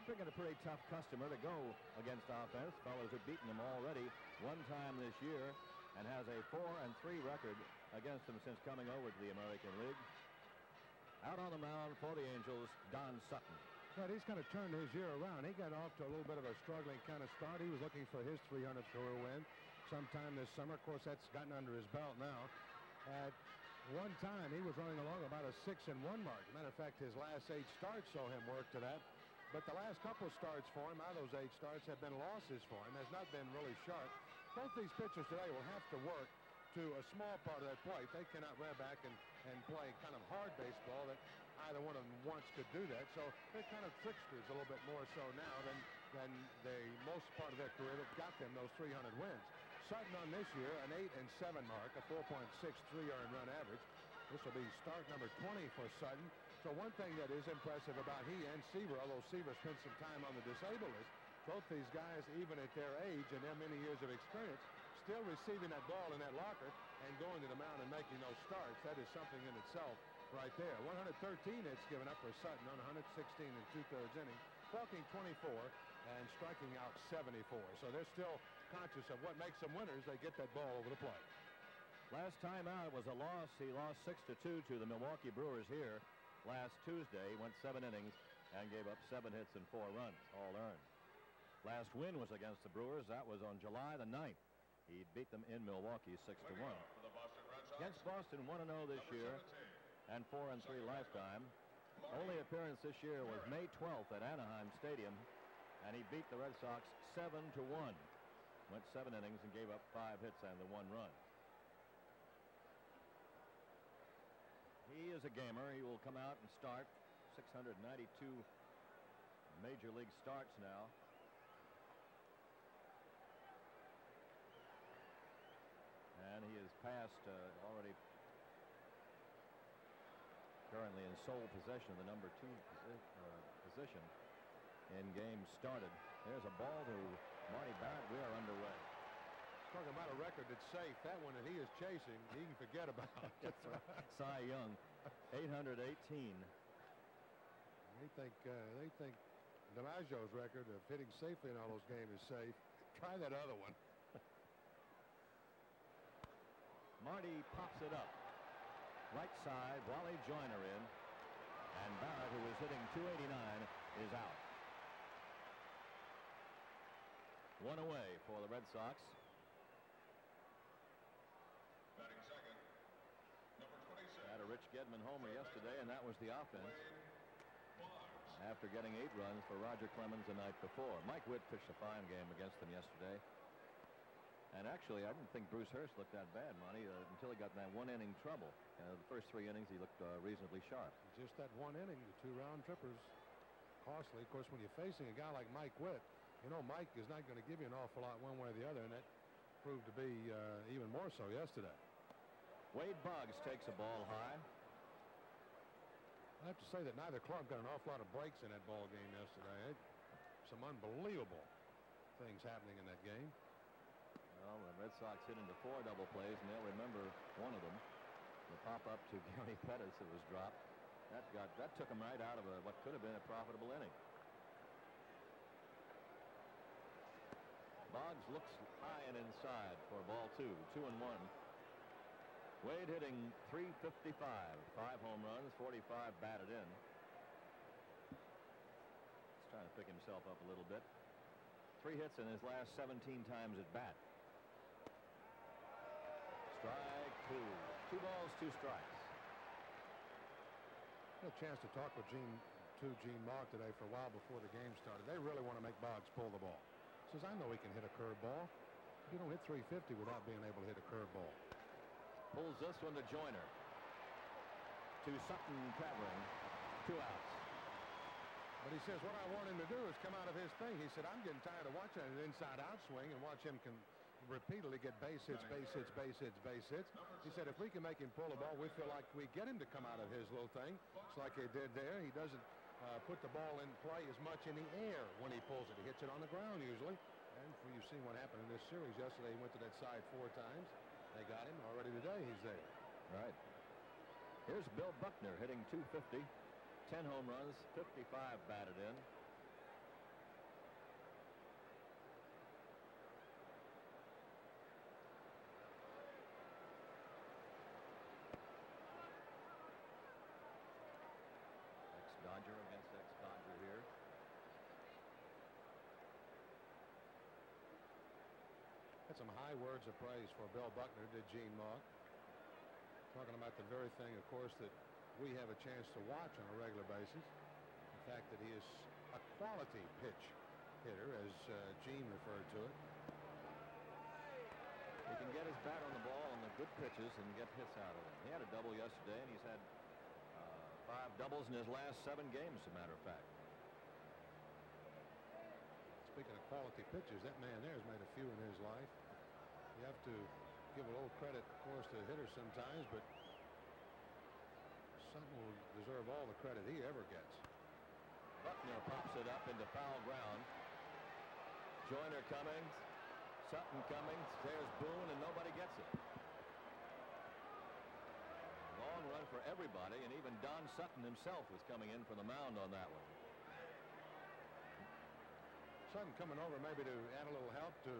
They're picking a pretty tough customer to go against offense. Fellows have beaten them already one time this year and has a 4 and 3 record against them since coming over to the American League. Out on the mound for the Angels, Don Sutton. But he's kind of turned his year around. He got off to a little bit of a struggling kind of start. He was looking for his 300th career win sometime this summer. Of course, that's gotten under his belt now. At one time, he was running along about a six and one mark. Matter of fact, his last eight starts saw him work to that. But the last couple starts for him, out of those eight starts, have been losses for him. Has not been really sharp. Both these pitchers today will have to work to a small part of that plate. They cannot rear back and, and play kind of hard baseball that either one of them once could do that. So they're kind of tricksters a little bit more so now than, than the most part of their career that got them those 300 wins. Sutton on this year, an 8 and 7 mark, a 4.63 earned run average. This will be start number 20 for Sutton. So one thing that is impressive about he and Seaver, although Seaver spent some time on the disabled list, both these guys, even at their age and their many years of experience, still receiving that ball in that locker and going to the mound and making those starts. That is something in itself right there. 113 hits given up for Sutton on 116 and two-thirds inning, walking 24 and striking out 74. So they're still conscious of what makes them winners. They get that ball over the plate. Last time out was a loss. He lost 6 to 2 to the Milwaukee Brewers here last Tuesday. Went seven innings and gave up seven hits and four runs, all earned. Last win was against the Brewers. That was on July the 9th. He beat them in Milwaukee 6 to 1. Against Boston 1 0 this year and 4 and 3 lifetime. Only appearance this year was May 12th at Anaheim Stadium and he beat the Red Sox 7 to 1. Went seven innings and gave up five hits and the one run. He is a gamer. He will come out and start 692 major league starts now. And he has passed uh, already currently in sole possession of the number two posi uh, position in games started. There's a ball to Marty Barrett. We are underway. Talking about a record that's safe. That one that he is chasing, he can forget about. that's right. Cy Young, 818. They think uh, they think DiMaggio's record of hitting safely in all those games is safe. Try that other one. Marty pops it up. Right side, Wally Joyner in. And Barrett, who is hitting 289, is out. One away for the Red Sox. Batting second, number 26. Had a Rich Gedman homer yesterday, and that was the offense. After getting eight runs for Roger Clemens the night before. Mike Witt pitched a fine game against them yesterday. And actually, I didn't think Bruce Hurst looked that bad, Monty, uh, until he got that one inning trouble. Uh, the first three innings, he looked uh, reasonably sharp. Just that one inning, the two round trippers, costly. Of course, when you're facing a guy like Mike Witt, you know Mike is not going to give you an awful lot one way or the other, and that proved to be uh, even more so yesterday. Wade Boggs takes a ball high. I have to say that neither club got an awful lot of breaks in that ball game yesterday. Some unbelievable things happening in that game. Well, the Red Sox hit into four double plays, and they'll remember one of them. The pop up to Gary Pettis that was dropped. That got that took him right out of a, what could have been a profitable inning. Boggs looks high and inside for ball two, two and one. Wade hitting 355, five home runs, 45 batted in. He's trying to pick himself up a little bit. Three hits in his last 17 times at bat. Strike two. Two balls, two strikes. Had a chance to talk with Gene, to Gene Mauch today for a while before the game started. They really want to make Boggs pull the ball. Says, I know he can hit a curveball. You don't hit 350 without being able to hit a curveball. Pulls this one to Joyner. To Sutton Cavern. Two outs. But he says, what I want him to do is come out of his thing. He said, I'm getting tired of watching an inside-out swing and watch him can repeatedly get base hits, base hits, base hits, base hits. He said, if we can make him pull the ball, we feel like we get him to come out of his little thing. It's like he did there. He doesn't uh, put the ball in play as much in the air when he pulls it. He hits it on the ground usually. And for you've seen what happened in this series yesterday. He went to that side four times. They got him already today. He's there. Right. Here's Bill Buckner hitting 250. 10 home runs, 55 batted in. Some high words of praise for Bill Buckner, did Gene Mauch. Talking about the very thing, of course, that we have a chance to watch on a regular basis. The fact that he is a quality pitch hitter, as uh, Gene referred to it. He can get his bat on the ball on the good pitches and get hits out of it. He had a double yesterday, and he's had uh, five doubles in his last seven games, as a matter of fact. Speaking of quality pitches, that man there has made a few in his life. You have to give a little credit, of course, to hitters sometimes, but Sutton will deserve all the credit he ever gets. Buckner pops it up into foul ground. Joyner coming. Sutton coming. There's Boone, and nobody gets it. Long run for everybody, and even Don Sutton himself was coming in from the mound on that one. Sutton coming over maybe to add a little help to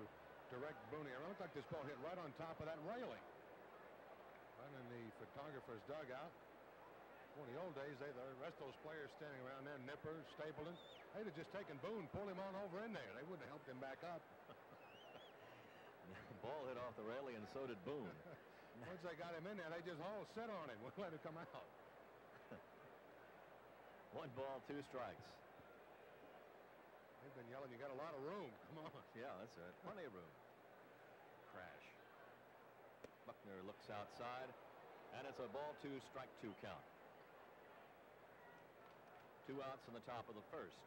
direct Booney. It looked like this ball hit right on top of that railing. Right in the photographer's dugout. Well, in the old days, they, the rest of those players standing around there, Nipper, Stapleton, they'd have just taken Boone, pulled him on over in there. They wouldn't have helped him back up. Ball hit off the railing, and so did Boone. Once they got him in there, they just all sit on him. Wouldn't let him come out. One ball, two strikes. They've been yelling, you got a lot of room. Come on. Yeah, that's it. Plenty of room. Buckner looks outside, and it's a ball two, strike two count. Two outs in the top of the first.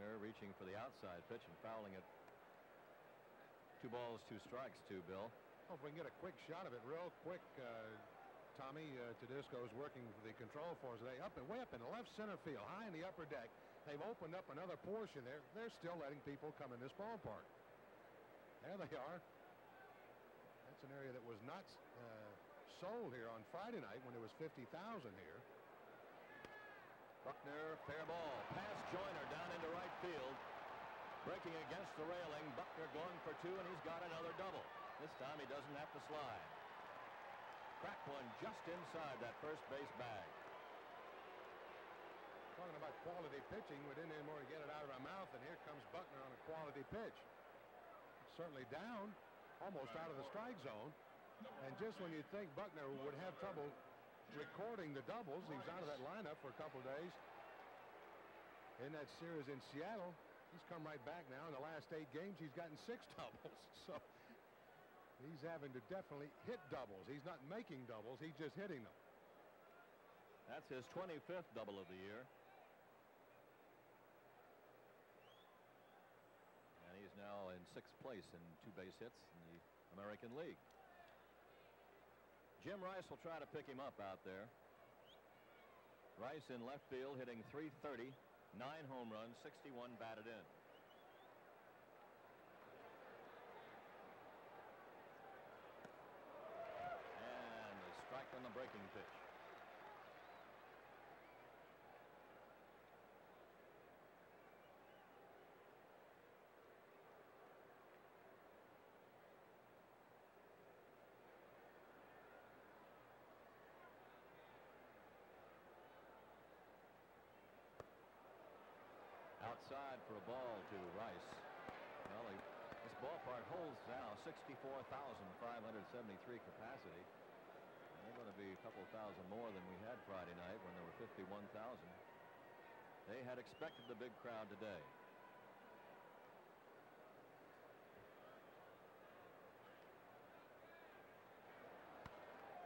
Buckner reaching for the outside pitch and fouling it. Two balls, two strikes to Bill. Oh, if we can get a quick shot of it real quick, uh, Tommy uh, Tedisco is working the control for us today. Up and way up in the left center field, high in the upper deck. They've opened up another portion there. They're still letting people come in this ballpark. There they are. That's an area that was not uh, sold here on Friday night when there was 50,000 here. Buckner, fair ball. Pass Joyner down into right field. Breaking against the railing. Buckner going for two, and he's got another double. This time he doesn't have to slide. Crack one just inside that first base bag. Talking about quality pitching, we didn't anymore get it out of our mouth, and here comes Buckner on a quality pitch. Certainly down, almost out of the strike zone. And just when you think Buckner would have trouble recording the doubles, he's out of that lineup for a couple days. In that series in Seattle, he's come right back now. In the last eight games, he's gotten six doubles. So he's having to definitely hit doubles. He's not making doubles, he's just hitting them. That's his 25th double of the year. And he's now in sixth place in two base hits in the American League. Jim Rice will try to pick him up out there. Rice in left field hitting 330, nine home runs, 61 batted in. And a strike on the breaking pitch. For a ball to Rice. Well, he, this ballpark holds now 64,573 capacity. And they're going to be a couple thousand more than we had Friday night when there were 51,000. They had expected the big crowd today.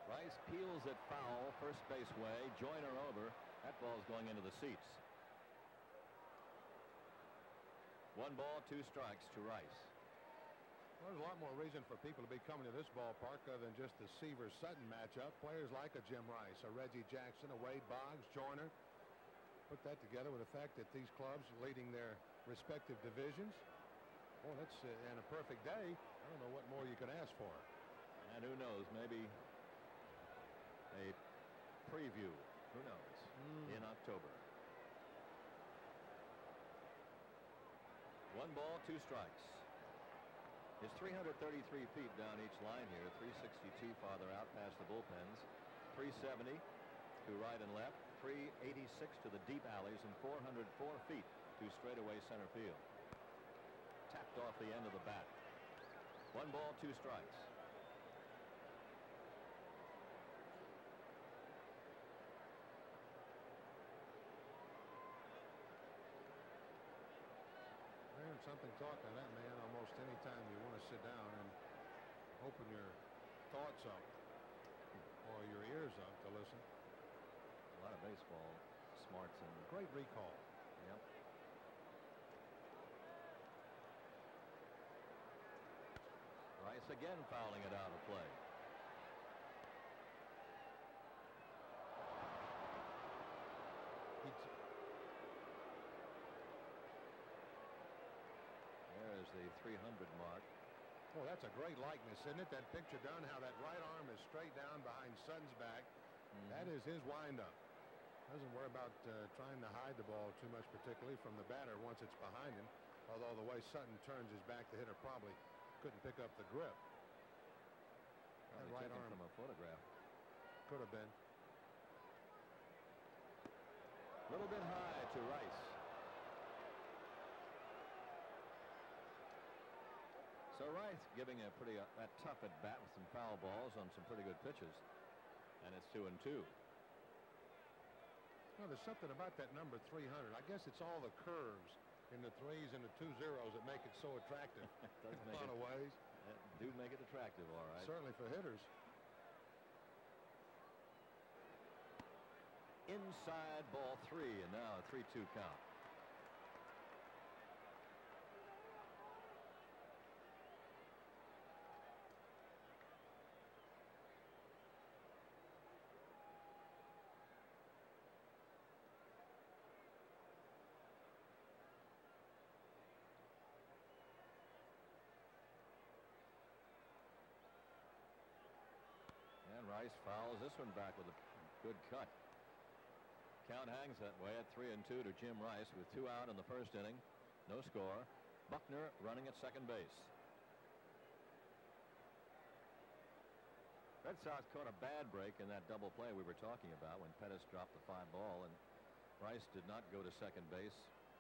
Rice peels it foul first base way. Joyner over. That ball's going into the seats. One ball, two strikes to Rice. Well, there's a lot more reason for people to be coming to this ballpark other than just the Seaver-Sutton matchup. Players like a Jim Rice, a Reggie Jackson, a Wade Boggs, Joyner. Put that together with the fact that these clubs leading their respective divisions. Well, that's uh, in a perfect day. I don't know what more you could ask for. And who knows, maybe a preview. Who knows? in October. One ball, two strikes. It's 333 feet down each line here, 362 farther out past the bullpens, 370 to right and left, 386 to the deep alleys, and 404 feet to straightaway center field. Tapped off the end of the bat. One ball, two strikes. Hearing something talking to that man almost any time you want to sit down and open your thoughts up or your ears up to listen. A lot of baseball smarts and Great recall. Yep. Rice again fouling it out of play. There is the 300 mark. Oh, that's a great likeness, isn't it? That picture done, how that right arm is straight down behind Sutton's back. That is his windup. Doesn't worry about uh, trying to hide the ball too much, particularly from the batter once it's behind him. Although the way Sutton turns his back, the hitter probably couldn't pick up the grip. That right arm from a photograph. could have been. A little bit high to Rice. So Rice giving a pretty uh, that tough at bat with some foul balls on some pretty good pitches, and it's two and two. No, there's something about that number 300. I guess it's all the curves in the threes and the two zeros that make it so attractive in a lot it- of ways. That do make it attractive, all right. Certainly for hitters. Inside ball three, and now a three-two count. And Fouls this one back with a good cut. Count hangs that way at three and two to Jim Rice with two out in the first inning. No score. Buckner running at second base. Red Sox caught a bad break in that double play we were talking about when Pettis dropped the five ball and Rice did not go to second base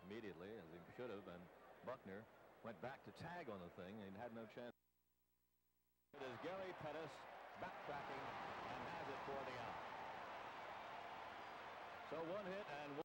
immediately as he should have and Buckner went back to tag on the thing and had no chance. It is Gary Pettis backtracking and has it for the out. So one hit and one.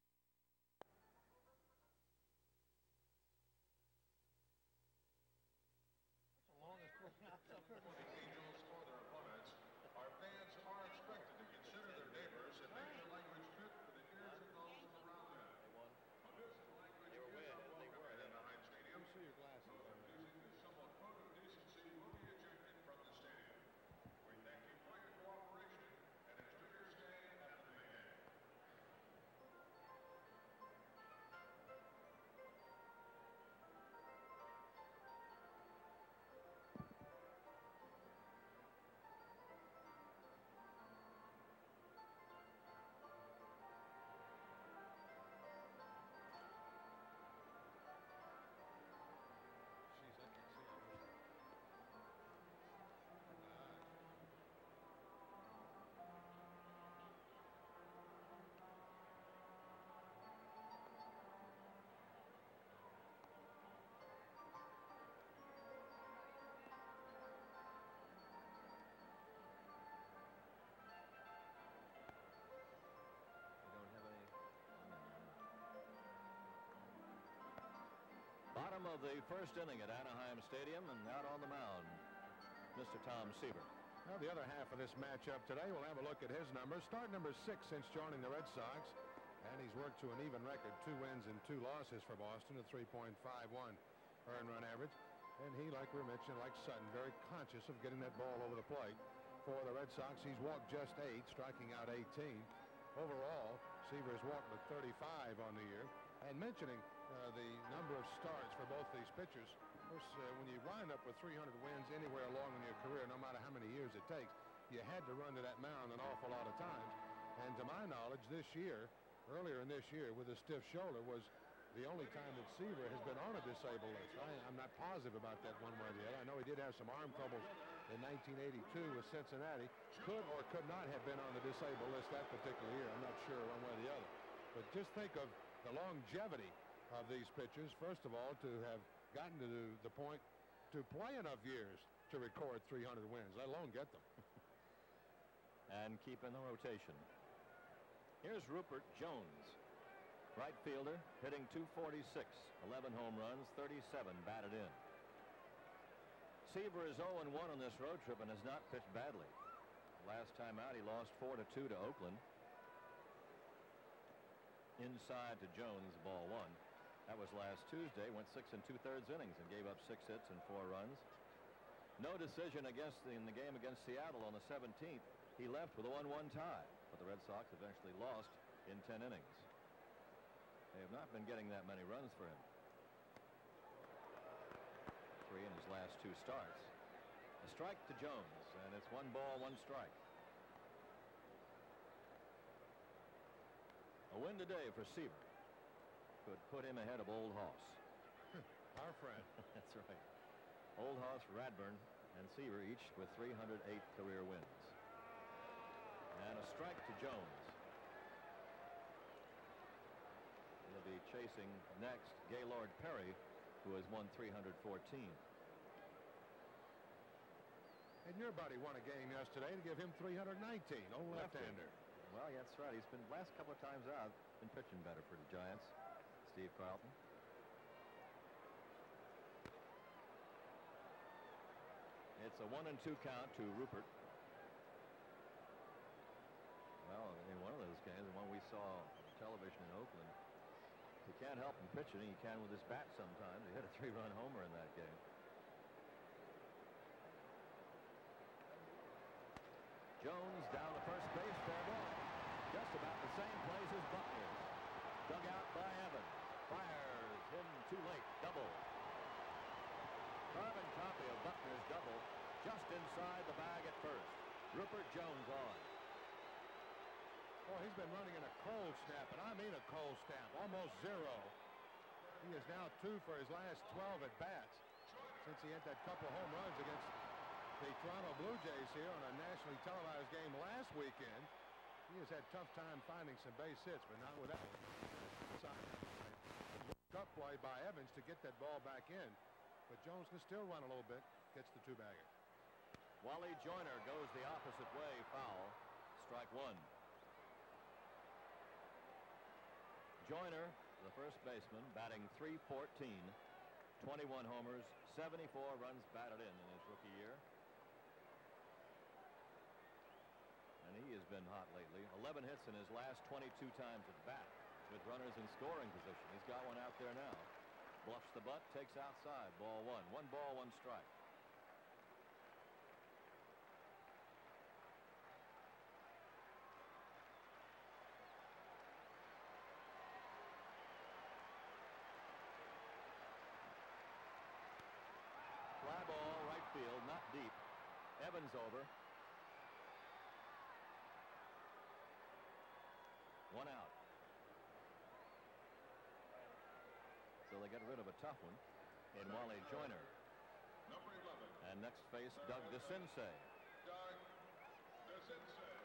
Of the first inning at Anaheim Stadium and out on the mound, Mr. Tom Seaver. Well, the other half of this matchup today, we'll have a look at his numbers. Start number six since joining the Red Sox. And he's worked to an even record, two wins and two losses for Boston, a 3.51 earned run average. And he, like we mentioned, like Sutton, very conscious of getting that ball over the plate. For the Red Sox, he's walked just eight, striking out 18. Overall, Seaver has walked with 35 on the year. And mentioning uh, the number of starts for both these pitchers, of course, uh, when you wind up with 300 wins anywhere along in your career, no matter how many years it takes, you had to run to that mound an awful lot of times. And to my knowledge, this year, earlier in this year, with a stiff shoulder, was the only time that Seaver has been on a disabled list. I, am not positive about that one way or the other. I know he did have some arm troubles in 1982 with Cincinnati. Could or could not have been on the disabled list that particular year. I'm not sure one way or the other. But just think of the longevity of these pitchers. First of all, to have gotten to the point to play enough years to record 300 wins, let alone get them. and keep in the rotation. Here's Rupert Jones. Right fielder, hitting 246, 11 home runs, 37 batted in. Seaver is 0-1 on this road trip and has not pitched badly. Last time out, he lost 4-2 to Oakland. Inside to Jones, ball one. That was last Tuesday, went six and two-thirds innings and gave up six hits and four runs. No decision against in the game against Seattle on the 17th. He left with a 1-1 tie, but the Red Sox eventually lost in 10 innings. They have not been getting that many runs for him. Three in his last two starts. A strike to Jones, and it's one ball, one strike. A win today for Seaver could put him ahead of Old Hoss. Our friend. That's right. Old Hoss, Radbourn, and Seaver each with 308 career wins. And a strike to Jones. He'll be chasing next Gaylord Perry, who has won 314. And your buddy won a game yesterday to give him 319, old left-hander. Well, that's right. He's been last couple of times out, been pitching better for the Giants. Steve Carlton. It's a one and two count to Rupert. Well, in one of those games, the one we saw on television in Oakland, he can't help him pitching. He can with his bat sometimes. He hit a three-run homer in that game. Jones down the first base, fair ball. Just about the same place as Buckner. Dug out by Evans. Fires him too late. Double. Carbon copy of Buckner's double just inside the bag at first. Rupert Jones on. Boy, he's been running in a cold snap, and I mean a cold snap, almost zero. He is now two for his last 12 at bats since he had that couple home runs against the Toronto Blue Jays here on a nationally televised game last weekend. He has had tough time finding some base hits, but not with that one. Tough play by Evans to get that ball back in, but Jones can still run a little bit, gets the two-bagger. Wally Joyner goes the opposite way, foul. Strike one. Joyner, the first baseman, batting 314, 21 homers, 74 runs batted in in his rookie year. And he has been hot lately. 11 hits in his last 22 times at bat with runners in scoring position. He's got one out there now. Bluffs the butt, takes outside. Ball one. One ball, one strike. Fly ball, right field, not deep. Evans over. One out. So they get rid of a tough one in Wally Joyner. Number 11, And next face, Doug DeCinces. Doug DeCinces.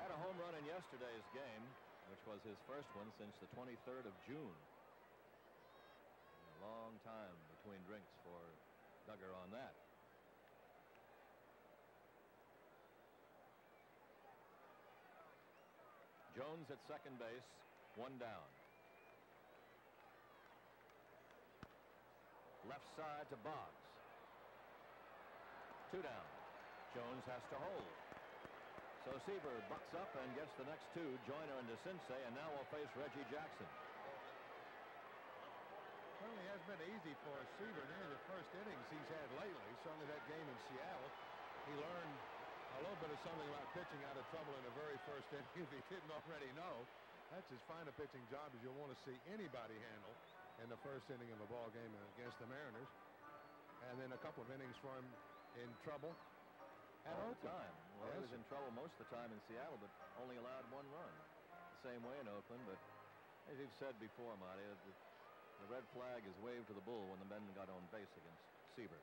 Had a home run in yesterday's game, which was his first one since the 23rd of June. A long time between drinks for Duggar on that. Jones at second base, one down. Left side to Boggs. Two down. Jones has to hold. So Seaver bucks up and gets the next two, Joyner and DeCinces, and now will face Reggie Jackson. Certainly hasn't been easy for Seaver of the first innings he's had lately. Certainly that game in Seattle, he learned a little bit of something about pitching out of trouble in the very first inning if he didn't already know. That's as fine a pitching job as you'll want to see anybody handle in the first inning of a ball game against the Mariners. And then a couple of innings for him in trouble At all the time. Well, he was in trouble most of the time in Seattle, but only allowed one run. The same way in Oakland, but as you've said before, Marty, the, the red flag is waved to the bull when the men got on base against Seaver.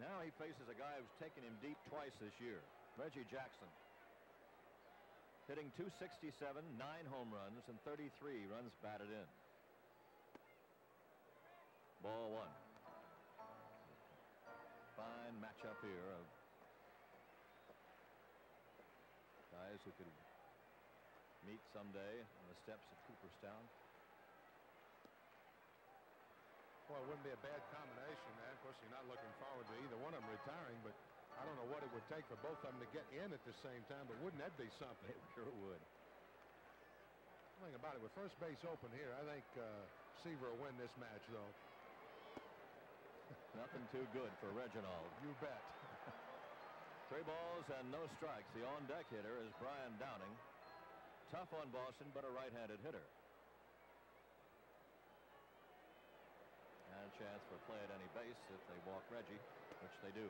Now he faces a guy who's taken him deep twice this year, Reggie Jackson. Hitting 267, nine home runs, and 33 runs batted in. Ball one. Fine matchup here of guys who could meet someday on the steps of Cooperstown. Well, it wouldn't be a bad combination, man. Of course, you're not looking forward to either one of them retiring, but I don't know what it would take for both of them to get in at the same time, but wouldn't that be something? It sure would. Think about it. With first base open here, I think uh, Seaver will win this match, though. Nothing too good for Reginald. You bet. Three balls and no strikes. The on-deck hitter is Brian Downing. Tough on Boston, but a right-handed hitter. And a chance for play at any base if they walk Reggie, which they do.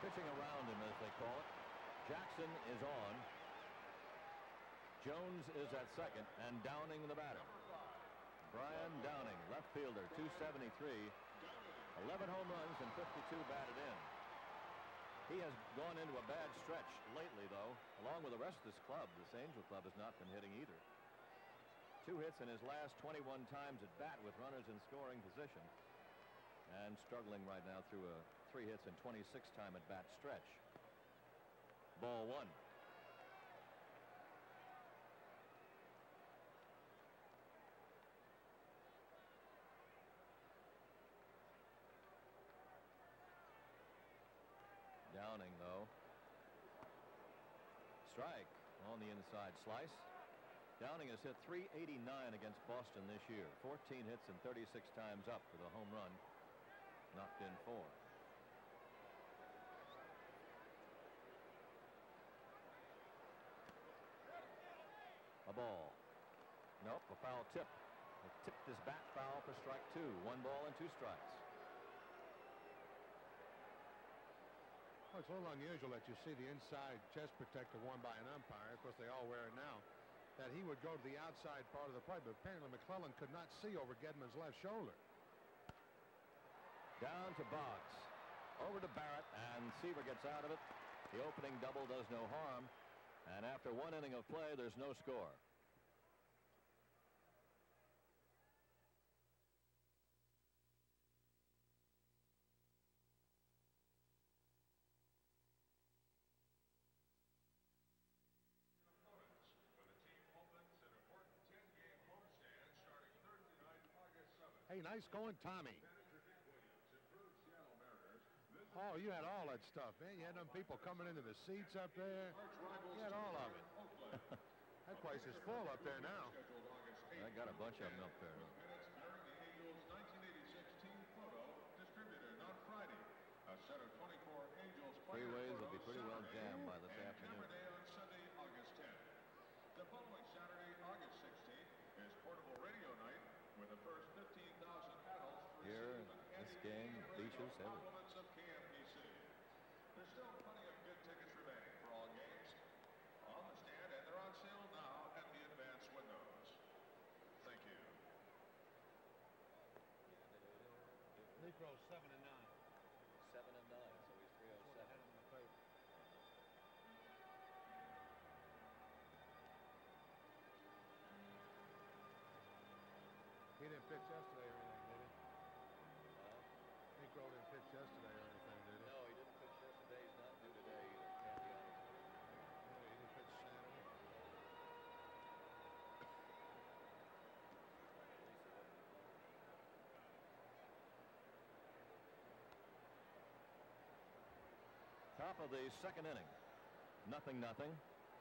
Pitching around him, as they call it. Jackson is on. Jones is at second, and Downing the batter. Brian Downing, left fielder, 273. 11 home runs and 52 batted in. He has gone into a bad stretch lately, though. Along with the rest of this club, this Angel club has not been hitting either. Two hits in his last 21 times at bat with runners in scoring position. And struggling right now through a three hits and 26 time at bat stretch. Ball one. Downing, though. Strike on the inside slice. Downing has hit 389 against Boston this year. 14 hits and 36 times up with a home run. Knocked in four. A ball. Nope, a foul tip. It tipped his bat foul for strike two. One ball and two strikes. Well, it's a little unusual that you see the inside chest protector worn by an umpire. Of course, they all wear it now. That he would go to the outside part of the plate, but apparently McClelland could not see over Gedman's left shoulder. Down to Boggs. Over to Barrett, and Seaver gets out of it. The opening double does no harm. And after one inning of play, there's no score. opponents when the team opens an important 10-game homestand starting Thursday night, August 7th. Hey, nice going, Tommy. Manager Dick Williams improved Seattle Mariners. Visit Oh, you had all that stuff, man. You had them people coming into the seats up there. arch You had all of it. That place is full up there now. Scheduled August 8th. I got a bunch of them up there. With minutes during the Angels' 1986 team photo distributed on Friday. A set of 24 Angels player Freeways will be pretty well jammed by this and afternoon. Camera Day on Sunday, August 10th. The following Saturday, August 16th, is portable radio night with the first 15,000 adults Here, receive an this Andy game, beaches, everything. compliments of KMPC. There's still plenty of good tickets remaining for all games on the stand, and they're on sale now at the advance windows. Thank you. Necro seven and of the second inning. Nothing, nothing.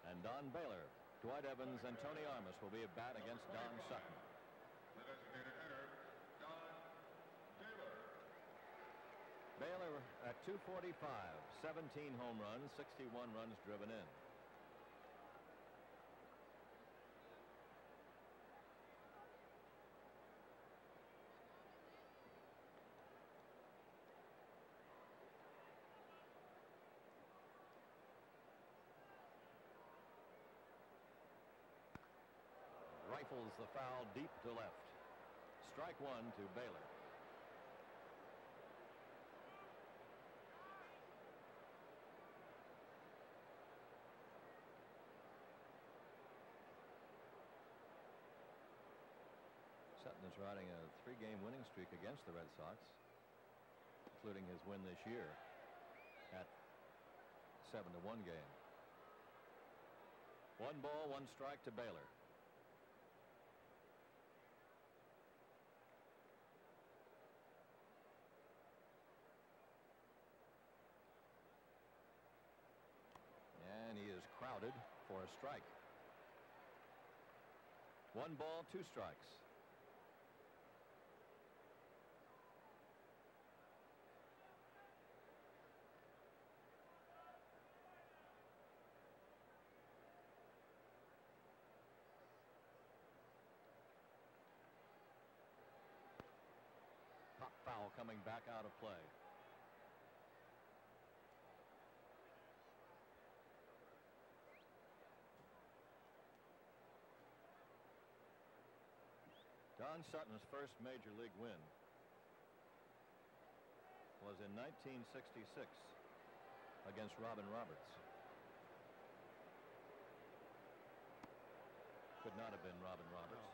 And Don Baylor, Dwight Evans, and Tony Armas will be at bat against Don Sutton. Baylor at 245, 17 home runs, 61 runs driven in. Rifles the foul deep to left. Strike one to Baylor. Sutton is riding a three-game winning streak against the Red Sox, including his win this year at seven to one game. One ball, one strike to Baylor. And he is crowded for a strike. One ball, two strikes. Pop foul coming back out of play. Don Sutton's first major league win was in 1966 against Robin Roberts. Could not have been Robin Roberts.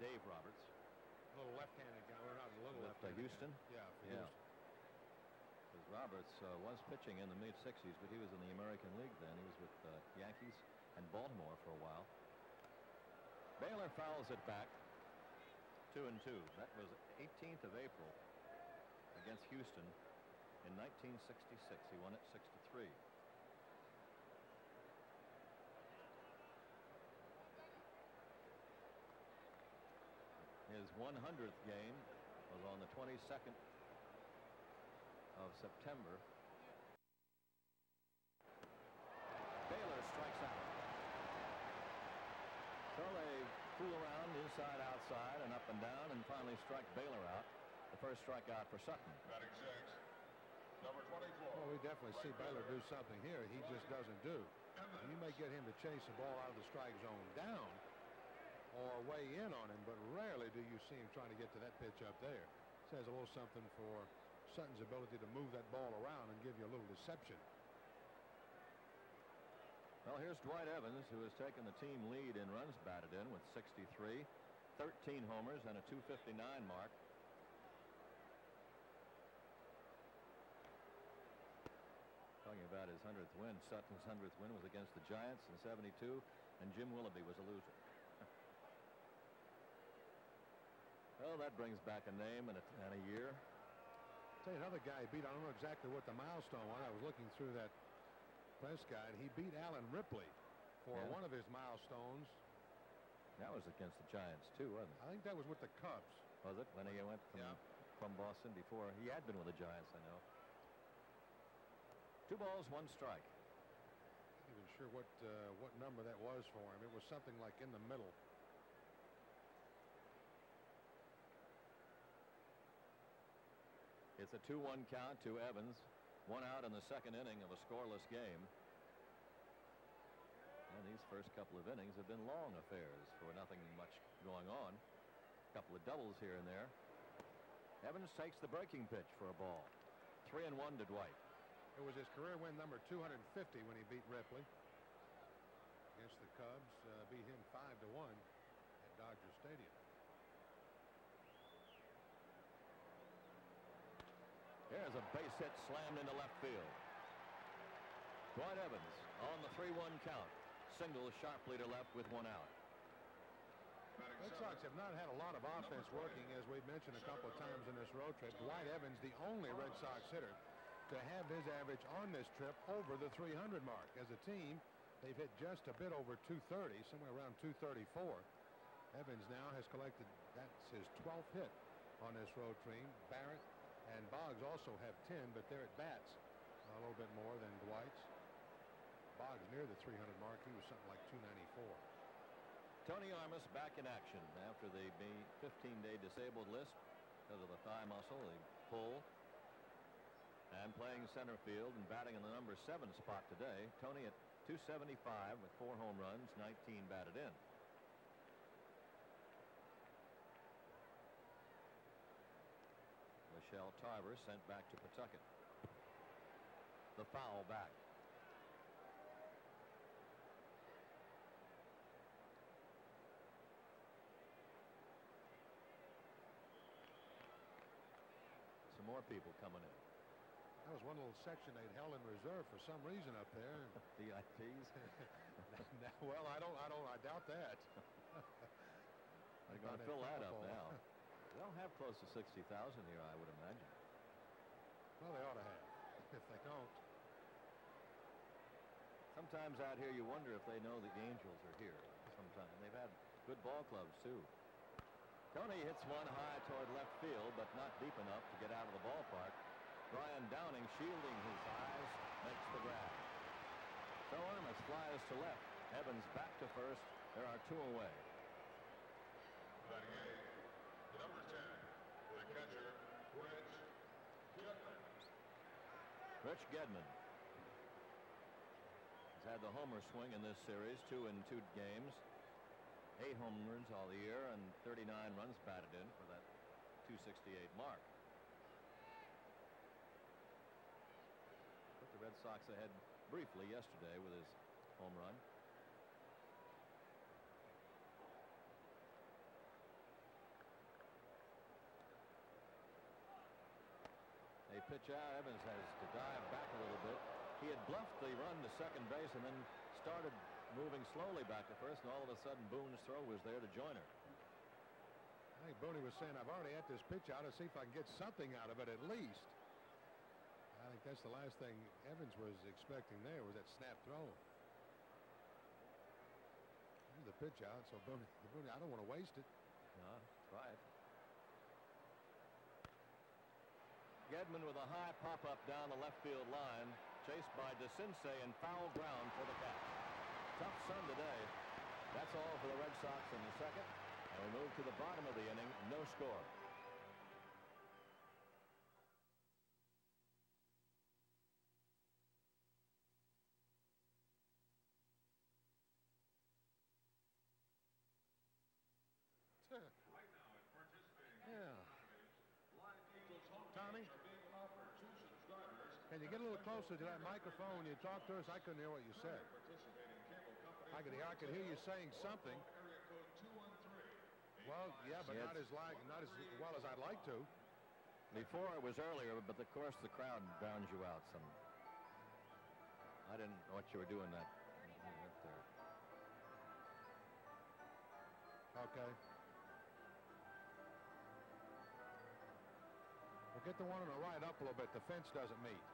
Dave Roberts. A Little left-handed guy. We're not a little With, uh, left-handed. Houston? guy. Yeah, Yeah. Houston. Because Roberts uh, was pitching in the mid 60s, but he was in the American League then. He was with uh, Yankees and Baltimore for a while. Baylor fouls it back. Two and two. That was 18th of April against Houston in 1966. He won it 6 to 3. His 100th game was on the 22nd of September. Baylor strikes out. So they fool around inside, outside, and up and down, and finally strike Baylor out. The first strikeout for Sutton. Batting six, number 24. Well, we definitely see Baylor do something here he just doesn't do. You may get him to chase the ball out of the strike zone down or weigh in on him, but rarely do you see him trying to get to that pitch up there. Says a little something for Sutton's ability to move that ball around and give you a little deception. Well, here's Dwight Evans, who has taken the team lead in runs batted in with 63, 13 homers, and a 259 mark. Talking about his 100th win, Sutton's 100th win was against the Giants in 72, and Jim Willoughby was a loser. well, that brings back a name and a, and a year. Tell you another guy beat. I don't know exactly what the milestone was. I was looking through that guide. He beat Allen Ripley for Yeah. one of his milestones. That was against the Giants, too, wasn't it? I think that was with the Cubs. Was it when he went from, Yeah. from Boston before? He had been with the Giants, I know. Two balls, one strike. Not even sure what uh, what number that was for him. It was something like in the middle. It's a 2-1 count to Evans. One out in the second inning of a scoreless game. And these first couple of innings have been long affairs for nothing much going on. A couple of doubles here and there. Evans takes the breaking pitch for a ball. Three and one to Dwight. It was his career win number 250 when he beat Ripley against the Cubs. Uh, beat him five to one at Dodger Stadium. Here's a base hit slammed into left field. Dwight Evans on the 3-1 count. Single sharply to left with one out. Red Sox have not had a lot of offense working, as we've mentioned a couple of times in this road trip. Dwight Evans, the only Red Sox hitter to have his average on this trip over the 300 mark. As a team, they've hit just a bit over 230, somewhere around 234. Evans now has collected, that's his 12th hit on this road team. Barrett and Boggs also have 10, but they're at bats a little bit more than Dwight's. Boggs near the 300 mark. He was something like 294. Tony Armas back in action after the 15-day disabled list because of a thigh muscle, a pull. And playing center field and batting in the number seven spot today. Tony at 275 with four home runs, 19 batted in. LaSchelle Tarver sent back to Pawtucket. The foul back. Some more people coming in. That was one little section they'd held in reserve for some reason up there. VIPs. well, I don't, I don't, I doubt that. They're going to fill that up now. They'll have close to 60,000 here, I would imagine. Well, they ought to have. If they don't. Sometimes out here you wonder if they know the Angels are here. Sometimes they've had good ball clubs too. Tony hits one high toward left field, but not deep enough to get out of the ballpark. Brian Downing shielding his eyes makes the grab. So Armas flies to left. Evans back to first. There are two away. Batting eighth, number 10, the catcher, Rich Gedman. Rich Gedman has had the homer swing in this series, two in two games. Eight homers all the year and 39 runs batted in for that 268 mark. Put the Red Sox ahead briefly yesterday with his home run. Pitch out. Evans has to dive back a little bit. He had bluffed the run to second base and then started moving slowly back to first, and all of a sudden Boone's throw was there to join her. I think Booney was saying, I've already had this pitch out to see if I can get something out of it at least. I think that's the last thing Evans was expecting there was that snap throw. Here's the pitch out, so Booney, Booney I don't want to waste it. No, try it. Gedman with a high pop-up down the left field line, chased by DeCinces and foul ground for the catch. Tough sun today. That's all for the Red Sox in the second. And we move to the bottom of the inning. No score. Can you get a little closer to that microphone when you talk to us? I couldn't hear what you said. I could hear, I could hear you saying something. Well, yeah, but not as like not as well as I'd like to. Before it was earlier, but of course the crowd drowns you out some. I didn't know what you were doing that up there. Okay. We'll get the one on the right up a little bit. The fence doesn't meet.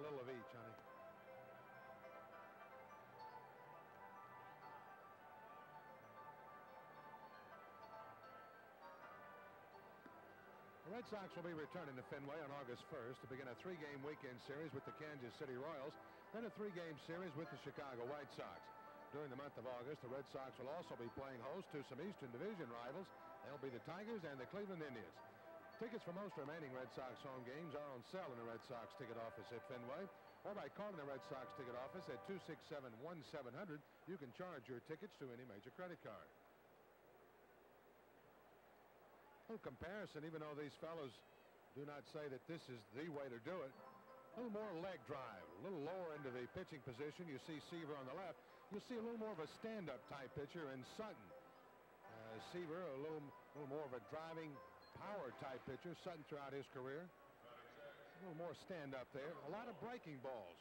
A little of each, honey. The Red Sox will be returning to Fenway on August 1st to begin a three-game weekend series with the Kansas City Royals, then a three-game series with the Chicago White Sox. During the month of August, the Red Sox will also be playing host to some Eastern Division rivals. They'll be the Tigers and the Cleveland Indians. Tickets for most remaining Red Sox home games are on sale in the Red Sox ticket office at Fenway or by calling the Red Sox ticket office at 267-1700. You can charge your tickets to any major credit card. little comparison, even though these fellows do not say that this is the way to do it. A little more leg drive, a little lower into the pitching position. You see Seaver on the left. You'll see a little more of a stand-up type pitcher in Sutton. Uh, Seaver, a little, little more of a driving power type pitcher. Sutton throughout his career. A little more stand-up there. A lot of breaking balls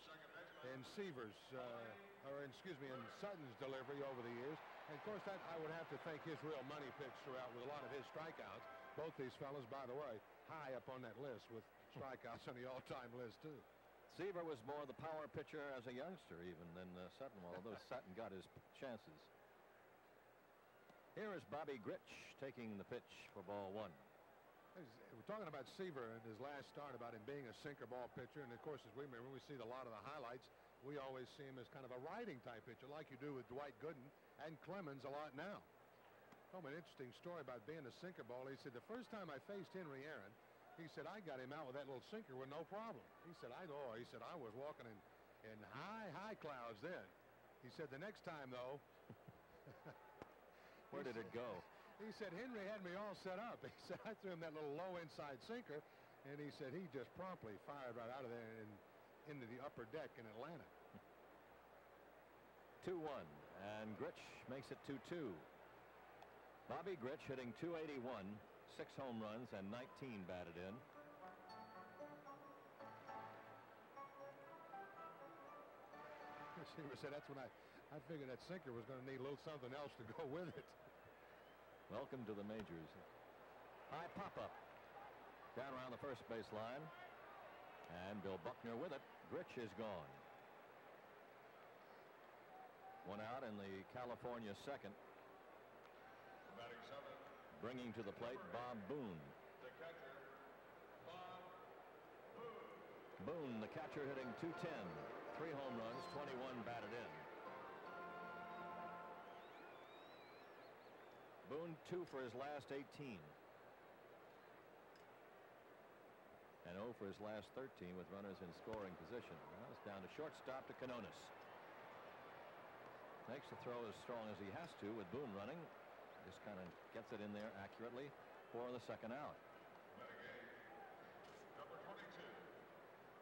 in Seaver's, uh, or excuse me, in Sutton's delivery over the years. And of course, that I would have to thank his real money picks throughout with a lot of his strikeouts. Both these fellas, by the way, high up on that list with strikeouts on the all-time list too. Seaver was more the power pitcher as a youngster even than uh, Sutton, although Sutton got his chances. Here is Bobby Grich taking the pitch for ball one. We're talking about Seaver and his last start about him being a sinker ball pitcher. And of course, as we remember, we see a lot of the highlights. We always see him as kind of a riding type pitcher like you do with Dwight Gooden and Clemens a lot now. Told me an interesting story about being a sinker ball. He said, the first time I faced Henry Aaron, he said, I got him out with that little sinker with no problem. He said, I oh, he said, I was walking in, in high, high clouds then. He said, the next time, though, Where did it go? He said, Henry had me all set up. He said, I threw him that little low inside sinker, and he said he just promptly fired right out of there and into the upper deck in Atlanta. 2-1, and Grich makes it 2-2. Bobby Grich hitting 281, six home runs, and 19 batted in. Seaver said that's when I, I figured that sinker was going to need a little something else to go with it. Welcome to the majors. High pop-up. Down around the first base line. And Bill Buckner with it. Grich is gone. One out in the California second. Batting seven, Bringing to the plate Bob Boone. the catcher, Bob Boone, the catcher, hitting 210. Three home runs, 21 batted in. Boone, two for his last 18. And 0 for his last 13 with runners in scoring position. Now it's down to shortstop to Quinones. Makes the throw as strong as he has to with Boone running. Just kind of gets it in there accurately for the second out. number 22,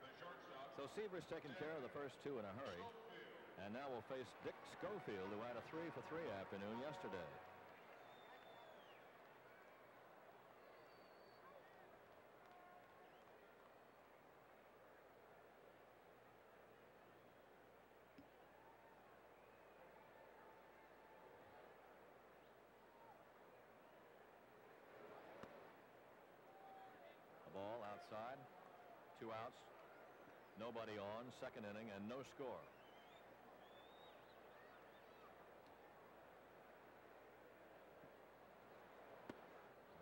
the shortstop, So Seaver's taken care of the first two in a hurry. And now we'll face Dick Schofield, who had a three for three afternoon yesterday. A ball outside, two outs, Nobody on, second inning, and no score.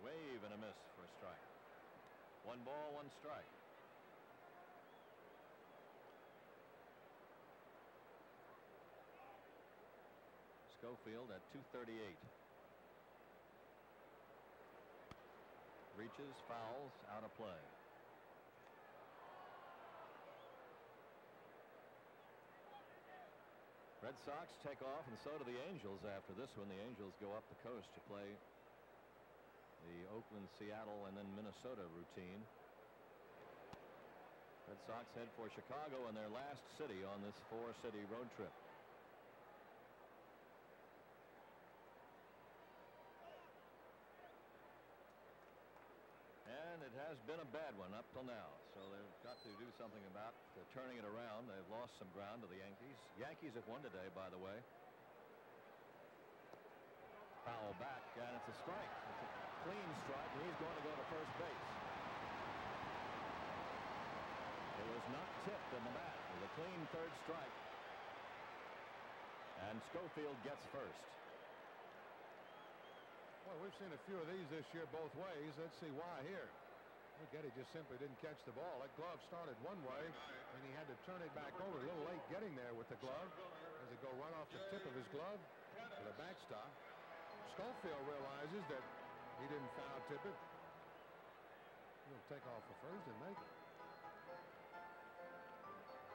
Wave and a miss for a strike. One ball, one strike. Schofield at 238. Reaches, fouls, out of play. Red Sox take off, and so do the Angels after this one. The Angels go up the coast to play the Oakland, Seattle, and then Minnesota routine. Red Sox head for Chicago and their last city on this four-city road trip. And it has been a bad one up till now, so they've got to do something about uh, turning it around. They've lost some ground to the Yankees. Yankees have won today, by the way. Foul back, and it's a strike. It's a clean strike, and he's going to go to first base. It was not tipped in the bat. Was a clean third strike. And Schofield gets first. Well, we've seen a few of these this year both ways. Let's see why here. Well, Getty just simply didn't catch the ball. That glove started one way, and he had to turn it back over. A little late getting there with the glove. As it go right off the tip of his glove to the backstop. Schofield realizes that he didn't foul tip it. He'll take off for first and make it.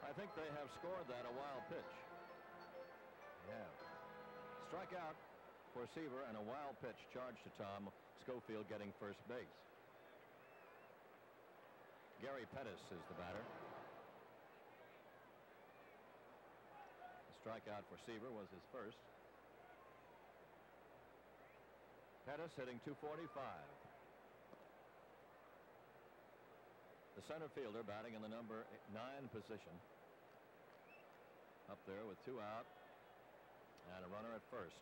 I think they have scored that a wild pitch. Yeah. Strikeout for Seaver and a wild pitch charged to Tom. Schofield getting first base. Gary Pettis is the batter. The strikeout for Seaver was his first. Pettis hitting 245. The center fielder batting in the number nine position. Up there with two out and a runner at first.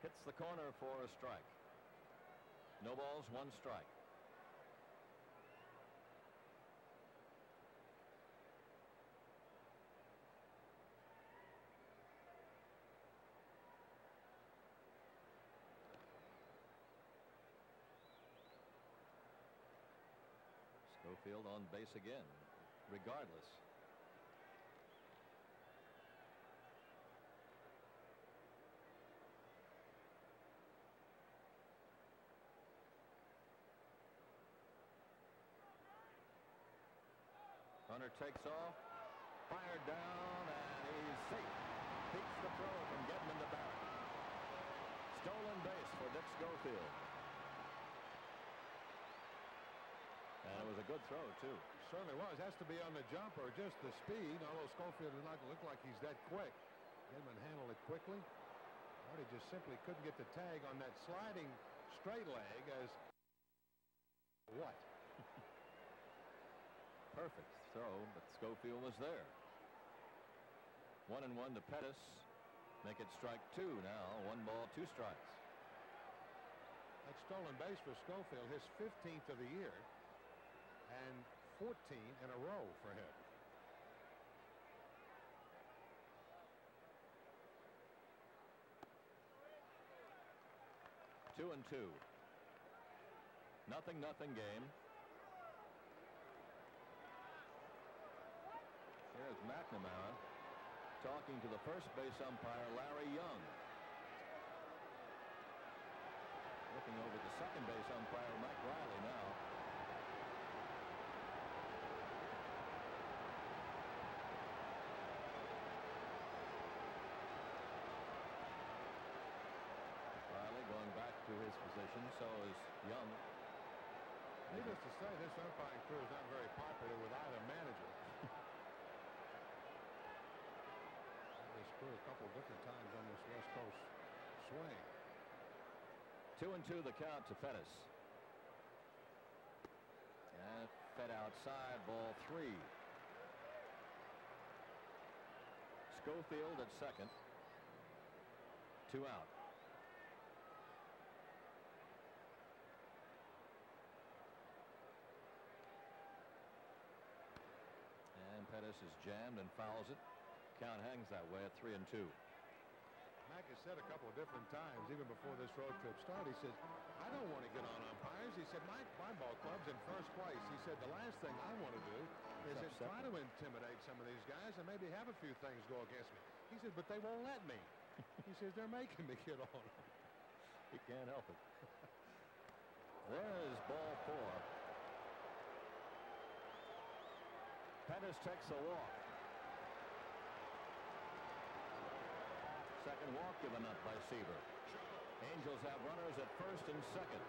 Hits the corner for a strike. No balls, one strike. Schofield on base again, regardless. Runner takes off, fired down, and he's safe. Keeps the throw from getting into Barrett. Stolen base for Dick Schofield. And it was a good throw, too. Certainly was. Has to be on the jump or just the speed, although Schofield does not look like he's that quick. Gedman handled it quickly. Marty just simply couldn't get the tag on that sliding straight leg as what? Perfect throw, but Schofield was there. One and one to Pettis. Make it strike two now. One ball, two strikes. That stolen base for Schofield, his 15th of the year, and 14 in a row for him. Two and two. Nothing, nothing game. Here's McNamara talking to the first base umpire, Larry Young. Looking over the second base umpire, Mike Reilly now. Riley going back to his position, so is Young. Needless to say, this umpiring crew is not very popular with either manager. A couple different times on this West Coast swing. Two and two the count to Pettis. And fed outside ball three. Schofield at second. Two out. And Pettis is jammed and fouls it. Count hangs that way at three and two. Mac has said a couple of different times, even before this road trip started, he says, I don't want to get on umpires. He said, my, my ball club's in first place. He said, the last thing I want to do is to try to intimidate some of these guys and maybe have a few things go against me. He said, but they won't let me. he says, they're making me get on. He can't help it. there is ball four. Pettis takes a walk. Second walk given up by Seaver. Angels have runners at first and second.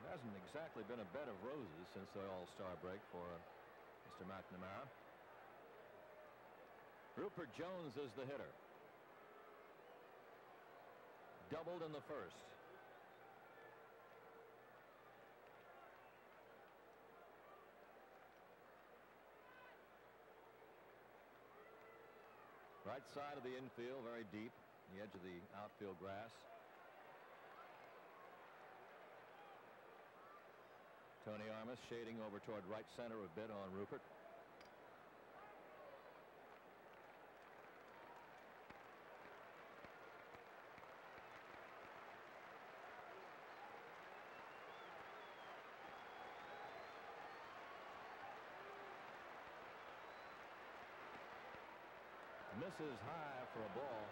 It hasn't exactly been a bed of roses since the All-Star break for uh, Mr. McNamara. Rupert Jones is the hitter. Doubled in the first. Right side of the infield, very deep, the edge of the outfield grass. Tony Armas shading over toward right center a bit on Rupert. Misses high for a ball.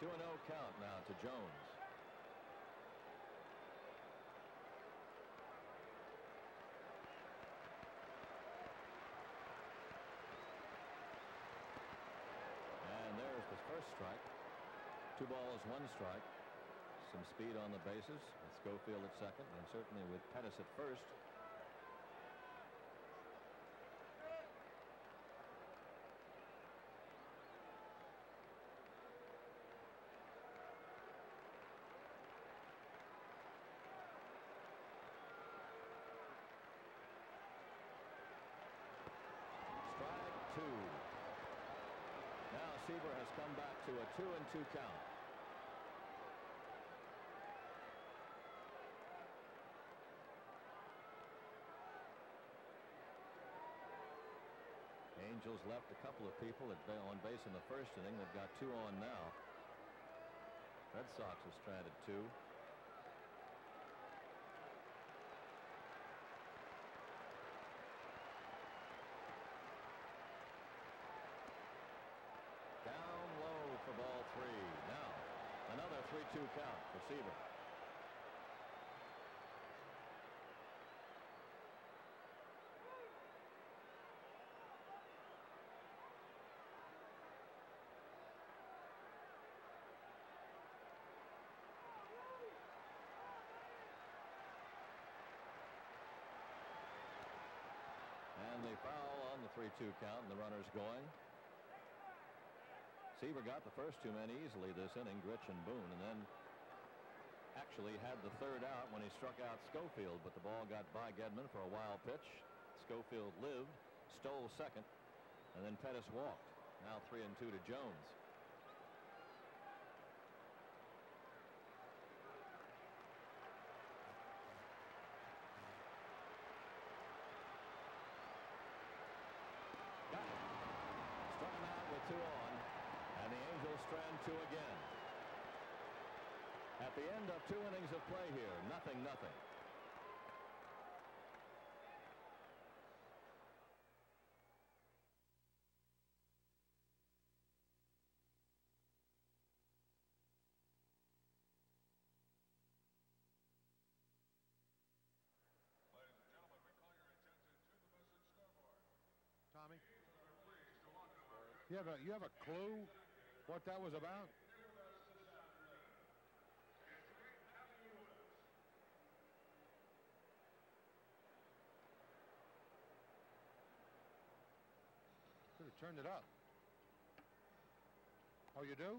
Two and oh count now to Jones. And there's the first strike. Two balls, one strike. Some speed on the bases Schofield at second and certainly with Pettis at first. Strike two. Now Seaver has come back to a two and two count. Angels left a couple of people at on base in the first inning. They've got two on now. Red Sox are stranded two. Down low for ball three. Now, another 3-2 count for Seaver. Foul on the 3-2 count, and the runner's going. Seaver got the first two men easily this inning, Grich and Boone, and then actually had the third out when he struck out Schofield, but the ball got by Gedman for a wild pitch. Schofield lived, stole second, and then Pettis walked. Now three and two to Jones. Got it. Struck him out with two on, and the Angels strand two again. At the end of two innings of play here, nothing, nothing. Tommy, you have a you have a clue what that was about? Turned it up. Oh, you do?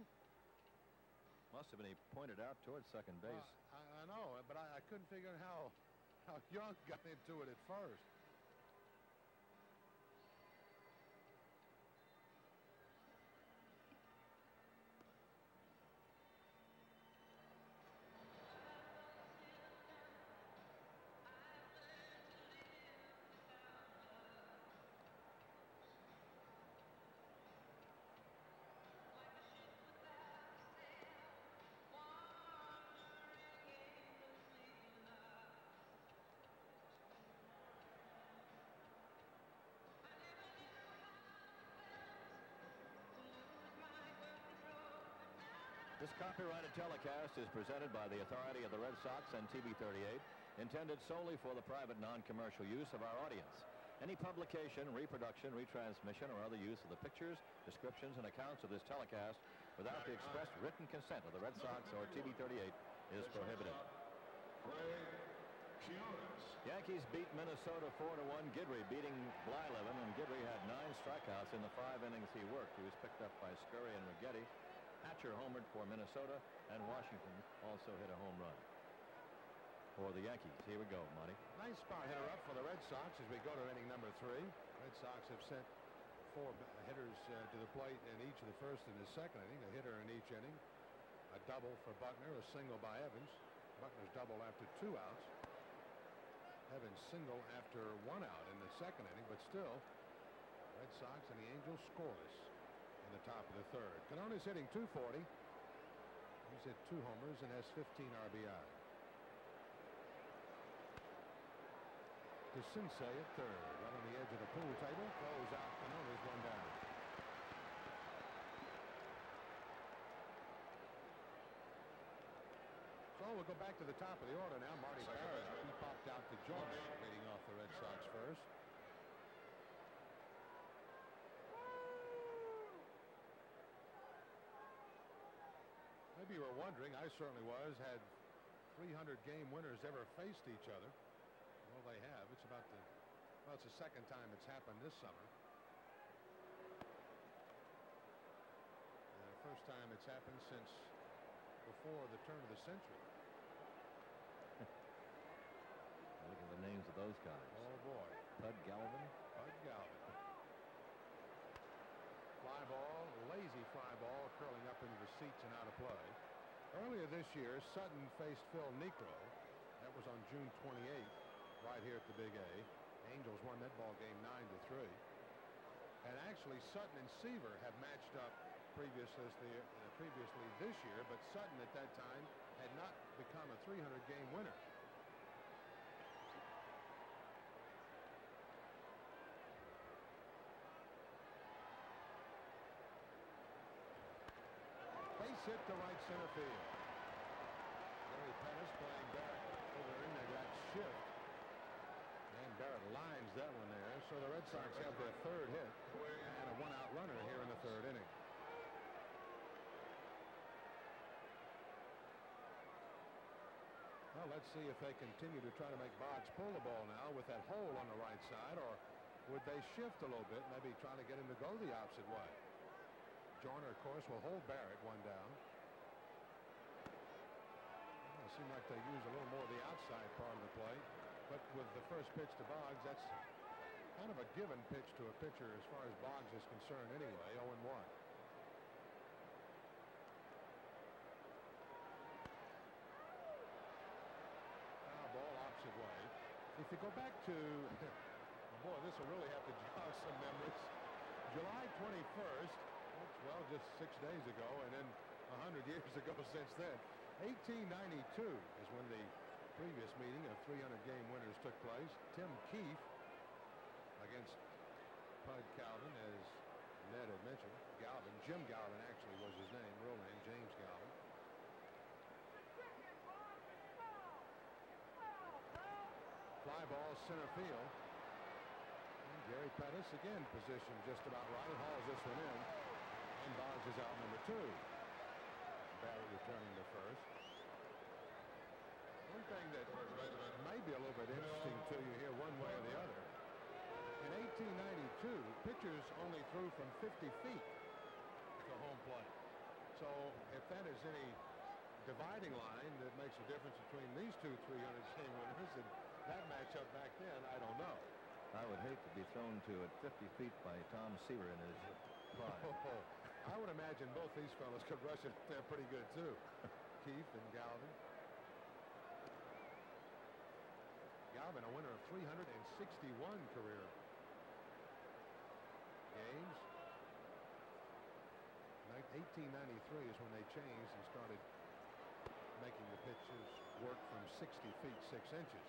Must have been he pointed out towards second base. Well, I, I know, but I, I couldn't figure out how how Young got into it at first. This copyrighted telecast is presented by the authority of the Red Sox and TV38, intended solely for the private non-commercial use of our audience. Any publication, reproduction, retransmission, or other use of the pictures, descriptions, and accounts of this telecast without the express written consent of the Red Sox or TV38 is prohibited. Yankees beat Minnesota 4-1. Guidry beating Blyleven, and Guidry had nine strikeouts in the five innings he worked. He was picked up by Scurry and Righetti. Hatcher homered for Minnesota, and Washington also hit a home run for the Yankees. Here we go, Monty. Nice spot hitter up for the Red Sox as we go to inning number three. Red Sox have sent four hitters uh, to the plate in each of the first and the second inning. A hitter in each inning. A double for Buckner, a single by Evans. Buckner's double after two outs. Evans single after one out in the second inning, but still, Red Sox and the Angels scoreless in the top of the third. Quinones hitting 240. He's hit two homers and has 15 RBI. to DeCinces at third. Right on the edge of the pool table. Throws out Quinones one down. So we'll go back to the top of the order now. Marty Barrett. He popped out to Joyner leading off the Red Sox first. Maybe you were wondering, I certainly was, had 300 game winners ever faced each other? Well, they have. It's about the, well, it's the second time it's happened this summer. And the first time it's happened since before the turn of the century. Look at the names of those guys. Oh, boy. Pud Galvin. Pud Galvin. Fly ball, lazy fly ball, curling up into the seats and out of play. Earlier this year, Sutton faced Phil Niekro. That was on June 28th, right here at the Big A. Angels won that ball game 9 to 3. And actually, Sutton and Seaver have matched up previously, uh, previously this year, but Sutton at that time had not become a 300 game winner. Base hit to right center field. Gary Pettis playing Barrett over into that shift. And Barrett lines that one there. So the Red Sox have their third hit and a one-out runner here in the third inning. Well, let's see if they continue to try to make Boggs pull the ball now with that hole on the right side, or would they shift a little bit, maybe trying to get him to go the opposite way? Joyner, of course, will hold Barrett one down. Well, it seemed like they use a little more of the outside part of the play. But with the first pitch to Boggs, that's kind of a given pitch to a pitcher as far as Boggs is concerned anyway, 0-1. Ah, ball opposite way. If you go back to, boy, this will really have to jog some memories. July 21st, that's, well, just six days ago, and then 100 years ago since then. 1892 is when the previous meeting of 300 game winners took place. Tim Keefe against Pud Galvin, as Ned had mentioned. Galvin, Jim Galvin actually was his name, real name, James Galvin. Fly ball center field. And Gary Pettis again positioned just about right. Hauls this one in. Boggs is out number two. Barrett returning to first. One thing that may be a little bit interesting to you here one way or the other. In 1892, pitchers only threw from 50 feet to home plate. So if that is any dividing line that makes a difference between these two 300 game winners and that matchup back then, I don't know. I would hate to be thrown to at 50 feet by Tom Seaver in his prime. Oh, I would imagine both these fellas could rush it there pretty good too. Keefe and Galvin. Galvin, a winner of 361 career games. 1893 is when they changed and started making the pitches work from 60 feet 6 inches.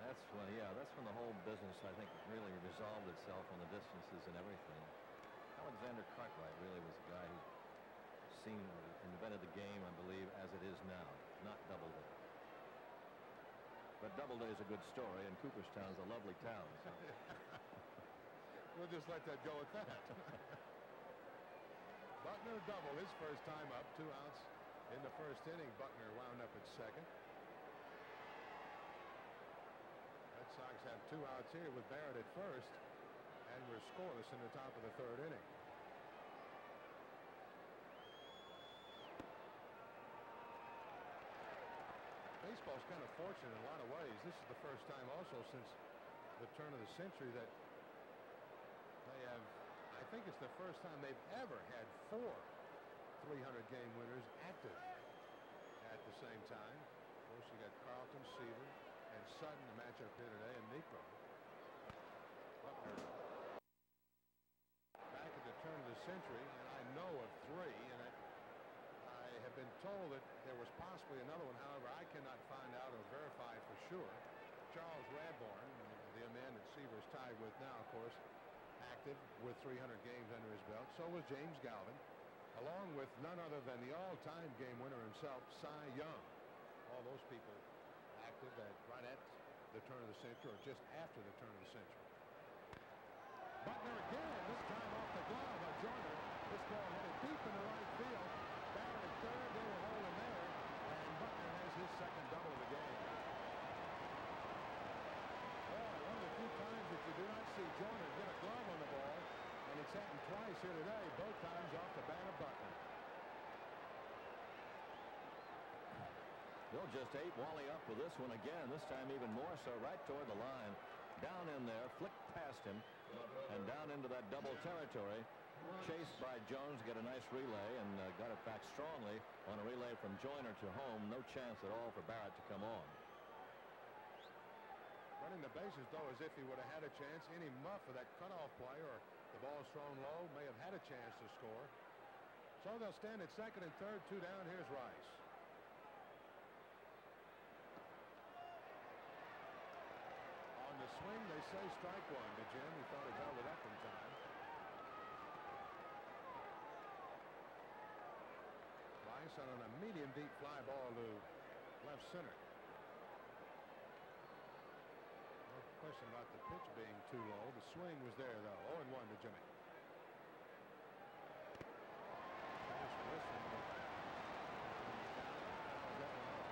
That's when, yeah, that's when the whole business, I think, really resolved itself on the distances and everything. Alexander Cartwright really was the guy who seen, invented the game, I believe, as it is now, not Doubleday. But Doubleday is a good story, and Cooperstown's a lovely town. So. we'll just let that go at that. Buckner double his first time up, two outs in the first inning. Buckner wound up at second. Red Sox have two outs here with Barrett at first, and we're scoreless in the top of the third inning. Baseball's kind of fortunate in a lot of ways. This is the first time also since the turn of the century that they have, I think it's the first time they've ever had four 300 game winners active at the same time. Of course, you got Carlton, Seaver, and Sutton, the matchup here today, and Niekro. Buckner back at the turn of the century, and I know of three, and I, I have been told that there was possibly another one. However, I cannot find out or verify for sure. Charles Radbourn, uh, the man that Seaver's tied with now, of course, active with 300 games under his belt. So was James Galvin, along with none other than the all-time game winner himself, Cy Young. All those people active at right at the turn of the century or just after the turn of the century. Buckner again, this time off the glove of Joyner. This ball headed deep in the right field. Barrett at third, they were holding there, and Buckner has his second double of the game. Boy, one of the few times that you do not see Joyner get a glove on the ball, and it's happened twice here today, both times off the bat of Buckner. Bill just ate Wally up with this one again, this time even more so right toward the line. Down in there, flicked past him, and down into that double territory. Chased by Jones, get a nice relay, and uh, got it back strongly on a relay from Joyner to home. No chance at all for Barrett to come on. Running the bases, though, as if he would have had a chance. Any muff of that cutoff play or the ball's thrown low may have had a chance to score. So they'll stand at second and third, two down. Here's Rice. On the swing, they say strike one to Jim. He thought he held it up in time. Rice on a medium deep fly ball to left center. No question about the pitch being too low. The swing was there, though. 0 1 to Jimmy. Nice whistle. Fouls that one off.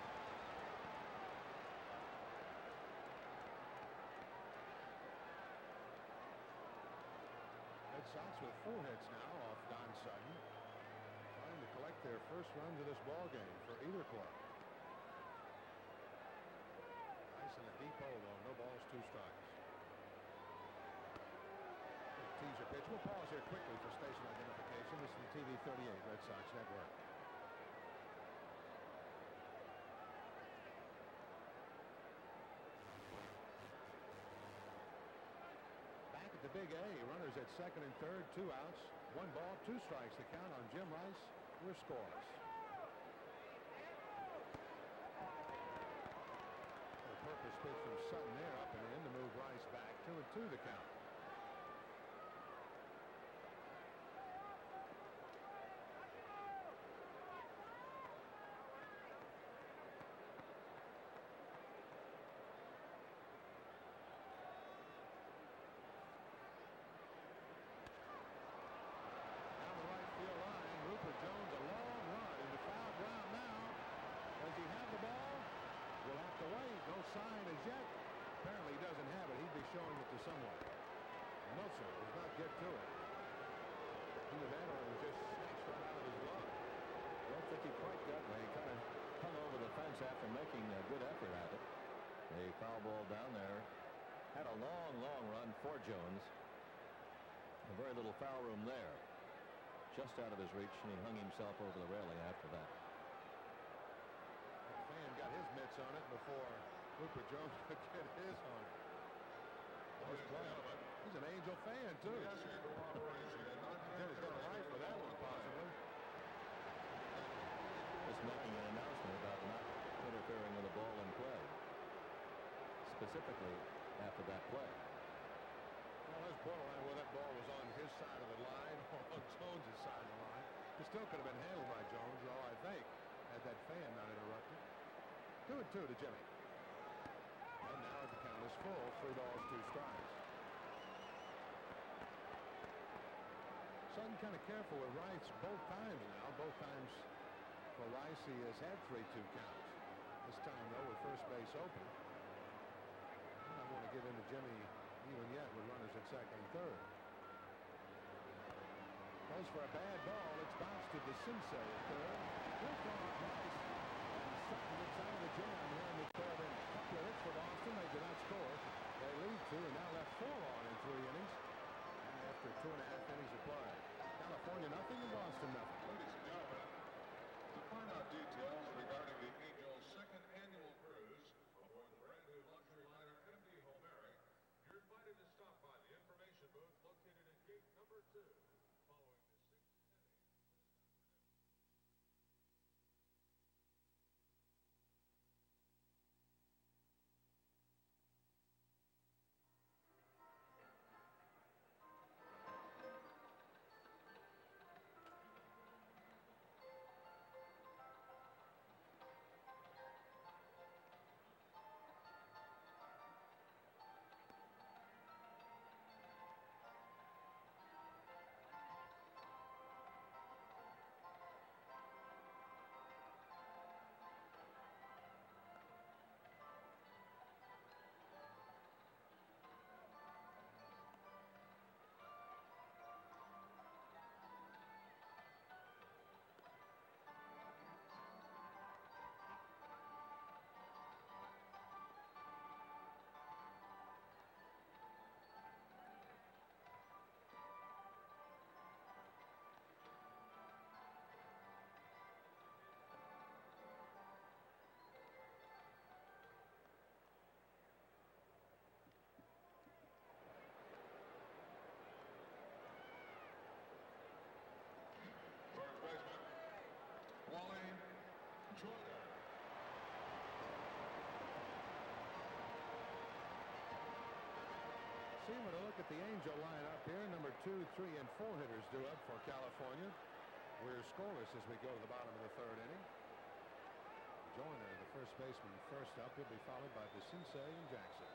Sox with four hits now off Don Sutton. Trying to collect their first runs of this ball game for either club. Nice in a deep hole though. No balls, two strikes. Teaser pitch. We'll pause here quickly for station identification. This is the TV 38 Red Sox Network. Back at the big A, runners at second and third, two outs, one ball, two strikes. The count on Jim Rice. We're scoreless. Purpose pitch from Sutton there up and in to move Rice back. Two and two the count. Down the right field line, Rupert Jones a long run into foul ground now. Does he have the ball? We'll have to wait. No sign as yet. Apparently he doesn't have it. He'd be showing it to someone. Meltzer does not get to it. Either that or it was just snatched right out of his glove. Don't think he quite got there. He kind of hung over after making a good effort at it. A foul ball down there. Had a long, long run for Jones. A very little foul room there. Just out of his reach, and he hung himself over the railing after that. The fan got his mitts on it before Rupert Jones could get his on it. Nice play. He's an Angel fan, too. Yes, and not Did right for that one, possibly. Just making an announcement about not interfering with the ball in play. Specifically after that play. Well, that's borderline where that ball was on his side of the line or on Jones's side of the line. It still could have been handled by Jones, though, I think, had that fan not interrupted. Two and two to Jimmy. And now the count is full. Three balls, two strikes. Sutton kind of careful with Rice both times now. Both times for Rice, he has had 3-2 counts. This time, though, with first base open. I want to get into Jimmy even yet with runners at second and third. Goes for a bad ball. It's bounced to the at third. Good on Rice. And Sutton gets out of the jam here in the third inning. Couple of hits for Boston. They did not score. They lead two and now left four on in three innings. And after two and a half innings of play. California nothing and Boston nothing. Ladies and to find out details regarding Seamer to look at the Angel lineup here. Number two, three, and four hitters do up for California. We're scoreless as we go to the bottom of the third inning. Joyner, the first baseman, first up. He'll be followed by DeCinces and Jackson.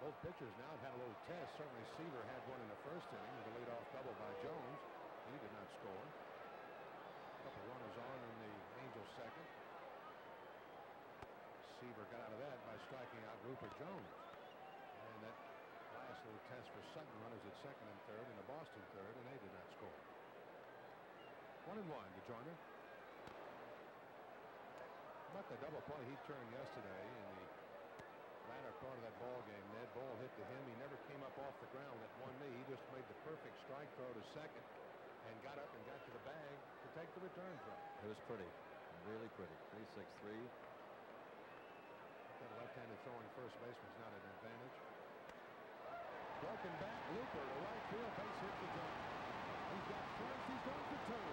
Both pitchers now have had a little test. Certainly Seaver had one in the first inning with a leadoff double by Jones. He did not score. A couple runners on in the Angels second. Got out of that by striking out Rupert Jones. And that last little test for Sutton runners at second and third and a Boston third, and they did not score. One and one to Joyner. About the double play he turned yesterday in the latter part of that ball game. Ned ball hit to him. He never came up off the ground at one knee. He just made the perfect strike throw to second and got up and got to the bag to take the return throw. It was pretty, really pretty. Three six three. Left-handed throwing first baseman's not an advantage. Broken back, Looper to right field, base hit for John. He's got first, he's going for two.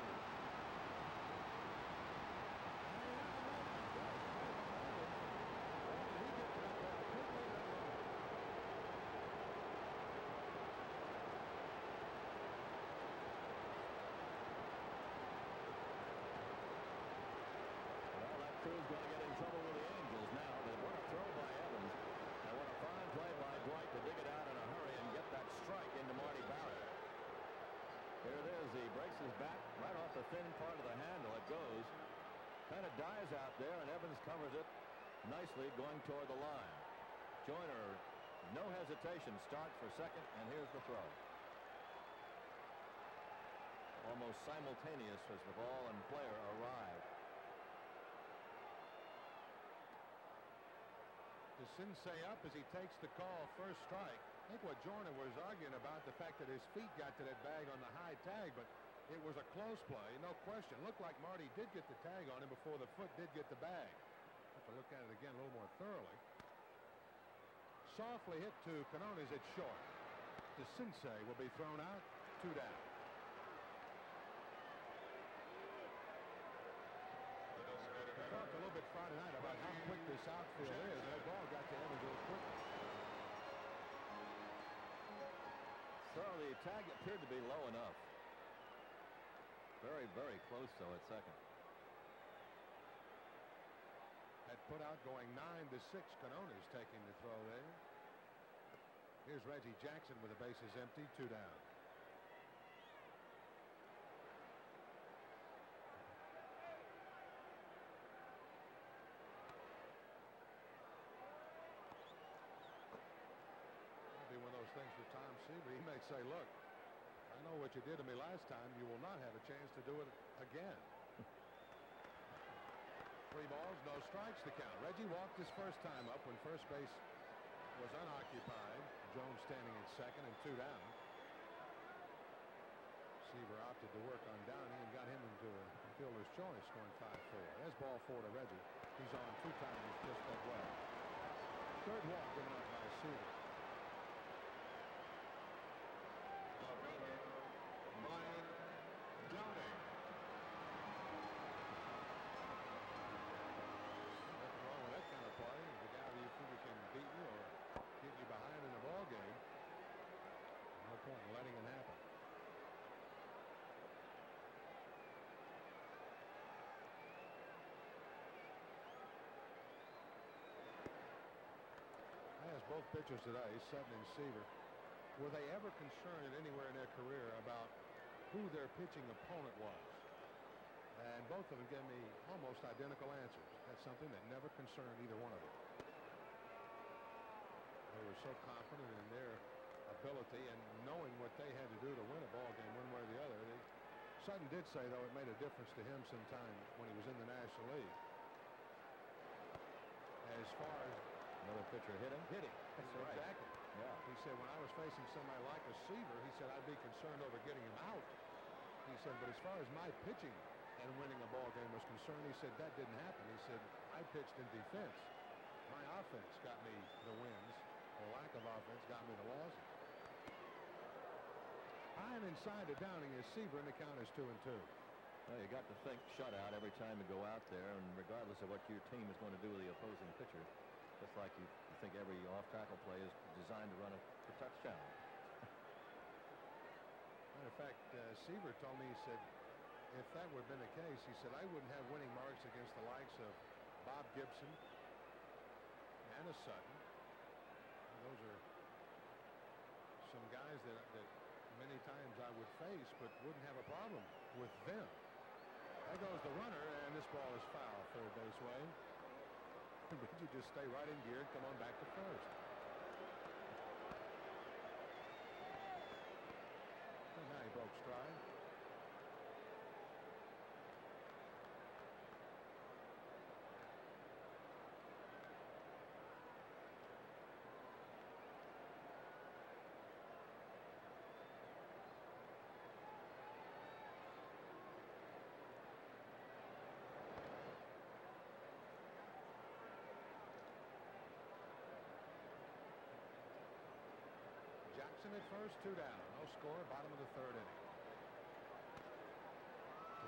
Well, that crew's going to get in trouble with the Angels now. But what a throw by Evans. And what a fine play by Dwight to dig it out in a hurry and get that strike into Marty Barrett. Here it is. He breaks his bat right off the thin part of the handle. It goes. Out there, and Evans covers it nicely going toward the line. Joyner, no hesitation, starts for second, and here's the throw. Almost simultaneous as the ball and player arrived. To DeCinces up as he takes the call first strike. I think what Joyner was arguing about the fact that his feet got to that bag on the high tag, but it was a close play, no question. Looked like Marty did get the tag on him before the foot did get the bag. Have to look at it again a little more thoroughly. Softly hit to Quinones at short. To DeCinces will be thrown out, two down. The We talked a little bit Friday night about how quick this outfield is. That ball got to Evans real quick. So the tag appeared to be low enough. Very, very close though at second. Had put out going nine to six. Quinones taking the throw there. Here's Reggie Jackson with the bases empty, two down. That'll be one of those things for Tom Seaver. He may say, look, what you did to me last time. You will not have a chance to do it again. Three balls, no strikes to count. Reggie walked his first time up when first base was unoccupied. Jones standing at second and two down. Seaver opted to work on Downing and got him into a fielder's choice going 5-4. There's ball four to Reggie. He's on two times just that way. Third walk given up by Seaver. Left fielder, Brian Downing. Nothing wrong with that kind of play. The guy that you figure can beat you or get you behind in a ball game. No point in letting it happen. I asked both pitchers today, Sutton and Seaver, were they ever concerned anywhere in their career about who their pitching opponent was? And both of them gave me almost identical answers. That's something that never concerned either one of them. They were so confident in their ability and knowing what they had to do to win a ball game one way or the other. They, Sutton did say, though, it made a difference to him sometime when he was in the National League. As far as Another pitcher hit him. hitting. That's right. Exactly. Yeah. He said, when I was facing somebody like a Seaver, he said, I'd be concerned over getting him out. He said, but as far as my pitching and winning a ball game was concerned, he said, that didn't happen. He said, I pitched in defense. My offense got me the wins, or lack of offense got me the losses. High and inside to Downing is Seaver, and the count is two and two. Well, you got to think shutout every time you go out there, and regardless of what your team is going to do with the opposing pitcher, just like you, think every off-tackle play is designed to run a, a touchdown. Matter of fact, uh, Seaver told me, he said, if that would have been the case, he said, I wouldn't have winning marks against the likes of Bob Gibson and a Sutton. Those are some guys that, that many times I would face, but wouldn't have a problem with them. There goes the runner, and this ball is foul third base way. Reggie just stay right in gear and come on back to first. took stride. At first, two down. No score, bottom of the third inning.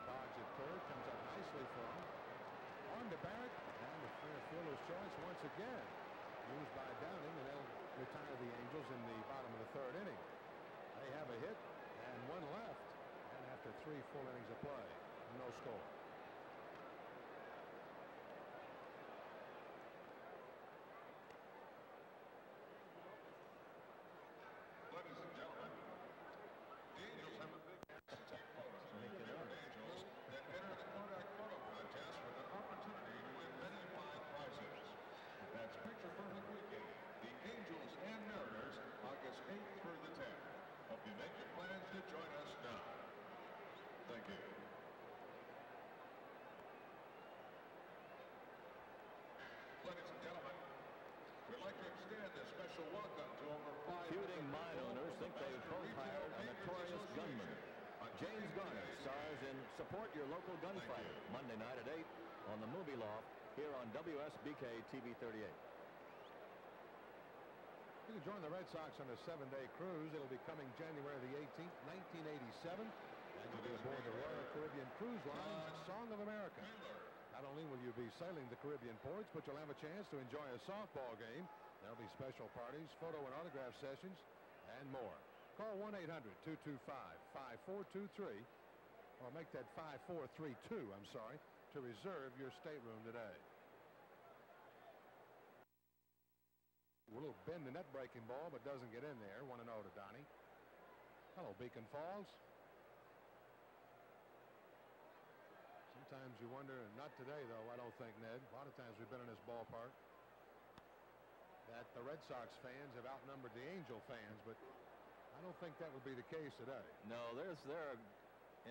Dodge at third, comes up nicely for him. On to Barrett, and the fair fielder's choice once again. Used by Downing, and they'll retire the Angels in the bottom of the third inning. They have a hit and one left, and after three full innings of play, no score. Ladies and gentlemen, the Angels have a big take photo of the Cleveland Angels that enter the Kodak Photo Contest with an opportunity to win many fine prizes. That's Picture Perfect Weekend, the Angels and Mariners, August 8th through the 10th. Hope you make your plans to join us now. Thank you. Ladies and gentlemen, we'd like to extend a special welcome to over 500 Feuding mine owners think they've both hired a notorious gunman. Uh, James Garner stars in Support Your Local Gunfighter Monday night at 8 on the Movie Loft here on WSBK TV 38. You can join the Red Sox on a seven-day cruise. It'll be coming January the 18th, 1987. And you'll be aboard the Royal Caribbean Cruise Line Song of America. Not only will you be sailing the Caribbean ports, but you'll have a chance to enjoy a softball game. There'll be special parties, photo and autograph sessions, and more. Call 1-800-225-5423 or make that 5432, I'm sorry, to reserve your stateroom today. Little bend in that breaking ball, but doesn't get in there. 1 0 to Donnie. Hello, Beacon Falls. Sometimes you wonder, and not today though, I don't think, Ned. A lot of times we've been in this ballpark that the Red Sox fans have outnumbered the Angel fans, but I don't think that would be the case today. No, there's they're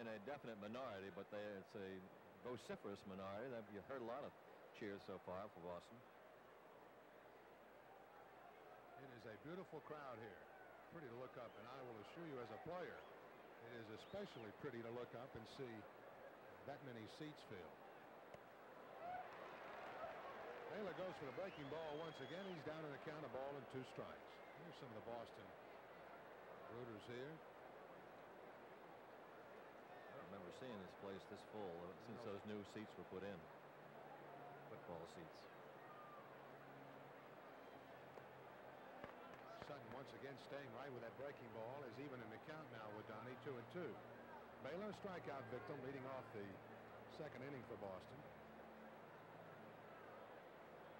in a definite minority, but they, it's a vociferous minority. That You've heard a lot of cheers so far for Boston. It is a beautiful crowd here. Pretty to look up, and I will assure you as a player, it is especially pretty to look up and see that many seats filled. Baylor goes for the breaking ball once again. He's down in the count, of ball and two strikes. Here's some of the Boston rooters here. I don't remember seeing this place this full since No. those new seats were put in. Football seats. Sutton once again staying right with that breaking ball is even in the count now with Donnie two and two. Baylor strikeout victim leading off the second inning for Boston.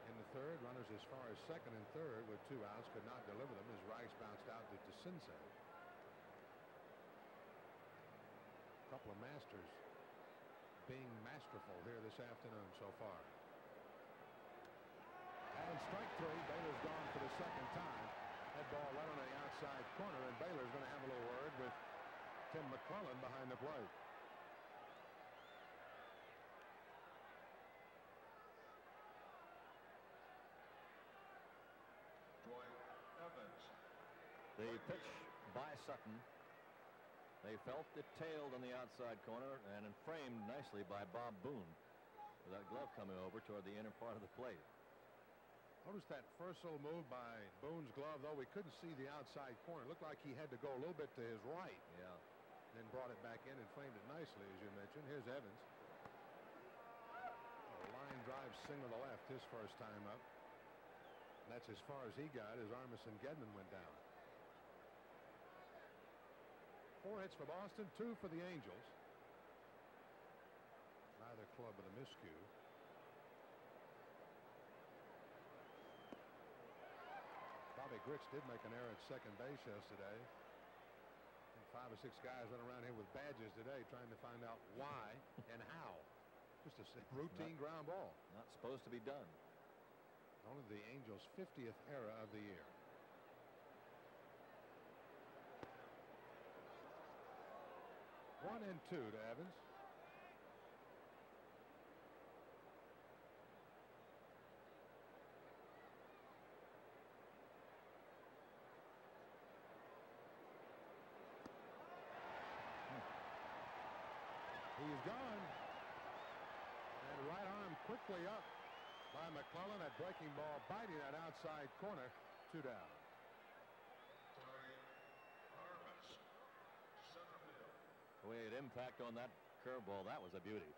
In the third, runners as far as second and third with two outs could not deliver them as Rice bounced out to DeCinces. A couple of masters being masterful here this afternoon so far. And strike three, Baylor's gone for the second time. That ball right on the outside corner, and Baylor's going to have a little word with Tim McClelland behind the plate. Dwight Evans. The pitch by Sutton. They felt it tailed on the outside corner and framed nicely by Bob Boone. With that glove coming over toward the inner part of the plate. Notice that first little move by Boone's glove, though we couldn't see the outside corner. It looked like he had to go a little bit to his right, Yeah. then brought it back in and framed it nicely, as you mentioned. Here's Evans. A line drive single to left his first time up. And that's as far as he got as Armisen Gedman went down. Four hits for Boston, two for the Angels. Neither club with a miscue. Bobby Grich did make an error at second base yesterday. And five or six guys run around here with badges today trying to find out why and how. Just a routine ground ball. Not supposed to be done. Only the Angels' 50th error of the year. One and two to Evans. Hmm. He's gone. And right arm quickly up by McClelland. That breaking ball biting that outside corner. Two down. Tony Armas, center field. The way it impact on that curveball, that was a beauty.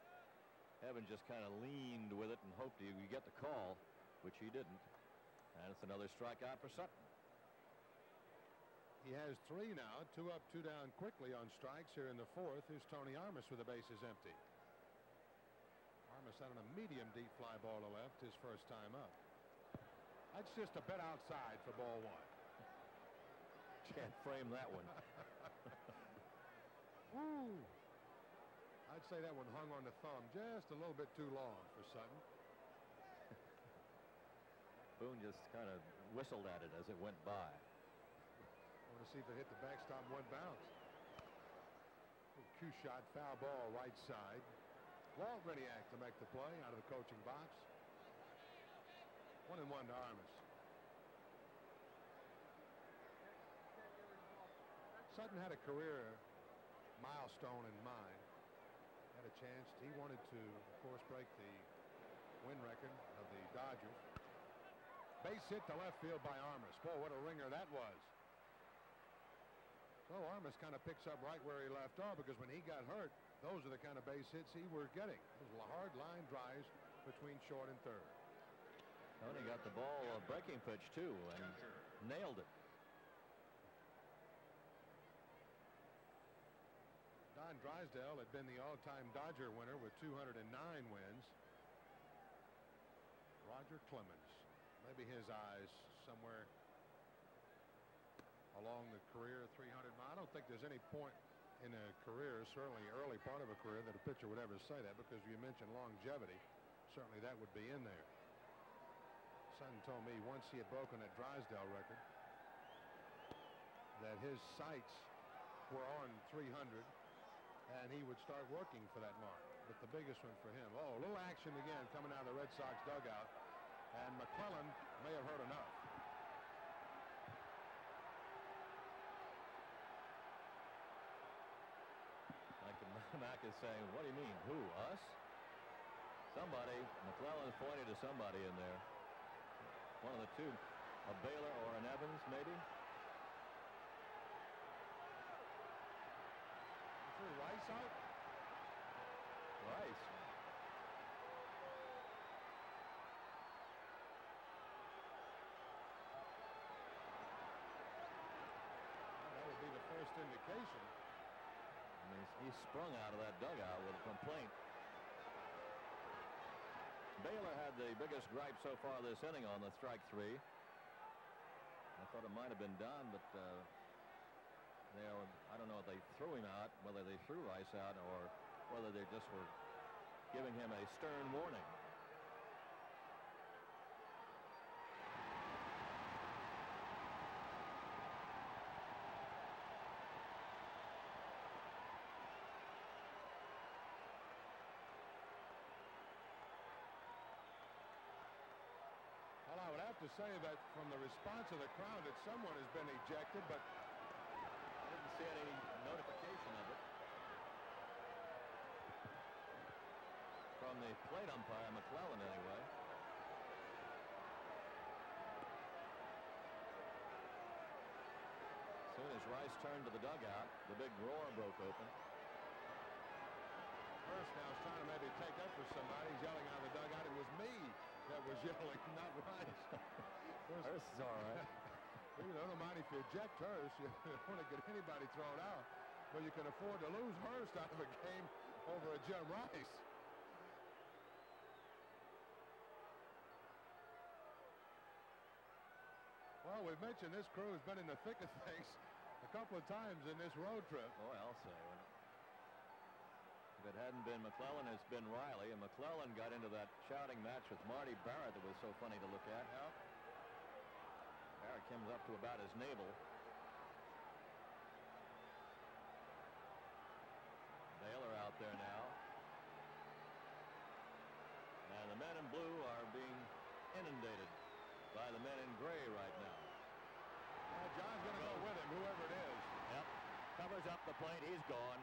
Evan just kind of leaned with it and hoped he would get the call, which he didn't. And it's another strikeout for Sutton. He has three now, two up, two down quickly on strikes here in the fourth. Here's Tony Armas with the bases empty. Armas had on a medium deep fly ball to left his first time up. That's just a bit outside for ball one. Can't frame that one. Woo! I'd say that one hung on the thumb just a little bit too long for Sutton. Boone just kind of whistled at it as it went by. I want to see if it hit the backstop one bounce. Q shot foul ball right side. Walt Hriniak to make the play out of the coaching box. One and one to Armas. Sutton had a career milestone in mind. Had a chance. He wanted to, of course, break the win record of the Dodgers. Base hit to left field by Armas. Boy, what a ringer that was. So Armas kind of picks up right where he left off because when he got hurt, those are the kind of base hits he were getting. Those hard line drives between short and third. Tony got the ball a breaking pitch too and nailed it. Don Drysdale had been the all-time Dodger winner with 209 wins. Roger Clemens, maybe his eyes somewhere along the career 300 mile. I don't think there's any point in a career, certainly early part of a career, that a pitcher would ever say that because you mentioned longevity. Certainly that would be in there. Sutton told me once he had broken that Drysdale record that his sights were on 300 and he would start working for that mark. But the biggest one for him. Oh, a little action again coming out of the Red Sox dugout. And McClelland may have heard enough. Like Mac is saying, what do you mean? Who? Us? Somebody. McClelland's pointing to somebody in there. One of the two. A Baylor or an Evans, maybe? Threw out. Rice. Well, that would be the first indication. I mean, he sprung out of that dugout with a complaint. Baylor had the biggest gripe so far this inning on the strike three. I thought it might have been done, but uh, they are, I don't know if they threw him out, whether they threw Rice out or whether they just were giving him a stern warning. Well, I would have to say that from the response of the crowd that someone has been ejected, but Any notification of it. From the plate umpire, McClelland, anyway. As soon as Rice turned to the dugout, the big roar broke open. Hurst now is trying to maybe take up for somebody. He's yelling out of the dugout. It was me that was yelling, not Rice. Hurst is all right. You know, don't mind if you eject Hurst. You don't want to get anybody thrown out. But you can afford to lose Hurst out of a game over a Jim Rice. Well, we've mentioned this crew has been in the thick of things a couple of times in this road trip. Boy, I'll say. If it hadn't been McClelland, it's been Reilly. And McClelland got into that shouting match with Marty Barrett that was so funny to look at. Yep. Comes up to about his navel. Baylor out there now. And the men in blue are being inundated by the men in gray right now. Uh, John's going to go with him, whoever it is. Yep. Covers up the plate. He's gone.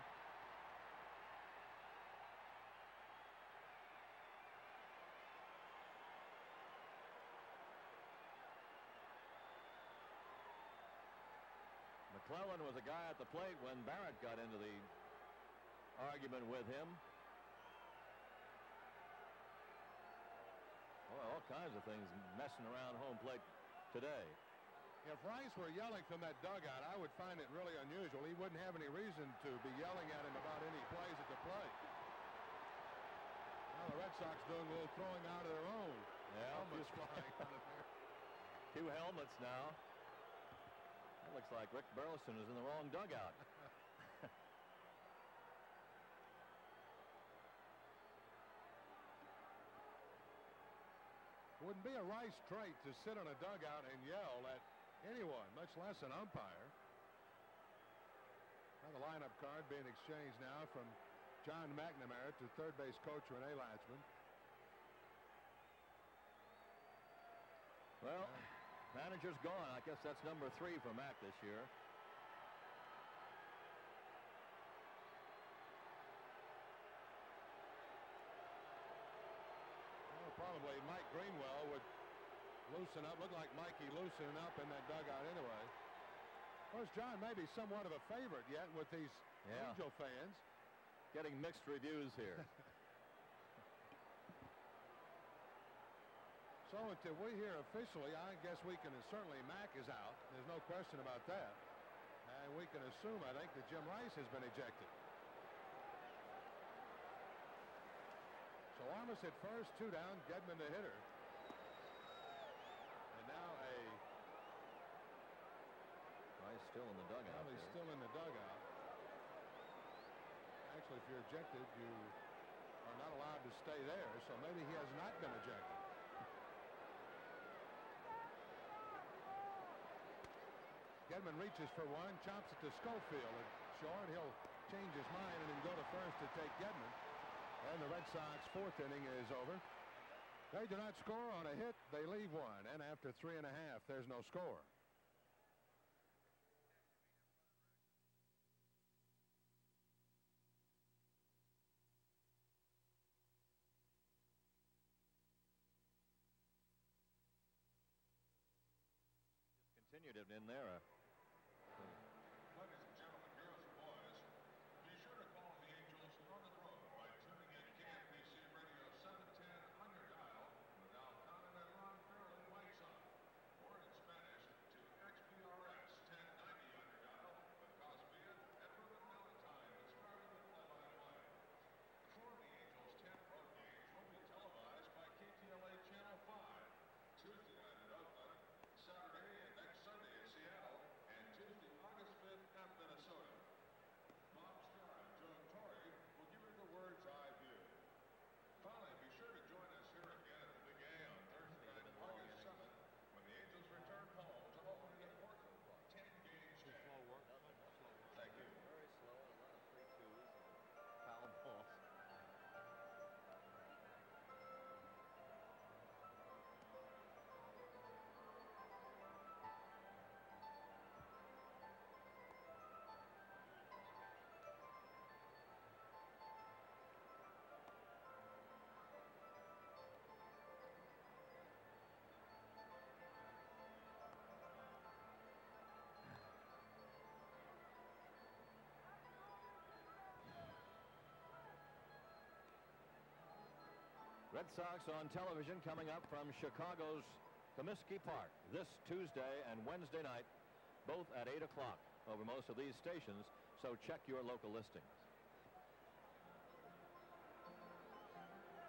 McClelland was a guy at the plate when Barrett got into the argument with him. Well, all kinds of things messing around home plate today. If Rice were yelling from that dugout, I would find it really unusual. He wouldn't have any reason to be yelling at him about any plays at the plate. Now the Red Sox doing a little throwing out of their own. Yeah, Helmets flying out of there. Two helmets now. That looks like Rick Burleson is in the wrong dugout. Wouldn't be a Rice trait to sit on a dugout and yell at anyone, much less an umpire. Now the lineup card being exchanged now from John McNamara to third base coach Rene Lachemann. Well, manager's gone. I guess that's number three for Mac this year. Well, probably Mike Greenwell would loosen up. Look like Mikey loosening up in that dugout anyway. Of course, John may be somewhat of a favorite yet with these Yeah. Angel fans. Getting mixed reviews here. So until we hear officially, I guess we can certainly Mac is out. There's no question about that. And we can assume, I think, that Jim Rice has been ejected. So Armas at first, two down, Gedman the hitter. And now a Rice still in the dugout. well, he's still in the dugout. Actually, if you're ejected, you are not allowed to stay there. So maybe he has not been ejected. Gedman reaches for one, chops it to Schofield. And short, he'll change his mind and then go to first to take Gedman. And the Red Sox fourth inning is over. They do not score on a hit. They leave one. And after three and a half, there's no score. Continued in there. Red Sox on television coming up from Chicago's Comiskey Park this Tuesday and Wednesday night, both at 8 o'clock over most of these stations, so check your local listings.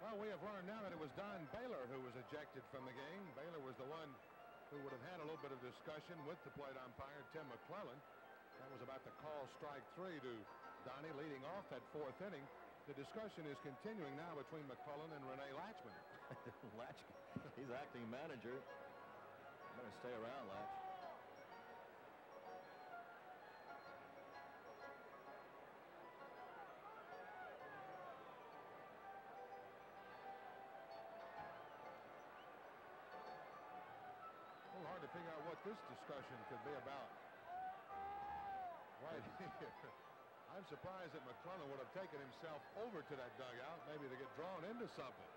Well, we have learned now that it was Don Baylor who was ejected from the game. Baylor was the one who would have had a little bit of discussion with the plate umpire, Tim McClelland. That was about the call strike three to Donnie leading off that fourth inning. The discussion is continuing now between McClelland and Rene Lachemann. Lachemann, he's acting manager. I'm gonna stay around, Latch. Hard to figure out what this discussion could be about. Right here. I'm surprised that McClelland would have taken himself over to that dugout, maybe to get drawn into something.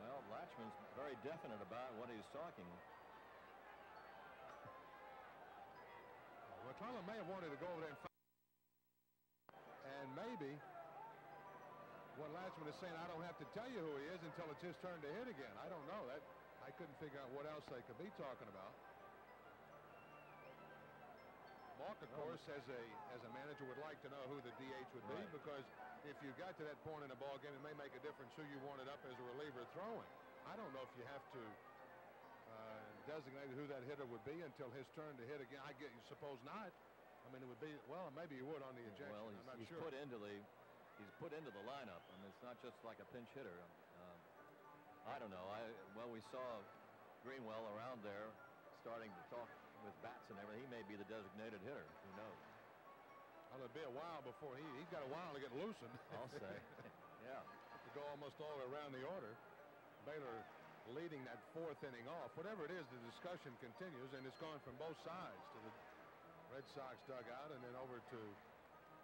Well, Lachemann's very definite about what he's talking. McClelland may have wanted to go over there and find and maybe what Lachemann is saying, I don't have to tell you who he is until it's his turn to hit again. I don't know. That I couldn't figure out what else they could be talking about. Mauch, of course, as a as a manager would like to know who the DH would be Right. because if you got to that point in the ball game, it may make a difference who you wanted up as a reliever throwing. I don't know if you have to uh, designate who that hitter would be until his turn to hit again. I get you suppose not. I mean, it would be well, maybe you would on the ejection. Well, he's, I'm not he's sure. put into the he's put into the lineup. I mean, it's not just like a pinch hitter. Um, I don't know. I well, we saw Greenwell around there starting to talk with bats and everything. He may be the designated hitter. Who knows? Well, it'll be a while before he he's got a while to get loosened. I'll say. yeah. to go almost all the way around the order. Baylor leading that fourth inning off. Whatever it is, the discussion continues, and it's gone from both sides to the Red Sox dugout and then over to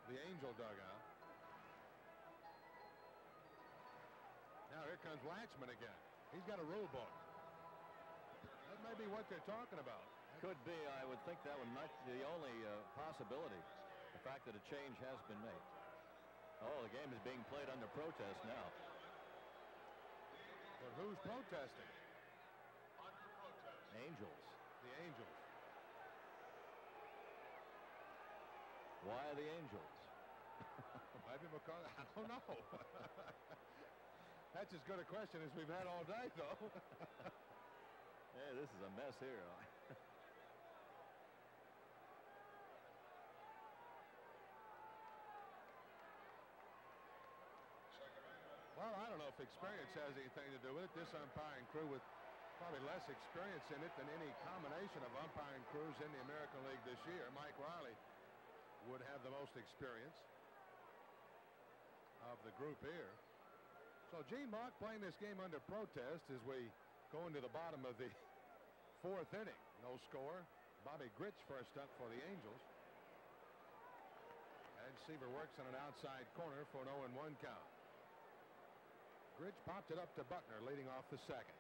the Angel dugout. Now here comes Lachemann again. He's got a rule book. That may be what they're talking about. Could be. I would think that would not be the only uh, possibility. The fact that a change has been made. Oh, the game is being played under protest now. But who's protesting? Angels. The Angels. Why are the Angels? Maybe because I don't know. That's as good a question as we've had all day, though. yeah, this is a mess here. Well, I don't know if experience has anything to do with it. This umpiring crew with probably less experience in it than any combination of umpiring crews in the American League this year. Mike Reilly would have the most experience of the group here. So Gene Mauch playing this game under protest as we go into the bottom of the fourth inning. No score. Bobby Grich first up for the Angels. And Seaver works on an outside corner for an 0-1 count. Grich popped it up to Buckner leading off the second.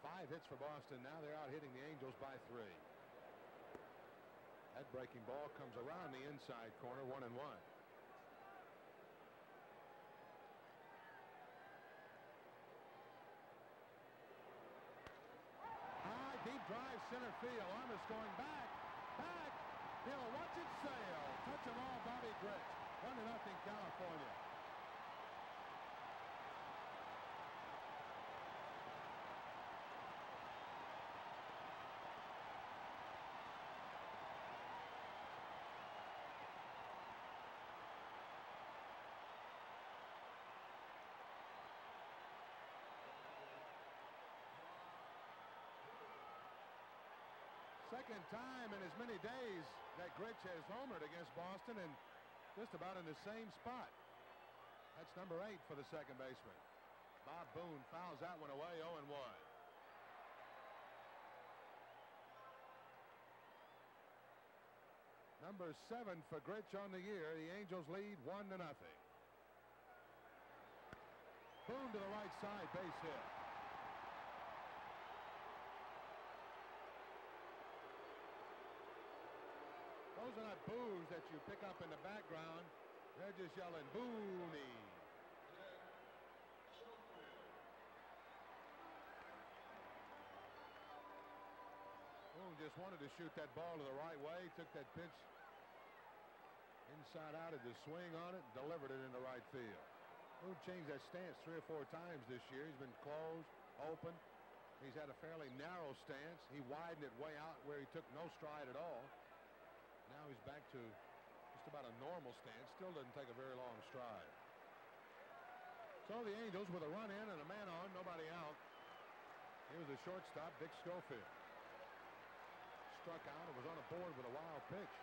Five hits for Boston now. They're out hitting the Angels by three. That breaking ball comes around the inside corner, one and one. High, deep drive center field. Armas going back, back. He'll watch it sail. Touch them all, Bobby Grich. One to nothing, California. Second time in as many days that Grich has homered against Boston and just about in the same spot. That's number eight for the second baseman. Bob Boone fouls that one away 0 and 1. Number seven for Grich on the year. The Angels lead one to nothing. Boone to the right side, base hit. Those are not boos that you pick up in the background. They're just yelling Booney. Boone just wanted to shoot that ball to the right way. Took that pitch inside out, had to swing on it, delivered it into right field. Boone changed that stance three or four times this year. He's been closed, open. He's had a fairly narrow stance. He widened it way out where he took no stride at all. Now he's back to just about a normal stance. Still doesn't take a very long stride. So the Angels with a run in and a man on, nobody out. Here's the shortstop, Dick Schofield. Struck out. It was on a board with a wild pitch.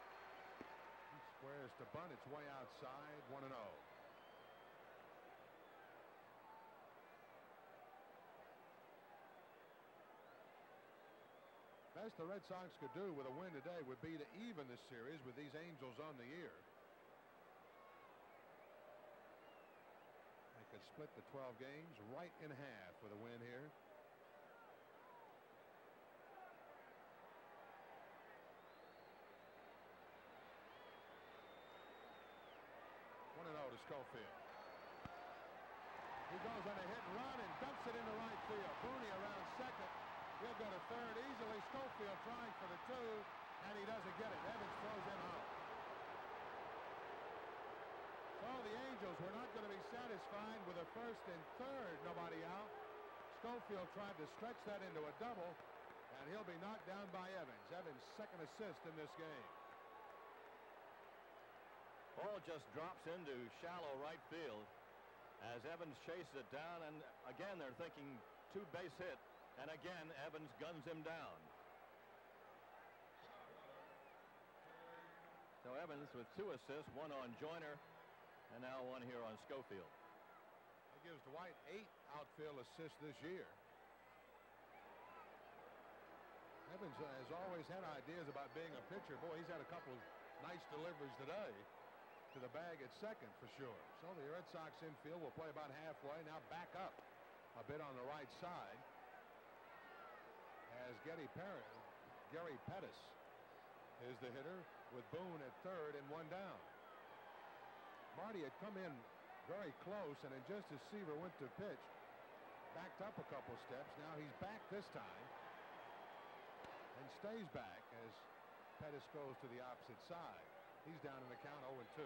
He squares to bunt. It's way outside. 1 Best the Red Sox could do with a win today would be to even the series with these Angels on the year. They could split the 12 games right in half with a win here. One and zero to Schofield. He goes on a hit and run and dumps it into right field. Booney around second. He'll go to third easily. Schofield trying for the two, and he doesn't get it. Evans throws him out. So the Angels were not going to be satisfied with a first and third, nobody out. Schofield tried to stretch that into a double, and he'll be knocked down by Evans. Evans' second assist in this game. Ball just drops into shallow right field as Evans chases it down and again they're thinking two base hit and again Evans guns him down. So Evans with two assists, one on Joyner and now one here on Schofield. That gives Dwight eight outfield assists this year. Evans has always had ideas about being a pitcher. Boy, he's had a couple of nice deliveries today to the bag at second for sure. So the Red Sox infield will play about halfway. Now back up a bit on the right side as Gary, Perry, Gary Pettis is the hitter with Boone at third and one down. Marty had come in very close and then just as Seaver went to pitch backed up a couple steps. Now he's back this time and stays back as Pettis goes to the opposite side. He's down in the count 0 2.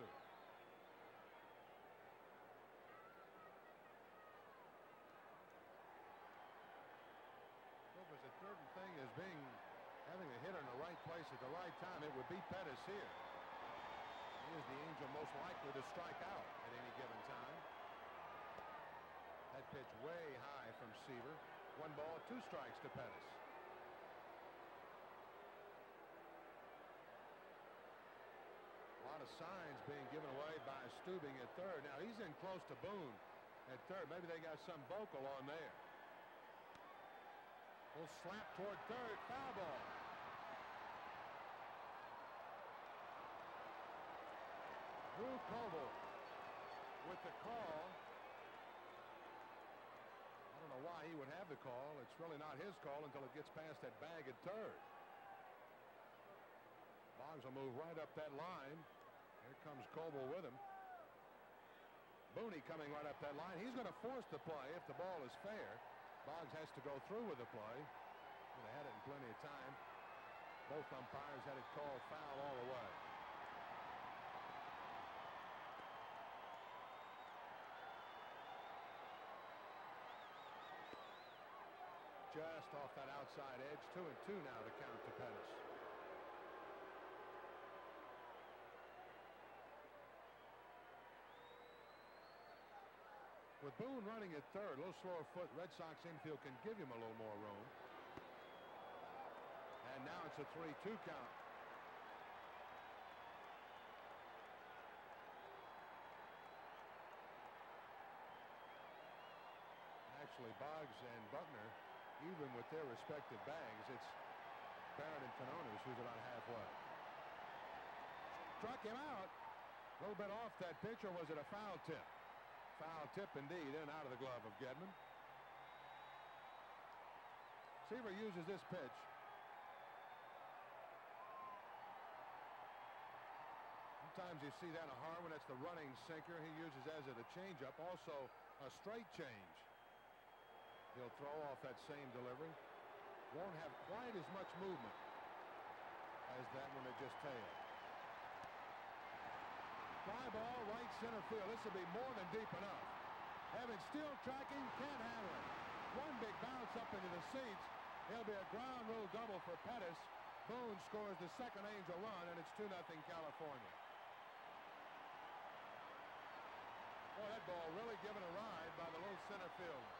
So if there's a certain thing as being having a hitter in the right place at the right time, it would be Pettis here. He is the Angel most likely to strike out at any given time. That pitch way high from Seaver. One ball, two strikes to Pettis. A lot of signs being given away by Stubing at third. Now he's in close to Boone at third. Maybe they got some vocal on there. Will slap toward third. Foul ball. Drew Coble with the call. I don't know why he would have the call. It's really not his call until it gets past that bag at third. Boggs will move right up that line. Here comes Coble with him. Booney coming right up that line. He's going to force the play if the ball is fair. Boggs has to go through with the play. They had it in plenty of time. Both umpires had it called foul all the way. Just off that outside edge. Two and two now to count to Pettis. Boone running at third, a little slower foot, Red Sox infield can give him a little more room. And now it's a 3-2 count. Actually, Boggs and Buckner, even with their respective bags, it's Barrett and Quiñones who's about halfway. Struck him out. A little bit off that pitch, or was it a foul tip? Foul tip indeed, in out of the glove of Gedman. Seaver uses this pitch. Sometimes you see that in Harwin. That's the running sinker. He uses as a changeup. Also a straight change. He'll throw off that same delivery. Won't have quite as much movement as that one that just tailed. Fly ball, right center field. This will be more than deep enough. Evans still tracking, can't handle it. One big bounce up into the seats. It'll be a ground rule double for Pettis. Boone scores the second Angel run, and it's 2-0 California. Boy, that ball really given a ride by the little center fielder.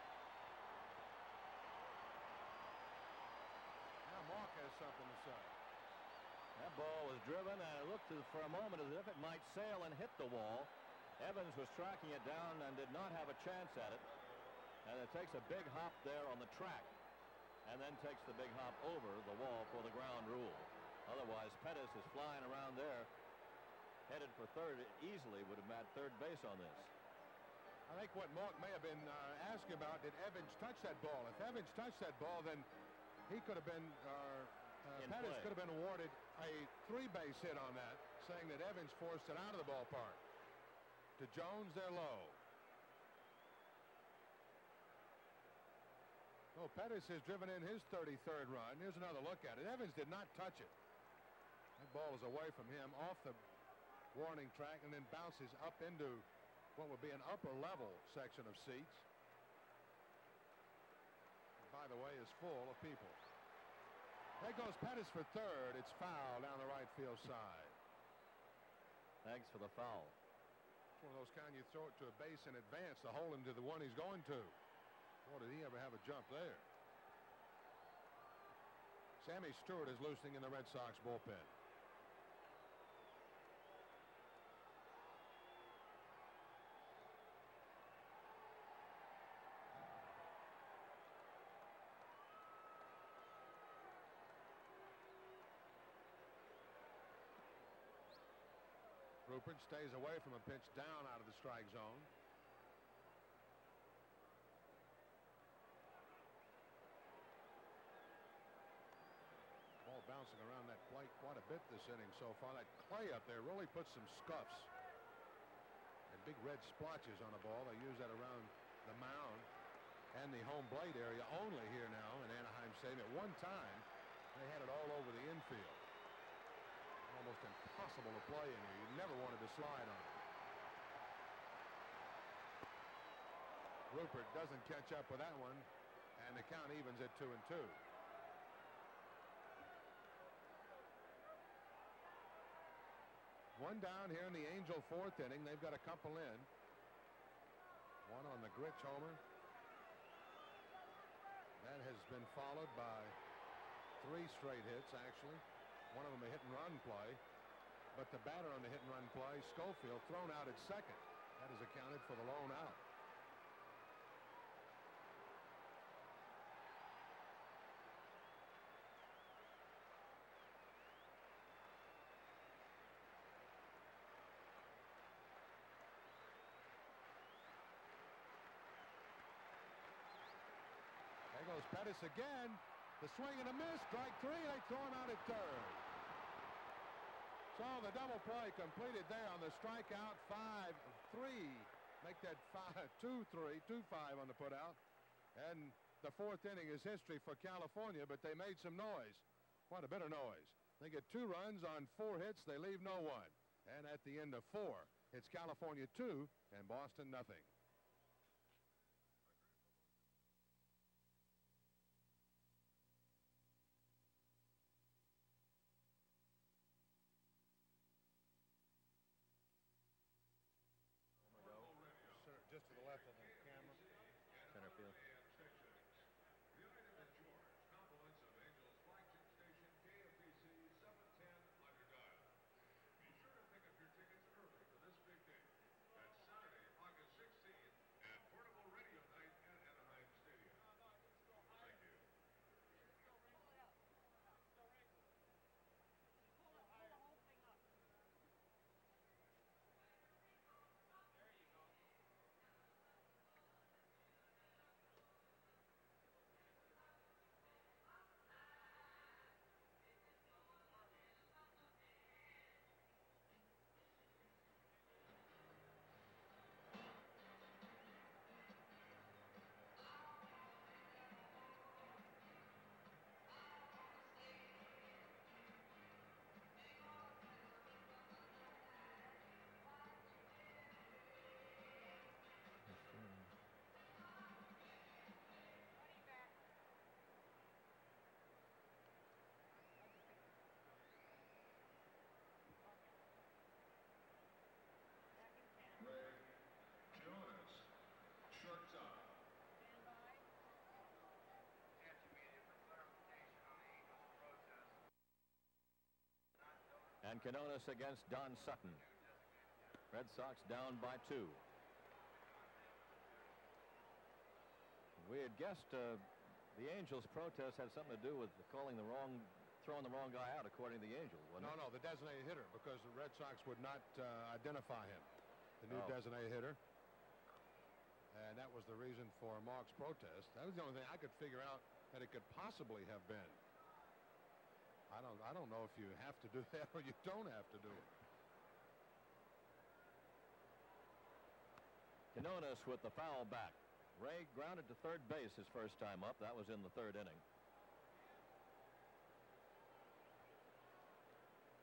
Now Mauch has something to say. That ball was driven and it looked for a moment as if it might sail and hit the wall. Evans was tracking it down and did not have a chance at it. And it takes a big hop there on the track. and then takes the big hop over the wall for the ground rule. Otherwise, Pettis is flying around there, headed for third. Easily would have met third base on this. I think what Mauch may have been uh, asking about, did Evans touch that ball? If Evans touched that ball, then he could have been, uh, uh, Pettis play. could have been awarded a three base hit on that, saying that Evans forced it out of the ballpark. To Jones, they're low. Oh, Pettis has driven in his 33rd run. Here's another look at it. Evans did not touch it. That ball is away from him off the warning track and then bounces up into what would be an upper level section of seats. By the way, is full of people. There goes Pettis for third. It's foul down the right field side. Thanks for the foul. It's one of those kind you throw it to a base in advance to hold him to the one he's going to. Boy, did he ever have a jump there. Sammy Stewart is loosening in the Red Sox bullpen. Ruppert stays away from a pitch down out of the strike zone. Ball bouncing around that plate quite a bit this inning so far. That clay up there really puts some scuffs. And big red splotches on the ball. They use that around the mound and the home plate area only here now in Anaheim Stadium. At one time, they had it all over the infield almost impossible to play in here. You never wanted to slide on it. Ruppert doesn't catch up with that one, and the count evens at two and two. One down here in the Angel fourth inning. They've got a couple in. One on the Grich homer. That has been followed by three straight hits, actually. One of them a hit and run play. But the batter on the hit and run play, Schofield, thrown out at second. That is accounted for the lone out. There goes Pettis again. The swing and a miss. Strike three. They throw him out at third. So the double play completed there on the strikeout. Five, three. Make that five, two, three, two, five on the putout. And the fourth inning is history for California, but they made some noise. Quite a bit of noise. They get two runs on four hits. They leave no one. And at the end of four, it's California two and Boston nothing. And Quinones against Don Sutton. Red Sox down by two. We had guessed uh, The Angels protest had something to do with calling the wrong, throwing the wrong guy out, according to the Angels, wasn't No, it? no, the designated hitter because the Red Sox would not uh, identify him, the new Oh. designated hitter. And that was the reason for Mauch's protest. That was the only thing I could figure out that it could possibly have been. I don't, I don't know if you have to do that or you don't have to do it. Quinones with the foul back. Rey grounded to third base his first time up. That was in the third inning.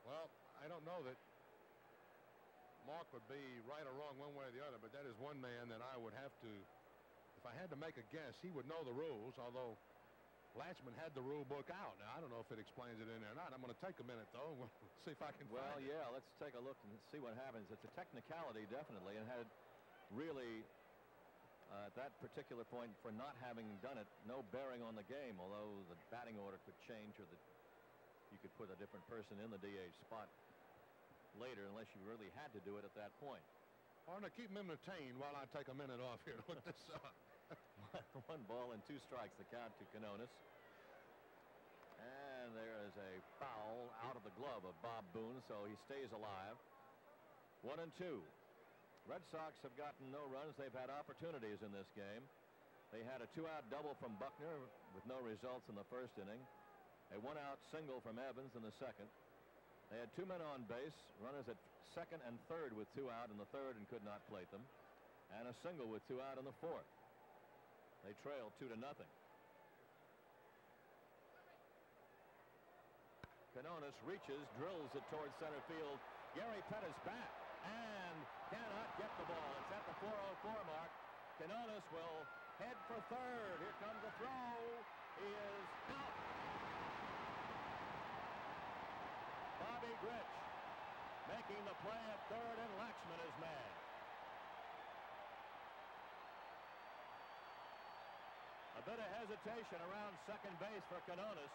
Well, I don't know that Mauch would be right or wrong one way or the other, but that is one man that I would have to, if I had to make a guess, he would know the rules, although Lachemann had the rule book out. Now, I don't know if it explains it in there or not. I'm going to take a minute, though, and see if I can Well, find it. yeah, let's take a look and see what happens. It's a technicality, definitely, and had really, uh, at that particular point, for not having done it, no bearing on the game, although the batting order could change or that you could put a different person in the DH spot later unless you really had to do it at that point. Or to keep him entertained while I take a minute off here to look this up. One ball and two strikes the count to Quinones. And there is a foul out of the glove of Bob Boone, so he stays alive. One and two. Red Sox have gotten no runs. They've had opportunities in this game. They had a two-out double from Buckner with no results in the first inning. A one-out single from Evans in the second. They had two men on base, runners at second and third with two out in the third and could not plate them, and a single with two out in the fourth. They trail two to nothing. Quinones reaches, drills it towards center field. Gary Pettis back and cannot get the ball. It's at the 404 mark. Quinones will head for third. Here comes the throw. He is out. Bobby Grich making the play at third, and Lachemann is mad. A bit of hesitation around second base for Quinones.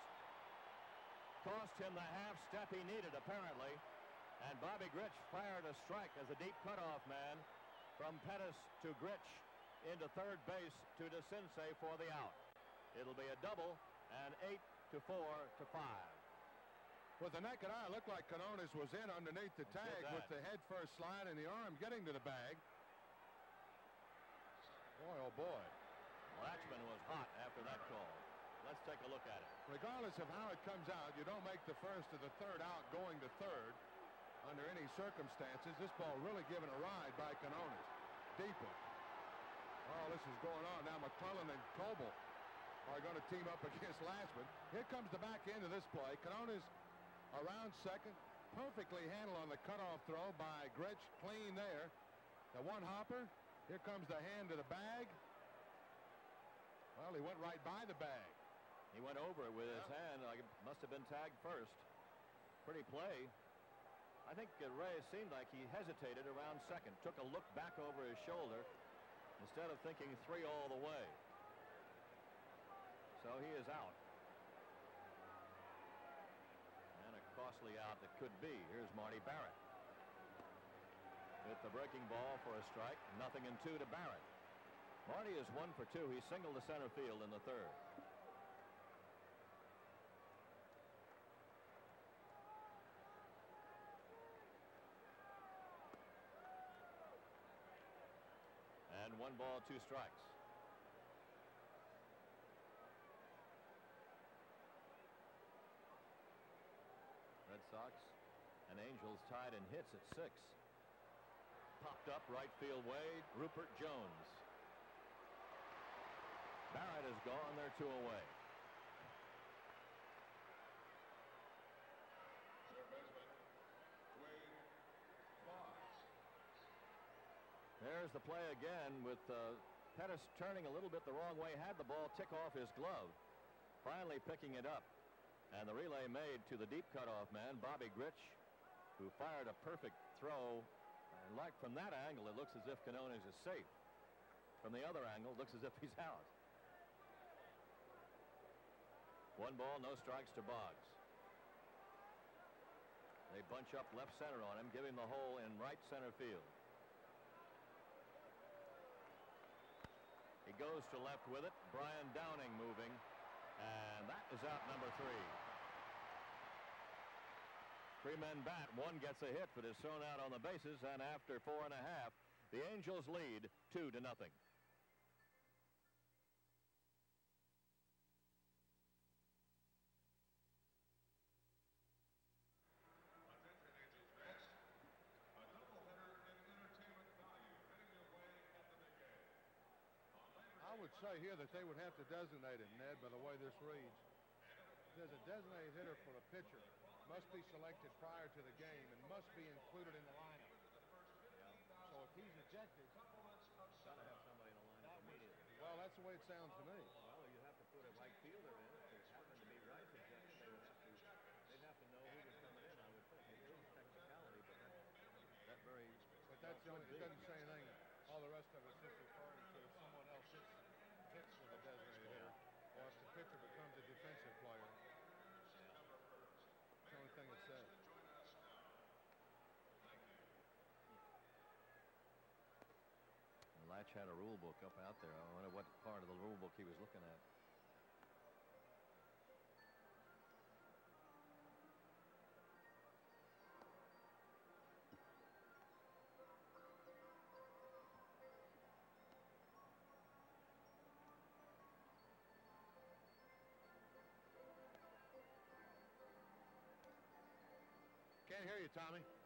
Cost him the half step he needed, apparently. And Bobby Grich fired a strike as a deep cutoff man from Pettis to Grich into third base to DeCinces for the out. It'll be a double and eight to four to five. With the naked eye, it looked like Quinones was in underneath the tag with the head first slide and the arm getting to the bag. Boy, oh boy. Lachemann was hot after that call. Let's take a look at it. Regardless of how it comes out, you don't make the first or the third out going to third under any circumstances. This ball really given a ride by Quinones. Deeper. Oh, this is going on. Now McClelland and Coble are going to team up against Lachemann. Here comes the back end of this play. Quinones around second. Perfectly handled on the cutoff throw by Grich. Clean there. The one hopper. Here comes the hand to the bag. Well, he went right by the bag. He went over it with his hand. Like it must have been tagged first. Pretty play. I think uh, Rey seemed like he hesitated around second. Took a look back over his shoulder instead of thinking three all the way. So he is out. And a costly out that could be. Here's Marty Barrett. With the breaking ball for a strike. Nothing in two to Barrett. Marty is one for two. He singled to center field in the third. And one ball, two strikes. Red Sox and Angels tied in hits at six. Popped up right field way, Ruppert Jones. Barrett is gone. They're two away. Third baseman, Wade Boggs. There's the play again with uh, Pettis turning a little bit the wrong way, had the ball tick off his glove. Finally picking it up. And the relay made to the deep cutoff man, Bobby Grich, who fired a perfect throw. And like from that angle, it looks as if Quinones is safe. From the other angle, it looks as if he's out. One ball, no strikes to Boggs. They bunch up left center on him, him the hole in right center field. He goes to left with it. Brian Downing moving. And that is out number three. Three men bat. One gets a hit, but is thrown out on the bases. And after four and a half, the Angels lead two to nothing. Attention, Angels fans. A doubleheader in entertainment value heading your way at the big game. On Labor Say here that they would have to designate him, Ned, by the way this reads. There's a designated hitter for a pitcher. Must be selected prior to the game and must be included in the lineup. So if he's ejected, Got to have somebody in the lineup immediately. well, that's the way it sounds to me. Well, you have to put a right fielder in. If it happened to be Rice ejected, they would have to. They'd have to know who was coming in. I would think it is technicality, but that that very. But that's the only, it doesn't say anything. All the rest of it's just referring to if someone else hits, hits with a designated hitter, or if the pitcher becomes a defensive player. It's the only thing it says. Latch had a rule book up out there. I wonder what part of the rule book he was looking at. Can't hear you, Tommy.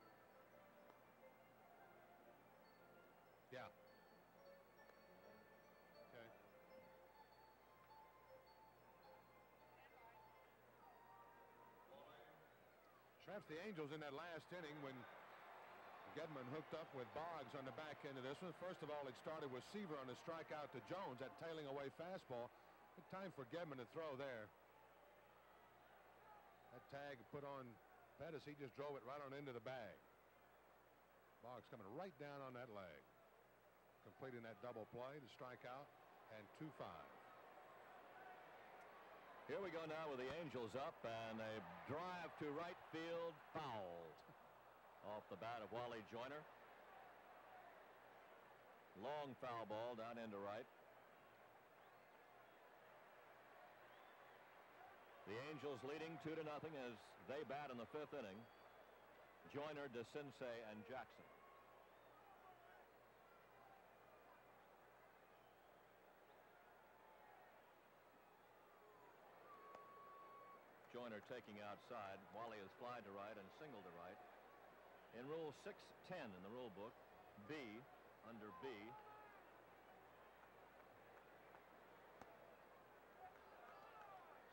Perhaps the Angels in that last inning when Gedman hooked up with Boggs on the back end of this one. First of all, it started with Seaver on the strikeout to Jones, that tailing away fastball. Good time for Gedman to throw there. That tag put on Pettis, he just drove it right on into the bag. Boggs coming right down on that leg. Completing that double play to strike out and 2-5. Here we go now with the Angels up and a drive to right field fouled off the bat of Wally Joyner. Long foul ball down into right. The Angels leading two to nothing as they bat in the fifth inning. Joyner, DeCinces, and Jackson. Joyner taking outside. Wally has flied to right and singled to right. In Rule 610 in the rule book, B, under B,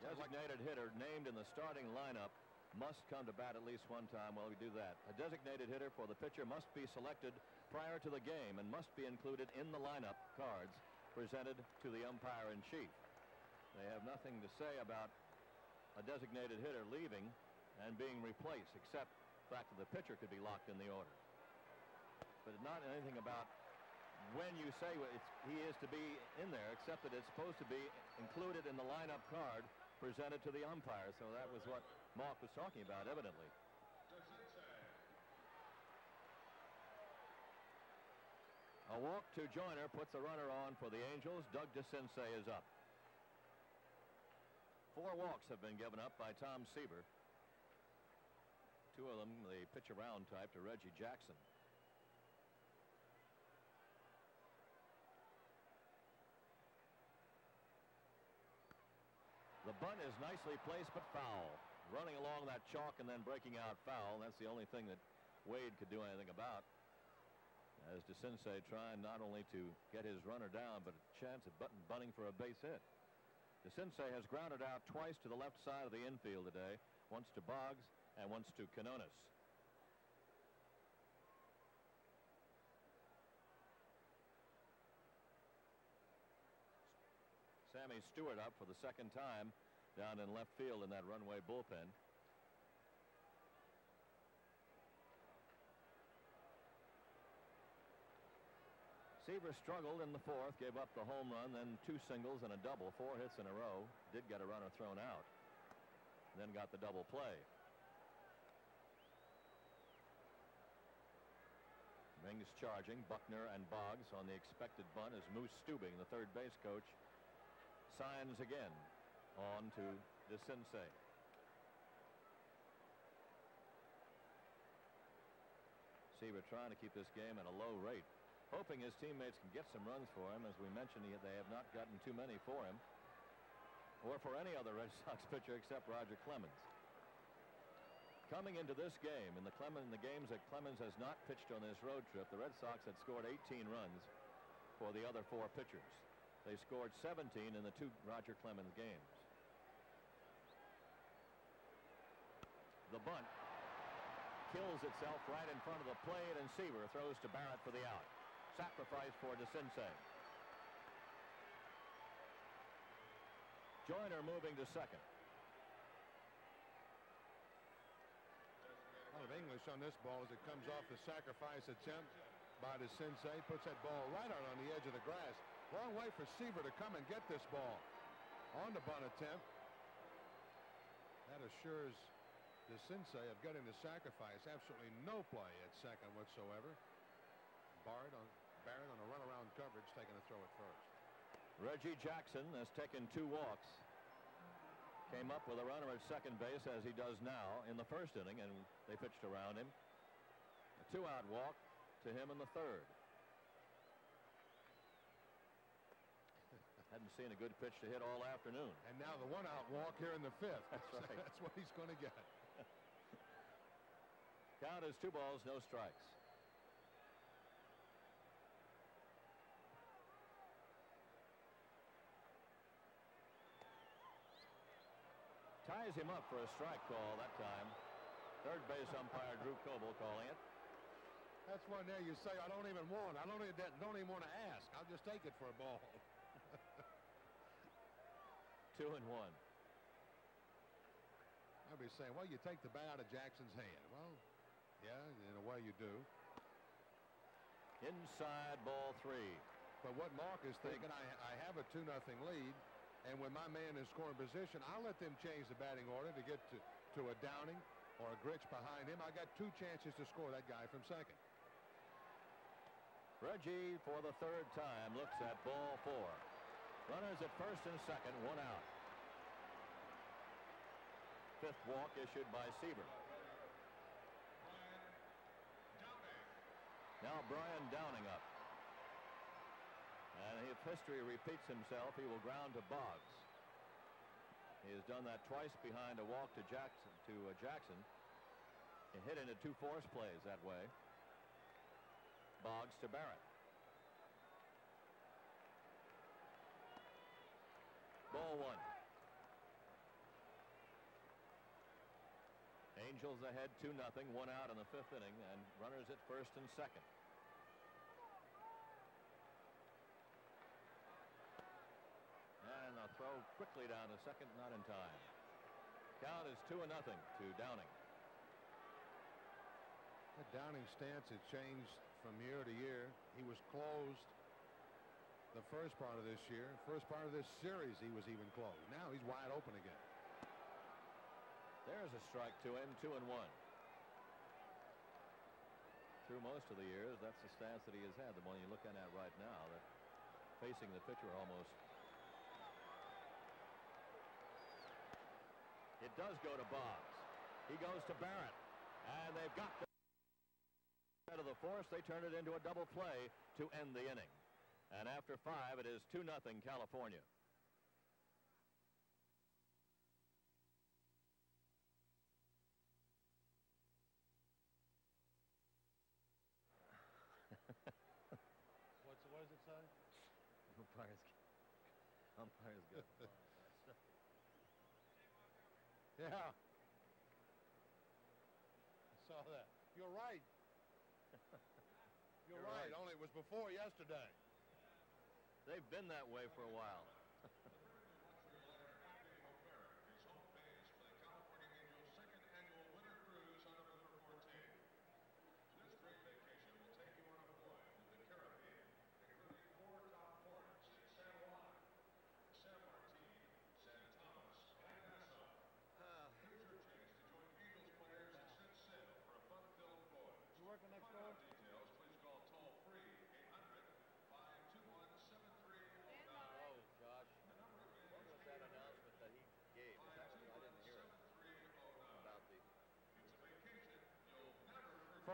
Designated hitter named in the starting lineup must come to bat at least one time while we do that. A designated hitter for the pitcher must be selected prior to the game and must be included in the lineup cards presented to the umpire in chief. They have nothing to say about a designated hitter leaving and being replaced except the fact that the pitcher could be locked in the order. But not anything about when you say he is to be in there except that it's supposed to be included in the lineup card presented to the umpire. So that was what Mauch was talking about, evidently. A walk to Joyner puts a runner on for the Angels. Doug DeCinces is up. Four walks have been given up by Tom Seaver. Two of them the pitch around type to Reggie Jackson. The bunt is nicely placed but foul. Running along that chalk and then breaking out foul. That's the only thing that Wade could do anything about. As DeCinces trying not only to get his runner down but a chance at button bunting for a base hit. DeCinces has grounded out twice to the left side of the infield today. Once to Boggs and once to Quinones. Sammy Stewart up for the second time down in left field in that runway bullpen. Seaver struggled in the fourth, gave up the home run, then two singles and a double, four hits in a row. Did get a runner thrown out. Then got the double play. Mings charging. Buckner and Boggs on the expected bunt as Moose Stubing, the third base coach, signs again. On to DeCinces. Seaver trying to keep this game at a low rate, hoping his teammates can get some runs for him. As we mentioned, he, they have not gotten too many for him or for any other Red Sox pitcher except Roger Clemens. Coming into this game, in the Clemens, in the games that Clemens has not pitched on this road trip, the Red Sox had scored 18 runs for the other four pitchers. They scored 17 in the two Roger Clemens games. The bunt kills itself right in front of the plate, and Seaver throws to Barrett for the out. Sacrifice for DeCinces. Joyner moving to second. A lot of English on this ball as it comes off the sacrifice attempt by DeCinces. Puts that ball right out on the edge of the grass. Long way for Seaver to come and get this ball on the bunt attempt. That assures DeCinces of getting the sacrifice. Absolutely no play at second whatsoever. Barrett on On a runaround coverage taking a throw at first. Reggie Jackson has taken two walks. Came up with a runner at second base as he does now in the first inning and they pitched around him. A two out walk to him in the third. Hadn't seen a good pitch to hit all afternoon. And now the one out walk here in the fifth. That's right. That's what he's going to get. Count is two balls, no strikes. Ties him up for a strike call that time. Third base umpire Drew Coble calling it. That's one there you say I don't even want. I don't even don't even want to ask. I'll just take it for a ball. Two and one. I'll be saying, well, you take the bat out of Jackson's hand. Well, yeah, in a way you do. Inside ball three. But what Mauch is thinking, I, I have a 2 nothing lead, and when my man is scoring position, I'll let them change the batting order to get to, to a Downing or a Grich behind him. I got two chances to score that guy from second. Reggie, for the third time, looks at ball four. Runners at first and second, one out. Fifth walk issued by Seaver. Now Brian Downing up. And if history repeats himself, he will ground to Boggs. He has done that twice behind a walk to Jackson. To uh, Jackson. He hit into two force plays that way. Boggs to Barrett. Ball one. Angels ahead 2 nothing, one out in the fifth inning, and runners at first and second. And a throw quickly down to second, not in time. Count is 2 and nothing to Downing. The Downing stance has changed from year to year. He was closed the first part of this year. First part of this series, he was even closed. Now he's wide open again. There's a strike to him, two and one. Through most of the years, that's the stance that he has had. The one you're looking at right now, that facing the pitcher almost. It does go to Boggs. He goes to Barrett, and they've got the of the force. They turn it into a double play to end the inning. And after five, it is 2 nothing California. What's, what does it say? Umpires, umpires got Yeah. I saw that. You're right. You're, You're right. right. Only it was before yesterday. They've been that way for a while.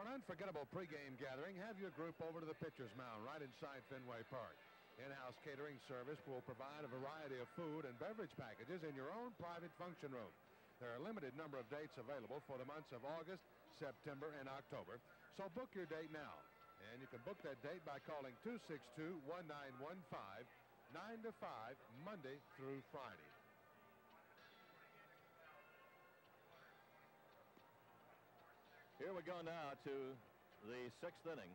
Unforgettable pregame gathering, have your group over to the pitcher's mound right inside Fenway Park. In-house catering service will provide a variety of food and beverage packages in your own private function room. There are a limited number of dates available for the months of August, September, and October, so book your date now. And you can book that date by calling 262-1915, 9 to 5, Monday through Friday. Here we go now to the sixth inning.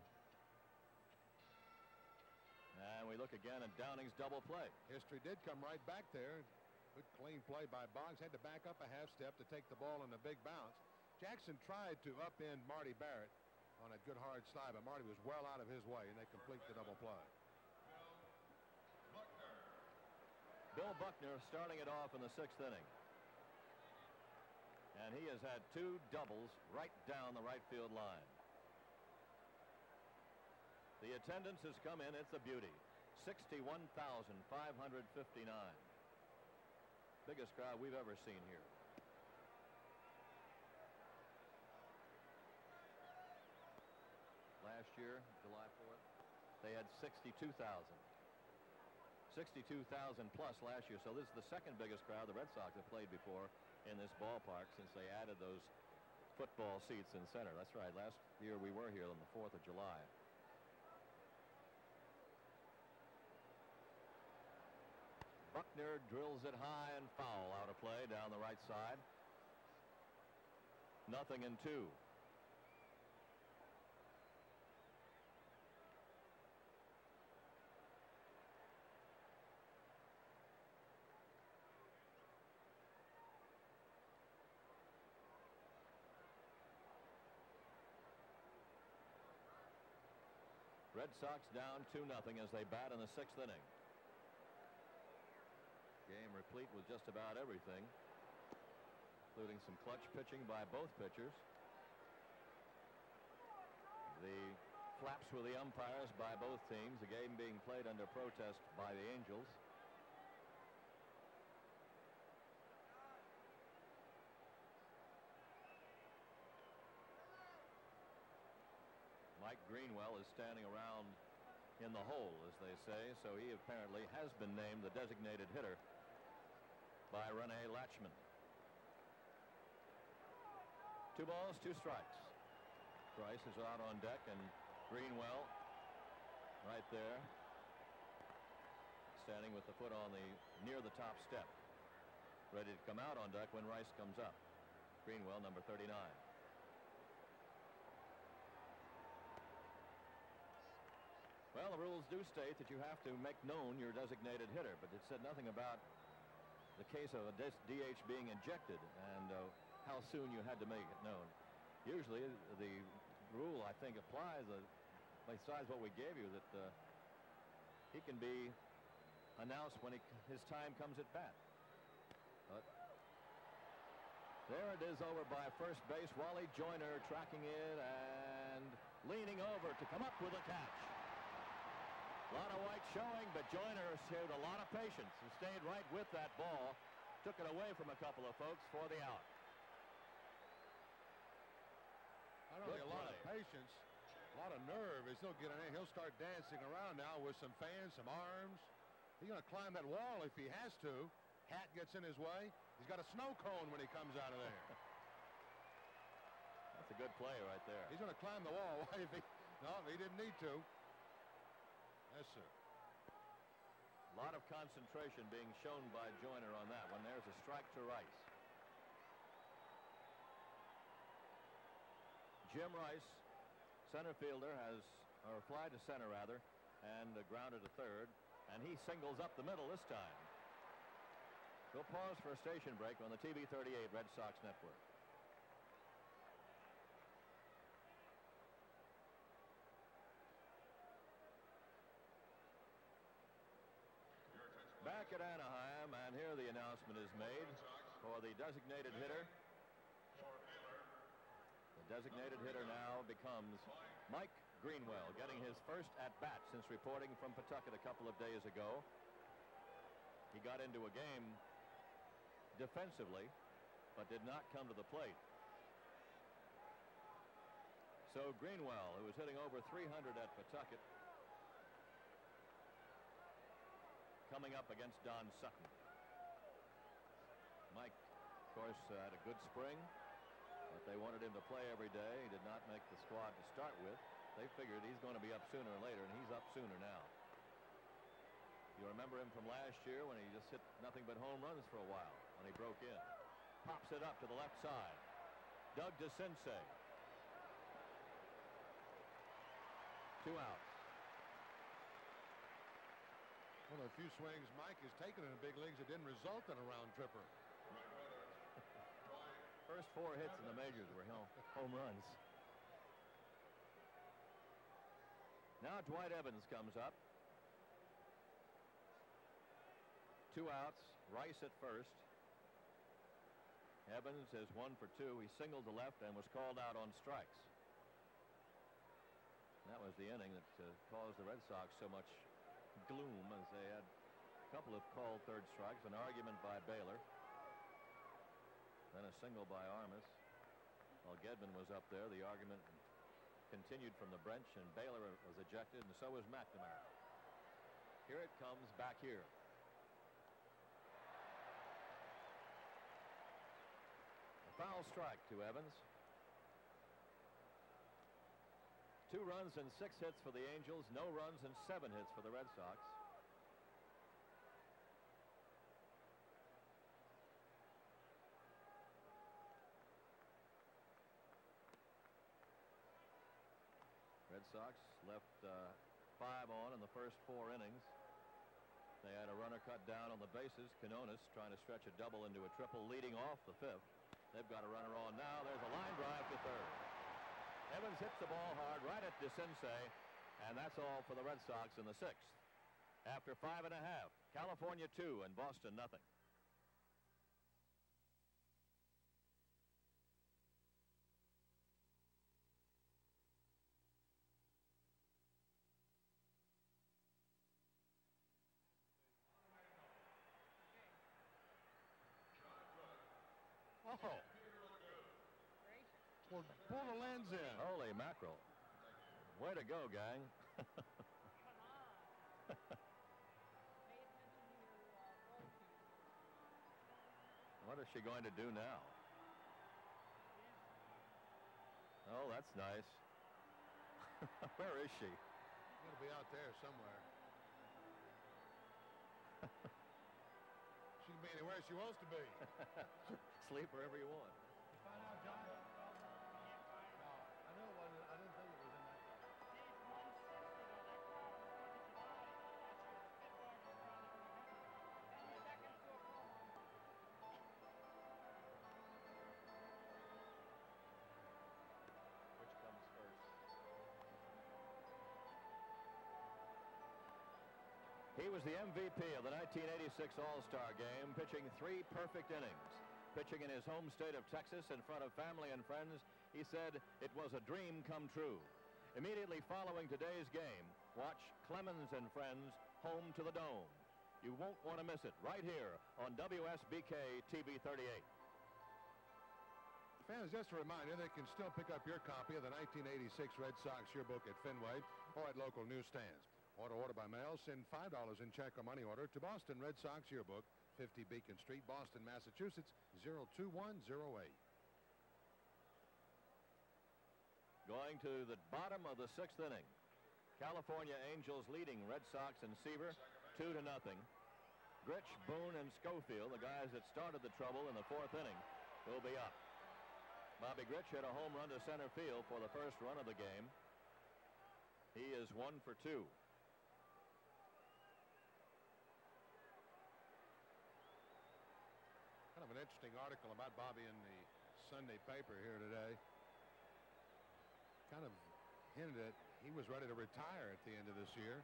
And we look again at Downing's double play. History did come right back there. Good clean play by Boggs. Had to back up a half step to take the ball in a big bounce. Jackson tried to upend Marty Barrett on a good hard slide, but Marty was well out of his way, and they complete the double play. Bill Buckner starting it off in the sixth inning. And he has had two doubles right down the right field line. The attendance has come in. It's a beauty. 61,559. Biggest crowd we've ever seen here. Last year, July 4th, they had 62,000. 62,000 plus last year. So this is the second biggest crowd the Red Sox have played before in this ballpark since they added those football seats in center. That's right. Last year we were here on the 4th of July. Buckner drills it high and foul out of play down the right side. Nothing in two. Red Sox down 2 nothing as they bat in the sixth inning. Game replete with just about everything, including some clutch pitching by both pitchers. The flaps with the umpires by both teams. The game being played under protest by the Angels. Is standing around in the hole, as they say, so he apparently has been named the designated hitter by Rene Lachemann. Two balls, two strikes. Price is out on deck, and Greenwell right there, standing with the foot on the near the top step, ready to come out on deck when Rice comes up. Greenwell, number 39. Well, the rules do state that you have to make known your designated hitter, but it said nothing about the case of a DH being injected and uh, how soon you had to make it known. Usually, the rule, I think, applies uh, besides what we gave you that uh, he can be announced when he, his time comes at bat. But there it is over by first base. Wally Joyner tracking it and leaning over to come up with a catch. A lot of white showing, but Joyner showed a lot of patience and stayed right with that ball. Took it away from a couple of folks for the out. Not only a lot of patience, a lot of nerve. As he'll in he'll start dancing around now with some fans, some arms. He's going to climb that wall if he has to. Hat gets in his way. He's got a snow cone when he comes out of there. That's a good play right there. He's going to climb the wall. if he, no, he didn't need to. Yes, sir. A lot of concentration being shown by Joyner on that one. There's a strike to Rice. Jim Rice, center fielder, has or fly to center rather, and uh, grounded to third, and he singles up the middle this time. We'll pause for a station break on the TV 38 Red Sox Network. Back at Anaheim, and announcement is made for the designated hitter. The designated hitter now becomes Mike Greenwell, getting his first at-bat since reporting from Pawtucket a couple of days ago. He got into a game defensively, but did not come to the plate. So Greenwell, who was hitting over 300 at Pawtucket, coming up against Don Sutton. Course, uh, had a good spring, but they wanted him to play every day. He did not make the squad to start with. They figured he's going to be up sooner or later, and he's up sooner now. You remember him from last year when he just hit nothing but home runs for a while when he broke in. Pops it up to the left side. Doug DeCinces Two outs. One of the few swings Mike has taken in the big leagues that didn't result in a round tripper. First four hits in the majors were home runs. Now Dwight Evans comes up. Two outs. Rice at first. Evans is one for two. He singled to left and was called out on strikes. That was the inning that uh, caused the Red Sox so much gloom as they had a couple of called third strikes, an argument by Baylor, then a single by Armas. While Gedman was up there, the argument continued from the bench, and Baylor was ejected, and so was McNamara. Here it comes back here. A foul strike to Evans. Two runs and six hits for the Angels, no runs and seven hits for the Red Sox. Red Sox left uh, five on in the first four innings. They had a runner cut down on the bases. Quiñones trying to stretch a double into a triple leading off the fifth. They've got a runner on now. There's a line drive to third. Evans hits the ball hard right at DeCinces, and that's all for the Red Sox in the sixth. After five and a half, California two and Boston nothing. Oh. Well, in. Holy mackerel. Way to go, gang. what is she going to do now? Oh, that's nice. Where is she? Got to be out there somewhere. she can be anywhere she wants to be. Sleep wherever you want. He was the MVP of the 1986 All-Star game, pitching three perfect innings. Pitching in his home state of Texas in front of family and friends, he said it was a dream come true. Immediately following today's game, watch Clemens and Friends Home to the Dome. You won't want to miss it right here on WSBK TV 38. Fans, just a reminder, they can still pick up your copy of the 1986 Red Sox yearbook at Fenway or at local newsstands. Order order by mail. Send $5 in check or money order to Boston Red Sox yearbook, 50 Beacon Street, Boston, Massachusetts, 02108. Going to the bottom of the sixth inning. California Angels leading Red Sox and Seaver two to nothing. Grich, Boone, and Schofield, the guys that started the trouble in the fourth inning, will be up. Bobby Grich hit a home run to center field for the first run of the game. He is one for two. Kind of an interesting article about Bobby in the Sunday paper here today. Kind of hinted at he was ready to retire at the end of this year.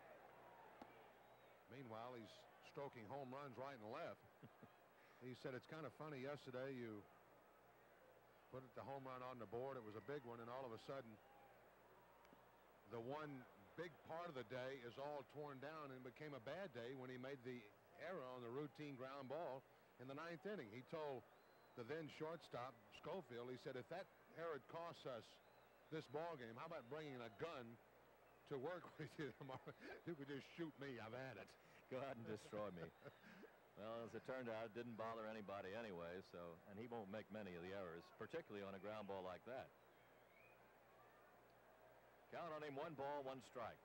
Meanwhile, he's stroking home runs right and left. he said it's kind of funny yesterday you put the home run on the board. It was a big one, and all of a sudden, the one big part of the day is all torn down and became a bad day when he made the error on the routine ground ball in the ninth inning. He told the then shortstop, Schofield, he said, if that error costs us this ball game. How about bringing a gun to work with you tomorrow? You could just shoot me. I've had it. Go out and destroy me. well, as it turned out, it didn't bother anybody anyway, so, and he won't make many of the errors, particularly on a ground ball like that. Count on him, one ball, one strike.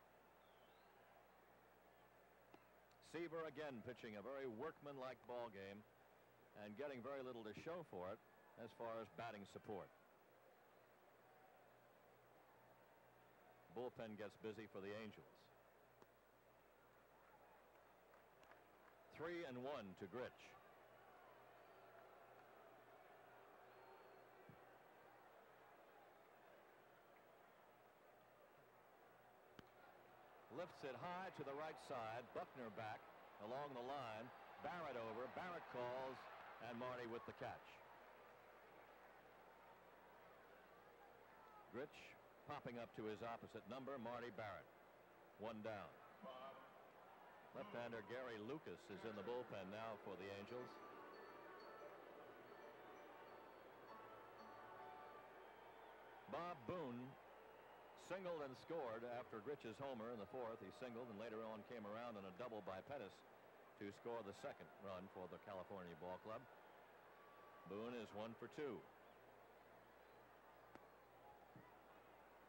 Seaver again pitching a very workmanlike ball game and getting very little to show for it as far as batting support. Bullpen gets busy for the Angels. Three and one to Grich. Lifts it high to the right side. Buckner back along the line. Barrett over. Barrett calls and Marty with the catch. Grich popping up to his opposite number, Marty Barrett. One down. Left-hander Gary Lucas is in the bullpen now for the Angels. Bob Boone singled and scored after Grich's homer in the fourth. He singled and later on came around in a double by Pettis to score the second run for the California Ball Club. Boone is one for two.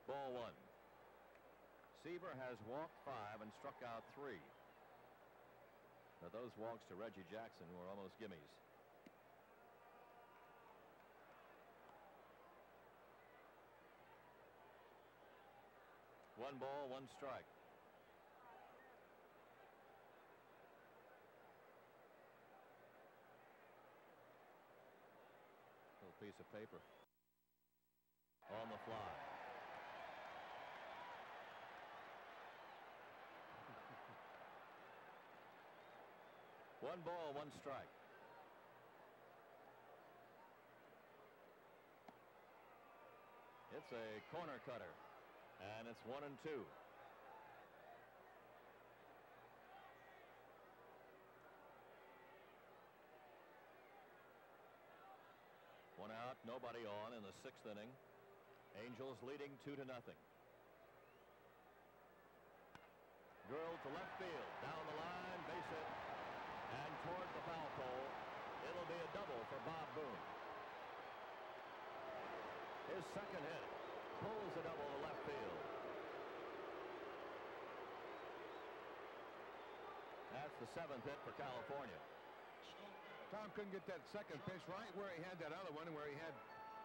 Ball one. Seaver has walked five and struck out three. But those walks to Reggie Jackson were almost gimmies. One ball, one strike. Piece of paper on the fly. One ball, one strike. It's a corner cutter, and it's one and two. One out, nobody on in the sixth inning. Angels leading two to nothing. Girl to left field, down the line, base hit, and toward the foul pole. It'll be a double for Bob Boone. His second hit pulls a double to left field. That's the seventh hit for California. Tom couldn't get that second pitch right where he had that other one, where he had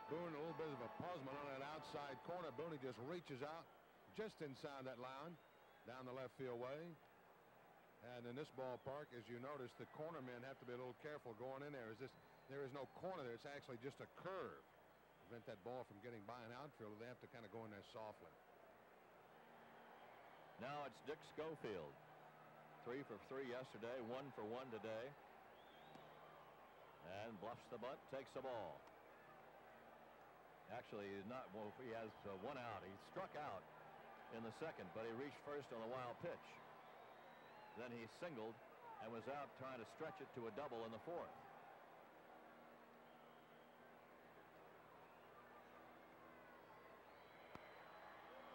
Boone a little bit of a puzzlement on that outside corner. Boone just reaches out just inside that line down the left field way. And in this ballpark, as you notice, the corner men have to be a little careful going in there. Is this there is no corner there. It's actually just a curve. Prevent that ball from getting by an outfielder. They have to kind of go in there softly. Now it's Dick Schofield. Three for three yesterday, one for one today. And bluffs the butt, takes the ball. Actually, he's not. Well, he has uh, one out. He struck out in the second, but he reached first on a wild pitch. Then he singled and was out trying to stretch it to a double in the fourth.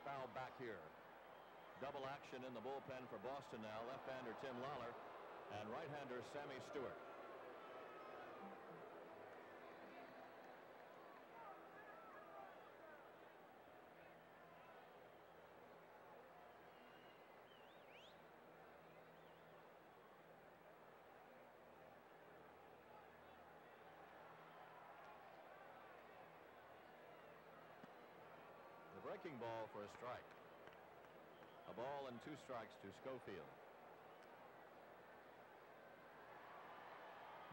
Foul back here. Double action in the bullpen for Boston now. Left-hander Tim Lollar and right-hander Sammy Stewart. Breaking ball for a strike. A ball and two strikes to Schofield.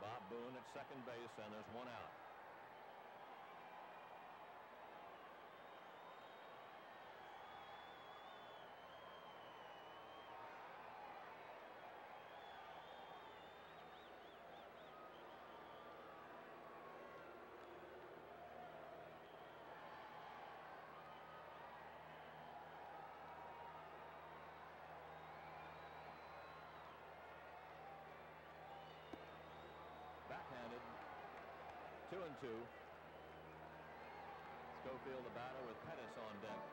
Bob Boone at second base, and there's one out. Two and two. Schofield the batter with Pettis on deck.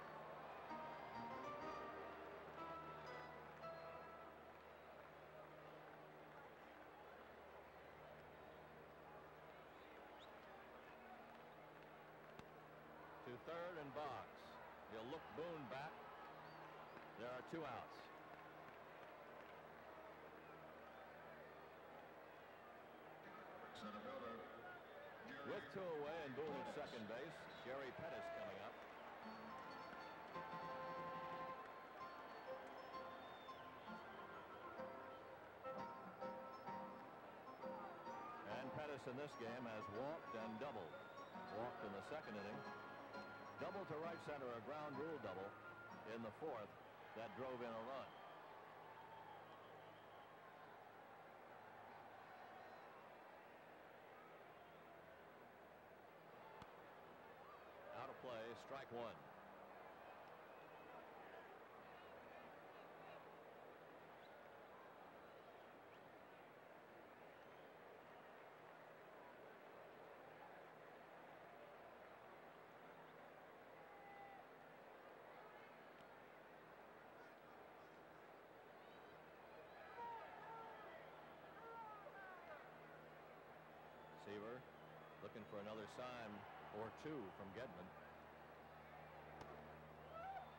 To third and box. He'll look Boone back. There are two outs. Center With two away and Boone at second base. Gary Pettis coming up. And Pettis in this game has walked and doubled. Walked in the second inning. Double to right center, a ground rule double in the fourth that drove in a run. Play, strike one. Looking for another sign or two from Gedman.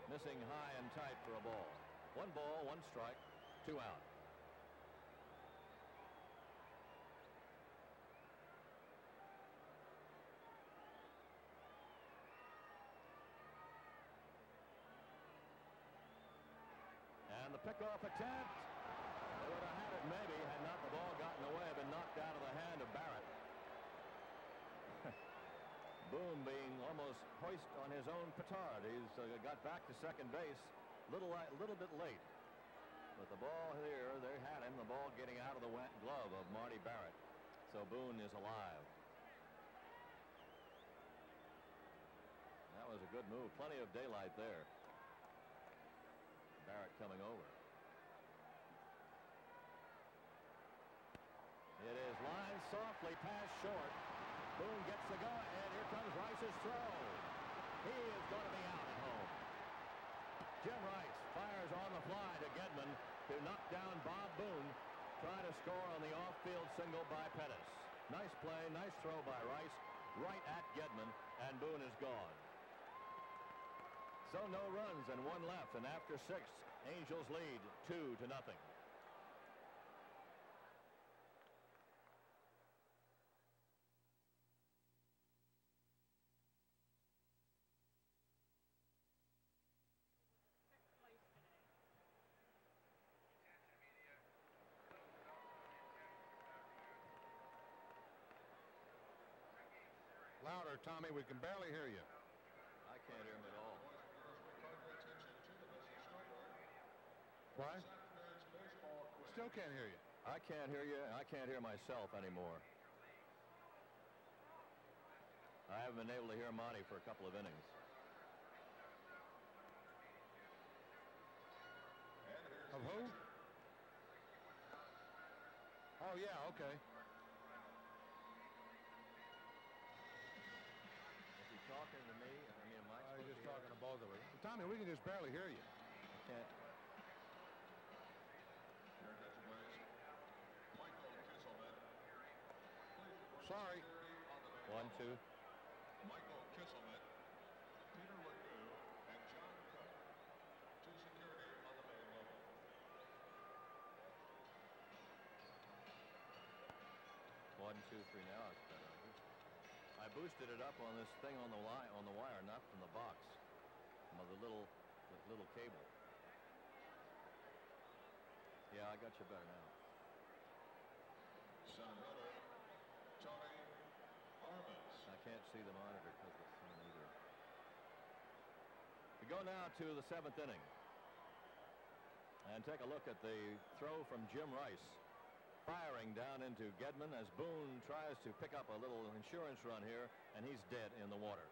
Missing high and tight for a ball. One ball, one strike, two out. And the pickoff attempt. They would have had it maybe had not the ball gotten away, been knocked out of the hand of Barrett. Boone being almost hoist on his own petard. He's uh, got back to second base little li- little bit late. But the ball here, they had him. The ball getting out of the wet glove of Marty Barrett. So Boone is alive. That was a good move. Plenty of daylight there. Barrett coming over. It is lined softly past short. Boone gets the go, and here comes Rice's throw. He is going to be out at home. Jim Rice fires on the fly to Gedman to knock down Bob Boone. Try to score on the off-field single by Pettis. Nice play, nice throw by Rice, right at Gedman, and Boone is gone. So no runs and one left, and after six, Angels lead two to nothing. Louder, Tommy. We can barely hear you. I can't hear him at all. What? Still can't hear you. I can't hear you. I can't hear myself anymore. I haven't been able to hear Monty for a couple of innings. Of who? Oh, yeah, okay. Tommy, we can just barely hear you. I. Sorry. One, two. Michael Kisselman, Peter LeGue, and John Cook to security on the main level. One, two, three. Now it's better. I boosted it up on this thing on the line on the wire, not from the box. The little the little cable. Yeah, I got you better now. Center Tony Armas. I can't see the monitor because it's on either. We go now to the seventh inning. And take a look at the throw from Jim Rice. Firing down into Gedman as Boone tries to pick up a little insurance run here, and he's dead in the water.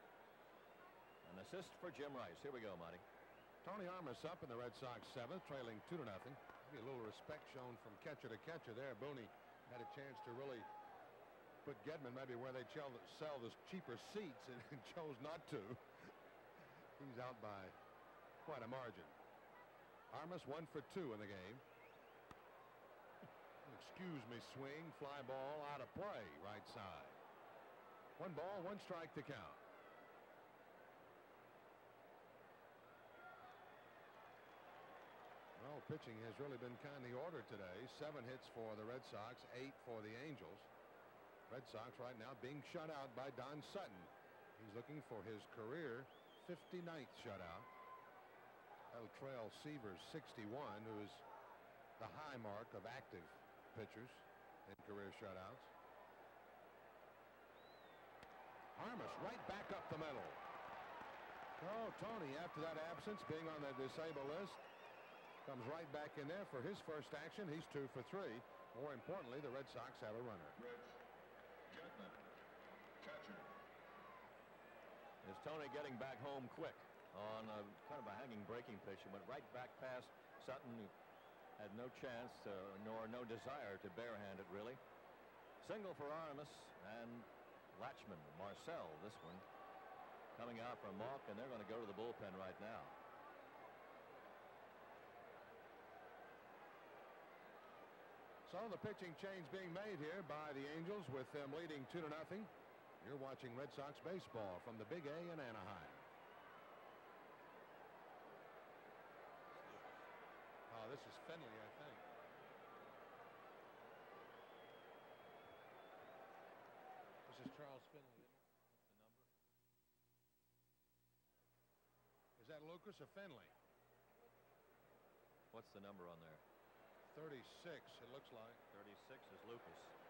An assist for Jim Rice. Here we go, Monty. Tony Armas up in the Red Sox seventh, trailing two to nothing. Maybe a little respect shown from catcher to catcher there. Booney had a chance to really put Gedman maybe where they sell, the cheaper seats and chose not to. He's out by quite a margin. Armas one for two in the game. Excuse me, swing, fly ball out of play, right side. One ball, one strike to count. Well, pitching has really been kind of the order today. Seven hits for the Red Sox, eight for the Angels. Red Sox right now being shut out by Don Sutton. He's looking for his career 59th shutout. That'll trail Seaver's 61, who is the high mark of active pitchers in career shutouts. Armas right back up the middle. Oh, Tony, after that absence, being on the disabled list, comes right back in there for his first action. He's two for three. More importantly, the Red Sox have a runner. Rich Gedman, catcher. Is Tony getting back home quick on a kind of a hanging breaking pitch? He went right back past Sutton, who had no chance uh, nor no desire to barehand it really. Single for Armas and Lachemann, Marcel, this one coming out from Mauch, and they're going to go to the bullpen right now. So the pitching change being made here by the Angels with them leading two to nothing. You're watching Red Sox baseball from the Big A in Anaheim. Oh, this is Finley, I think. This is Charles Finley, isn't it? Is that Lucas or Finley? What's the number on there? 36, it looks like. 36 is Lucas.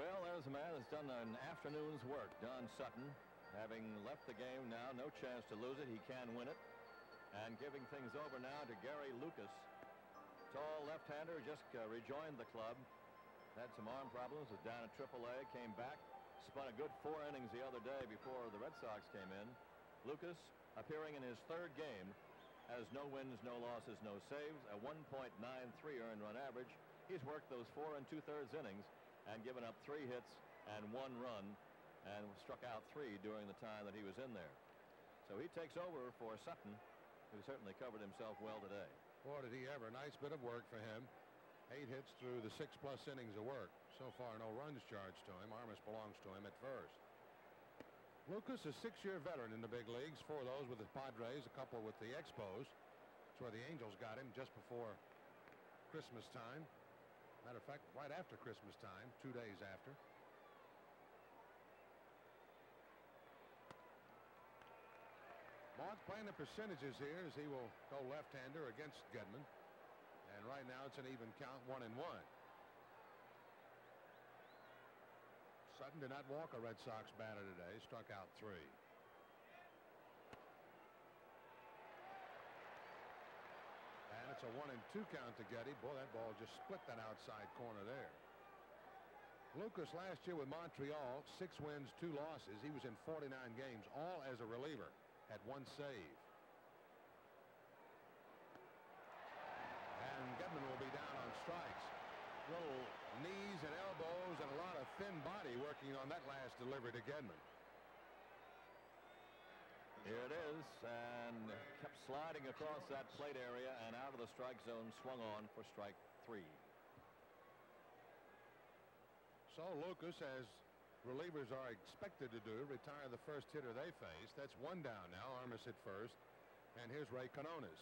Well, there's a man that's done an afternoon's work, Don Sutton, having left the game now, no chance to lose it. He can win it. And giving things over now to Gary Lucas. Tall left-hander just uh, rejoined the club. Had some arm problems, was down at AAA, came back, spun a good four innings the other day before the Red Sox came in. Lucas appearing in his third game has no wins, no losses, no saves, a 1.93 earned run average. He's worked those four and two-thirds innings and given up three hits and one run and struck out three during the time that he was in there. So he takes over for Sutton, who certainly covered himself well today. Boy, did he ever. Nice bit of work for him. Eight hits through the six-plus innings of work. So far, no runs charged to him. Armas belongs to him at first. Lucas, a six-year veteran in the big leagues. Four of those with the Padres, a couple with the Expos. That's where the Angels got him just before Christmas time. Matter of fact, right after Christmas time, two days after. Mauch playing the percentages here as he will go left-hander against Gedman. And right now it's an even count, one and one. Sutton did not walk a Red Sox batter today, struck out three. It's a one and two count to Getty. Boy, that ball just split that outside corner there. Lucas last year with Montreal, six wins, two losses. He was in 49 games, all as a reliever. Had one save. And Gedman will be down on strikes. Little knees and elbows and a lot of thin body working on that last delivery to Gedman. Here it is, and kept sliding across that plate area and out of the strike zone, swung on for strike three. So Lucas, as relievers are expected to do, retire the first hitter they face. That's one down now. Armas at first. And here's Rey Quiñones.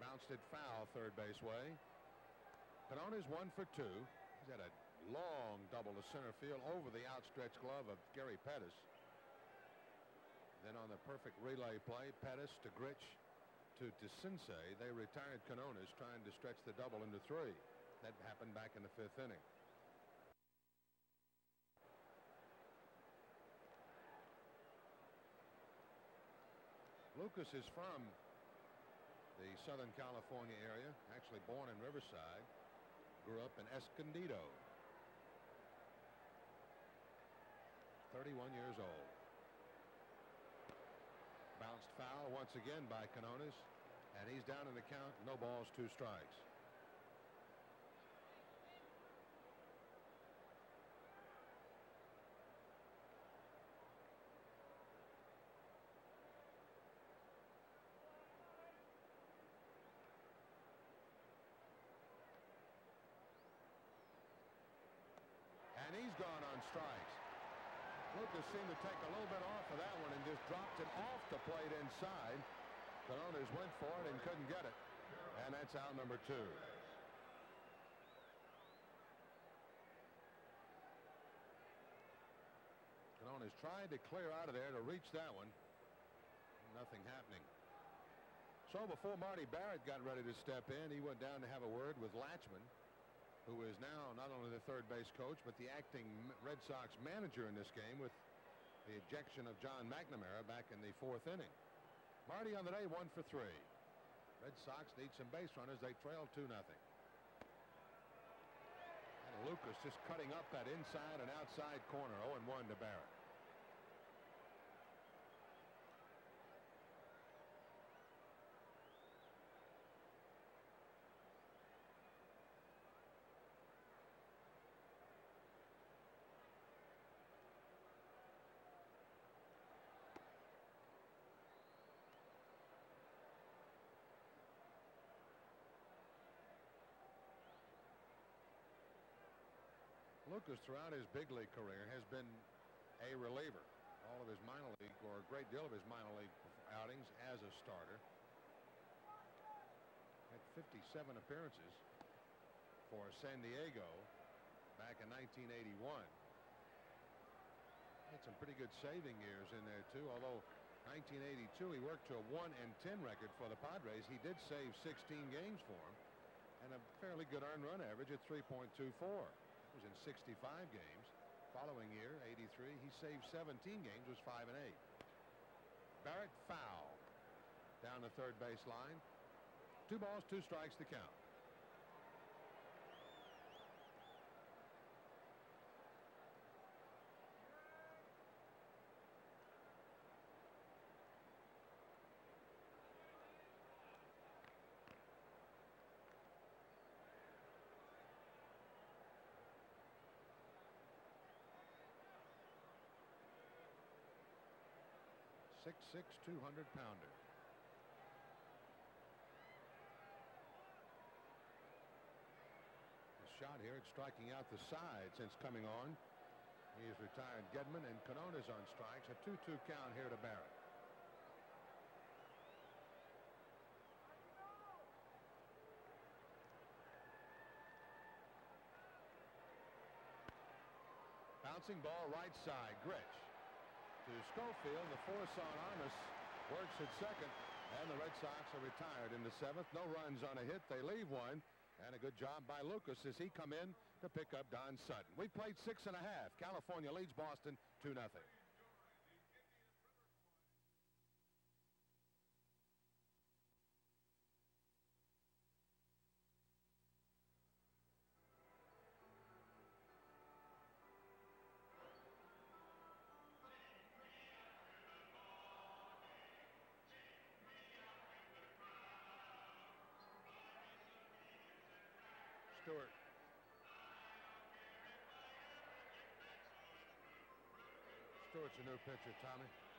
Bounced it foul third base way. Quiñones one for two. He's had a long double to center field over the outstretched glove of Gary Pettis. Then on the perfect relay play, Pettis to Grich to DeCinces. They retired Quiñones trying to stretch the double into three. That happened back in the fifth inning. Lucas is from the Southern California area, actually born in Riverside, grew up in Escondido. 31 years old. Bounced foul once again by Quiñones, and he's down in the count. No balls, two strikes. And he's gone on strikes. Lucas seemed to take a little bit off of that one and just dropped it off the plate inside. Quiñones went for it and couldn't get it. And that's out number two. Quiñones tried to clear out of there to reach that one. Nothing happening. So before Marty Barrett got ready to step in, he went down to have a word with Lachemann, who is now not only the third base coach, but the acting Red Sox manager in this game with the ejection of John McNamara back in the fourth inning. Marty on the day one for three. Red Sox need some base runners. They trail 2 nothing. And Lucas just cutting up that inside and outside corner 0-1 to Barrett. Lucas throughout his big league career has been a reliever. All of his minor league or a great deal of his minor league outings as a starter. Had 57 appearances for San Diego back in 1981. Had some pretty good saving years in there too, although 1982 he worked to a 1 and 10 record for the Padres. He did save 16 games for him and a fairly good earned run average at 3.24 was in 65 games. Following year, 83, he saved 17 games, was 5 and 8. Barrett foul down the third base line. Two balls, two strikes to count. Six six two hundred pounder. The shot here, it's striking out the side since coming on. He has retired Gedman and Quiñones on strikes. A 2-2 count here to Barrett. Bouncing ball right side. Grich to Schofield. The force on Armas works at second. And the Red Sox are retired in the seventh. No runs on a hit. They leave one. And a good job by Lucas as he come in to pick up Don Sutton. We played six and a half. California leads Boston 2 nothing. New pitcher, Tommy.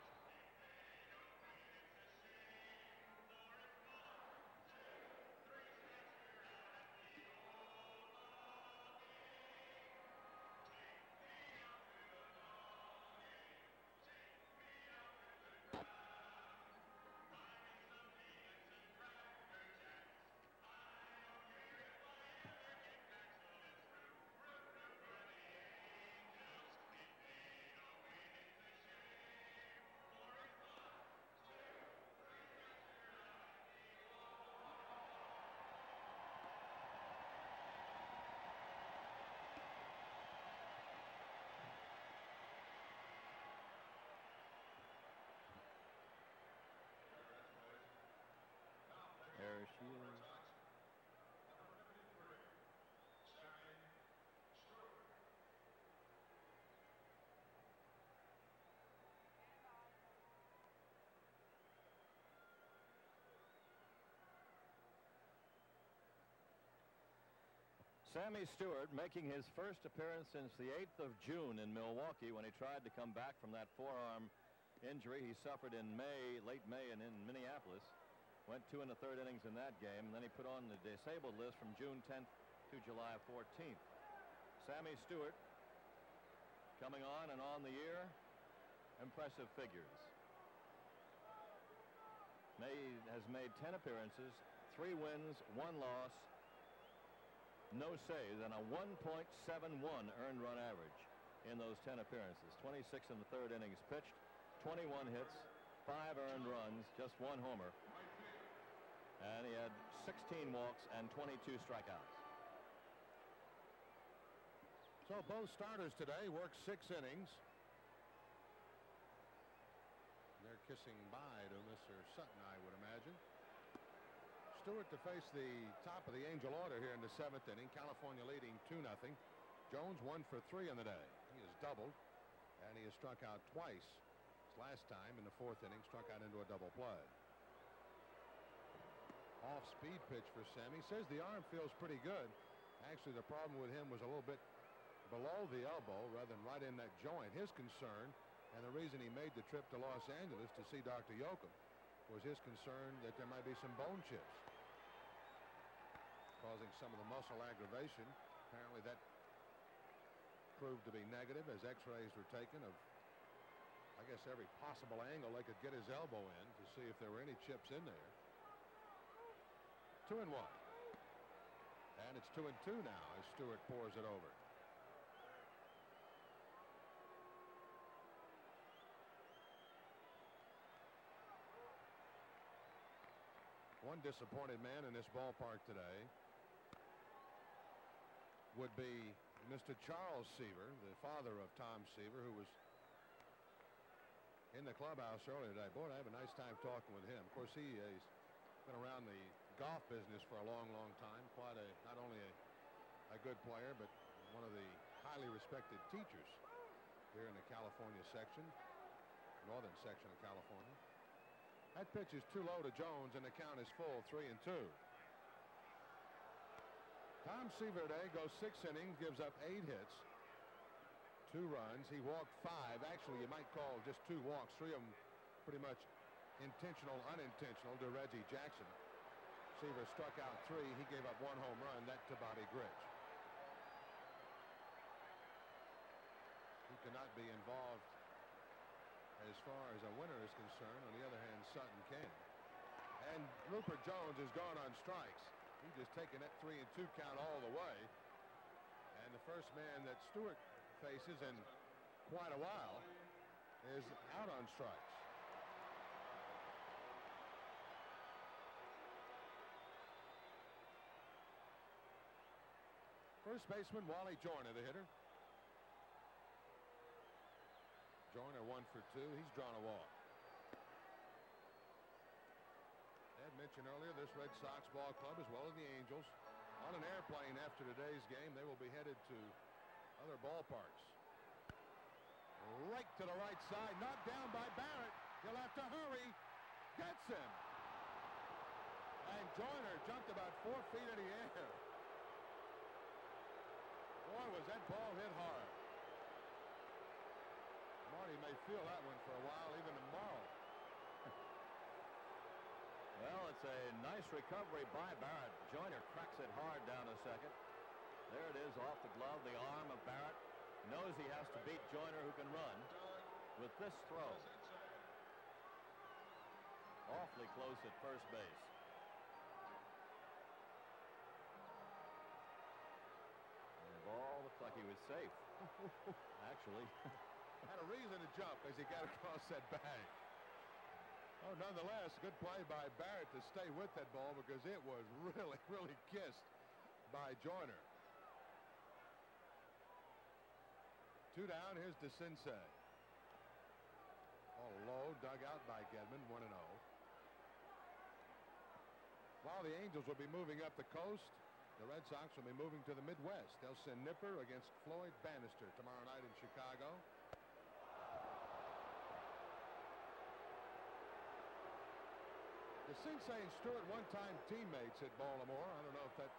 Sammy Stewart making his first appearance since the 8th of June in Milwaukee when he tried to come back from that forearm injury he suffered in May, late May, and in Minneapolis. Went two and a third innings in that game. And then he put on the disabled list from June 10th to July 14th. Sammy Stewart coming on and on the year. Impressive figures. May has made 10 appearances, three wins, one loss, no saves, and a 1.71 earned run average in those 10 appearances. 26 in the third innings pitched, 21 hits, five earned runs, just one homer. And he had 16 walks and 22 strikeouts. So both starters today worked six innings. They're kissing bye to Mr. Sutton, I would imagine. Stewart to face the top of the Angel order here in the seventh inning. California leading 2 0. Jones one for three in the day. He has doubled, and he has struck out twice. His last time in the fourth inning, struck out into a double play. Off speed pitch for Sammy. He says the arm feels pretty good. Actually, the problem with him was a little bit below the elbow rather than right in that joint. His concern and the reason he made the trip to Los Angeles to see Dr. Yocum was his concern that there might be some bone chips causing some of the muscle aggravation. Apparently that proved to be negative as x-rays were taken of I guess every possible angle they could get his elbow in to see if there were any chips in there. Two and one. And it's two and two now as Stewart pours it over. One disappointed man in this ballpark today would be Mr. Charles Seaver, the father of Tom Seaver, who was in the clubhouse earlier today. Boy, I have a nice time talking with him. Of course, he, uh, he's been around the golf business for a long, long time. Quite a, not only a, a good player, but one of the highly respected teachers here in the California section, northern section of California. That pitch is too low to Jones, and the count is full, three and two. Tom Seaver today goes six innings, gives up eight hits, two runs. He walked five. Actually, you might call just two walks, three of them pretty much intentional, unintentional to Reggie Jackson. Seaver struck out three. He gave up one home run, that to Bobby Grich. He cannot be involved as far as a winner is concerned. On the other hand, Sutton can. And Ruppert Jones has gone on strikes. He's just taken that three and two count all the way. And the first man that Stewart faces in quite a while is out on strikes. First baseman Wally Joyner, the hitter. Joyner one for two. He's drawn a walk. Mentioned earlier this Red Sox ball club as well as the Angels on an airplane after today's game. They will be headed to other ballparks. Right to the right side, knocked down by Barrett. He'll have to hurry. Gets him. And Joyner jumped about four feet in the air. Boy, was that ball hit hard. Marty may feel that one for a while, even tomorrow. Well, it's a nice recovery by Barrett. Joyner cracks it hard down to second. There it is off the glove, the arm of Barrett. Knows he has to beat Joyner who can run with this throw. Awfully close at first base. And the ball looked like he was safe. Actually. Had a reason to jump as he got across that bag. Oh, nonetheless, good play by Barrett to stay with that ball because it was really, really kissed by Joyner. Two down, here's DeCinces. Ball low, dug out by Gedman, 1 0. While the Angels will be moving up the coast, the Red Sox will be moving to the Midwest. They'll send Nipper against Floyd Bannister tomorrow night in Chicago. DeCinces and Stewart one-time teammates at Baltimore. I don't know if that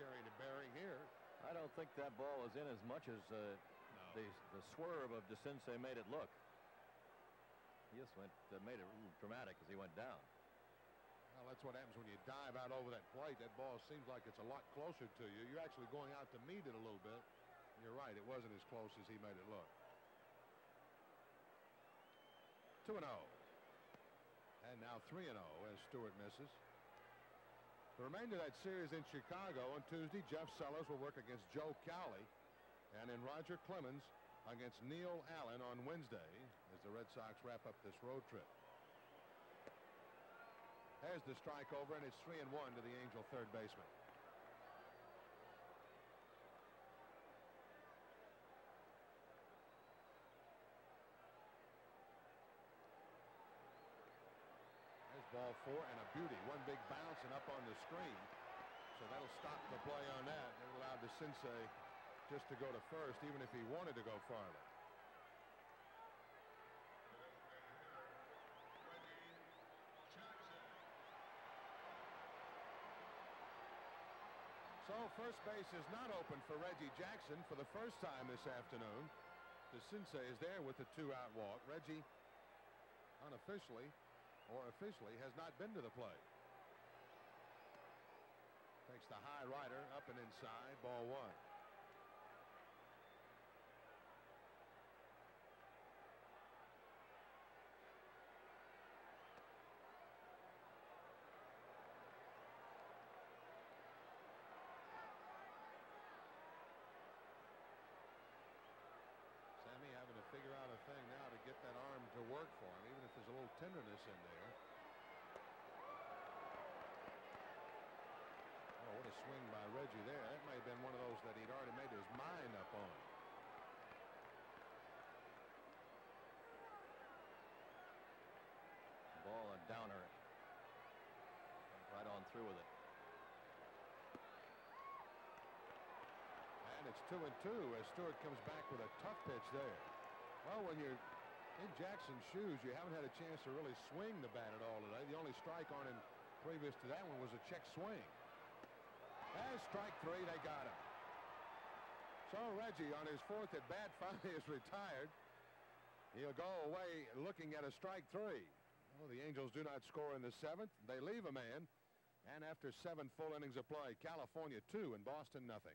carrying a bearing here. I don't think that ball was in as much as uh, No. the, the swerve of DeCinces made it look. He just went, uh, made it dramatic as he went down. Well, that's what happens when you dive out over that plate. That ball seems like it's a lot closer to you. You're actually going out to meet it a little bit. You're right. It wasn't as close as he made it look. 2 0. And now 3 0 as Stewart misses. The remainder of that series in Chicago on Tuesday, Jeff Sellers will work against Joe Cowley. And in Roger Clemens against Neil Allen on Wednesday as the Red Sox wrap up this road trip. There's the strike over, and it's 3 and 1 to the Angel third baseman. And a beauty. One big bounce and up on the screen. So that'll stop the play on that. It allowed the Sensei just to go to first, even if he wanted to go farther. So first base is not open for Reggie Jackson for the first time this afternoon. DeCinces is there with the two-out walk. Reggie unofficially or officially has not been to the plate. Takes the high rider up and inside, ball one. Sammy having to figure out a thing now to get that arm to work for him, even if there's a little tenderness in there. Oh, what a swing by Reggie there. That may have been one of those that he'd already made his mind up on. Ball a downer. Right on through with it. And it's two and two as Stewart comes back with a tough pitch there. Well, when you're in Jackson's shoes, you haven't had a chance to really swing the bat at all today. The only strike on him previous to that one was a check swing. And strike three, they got him. So Reggie on his fourth at bat finally is retired. He'll go away looking at a strike three. Well, the Angels do not score in the seventh. They leave a man. And after seven full innings of play, California two and Boston nothing.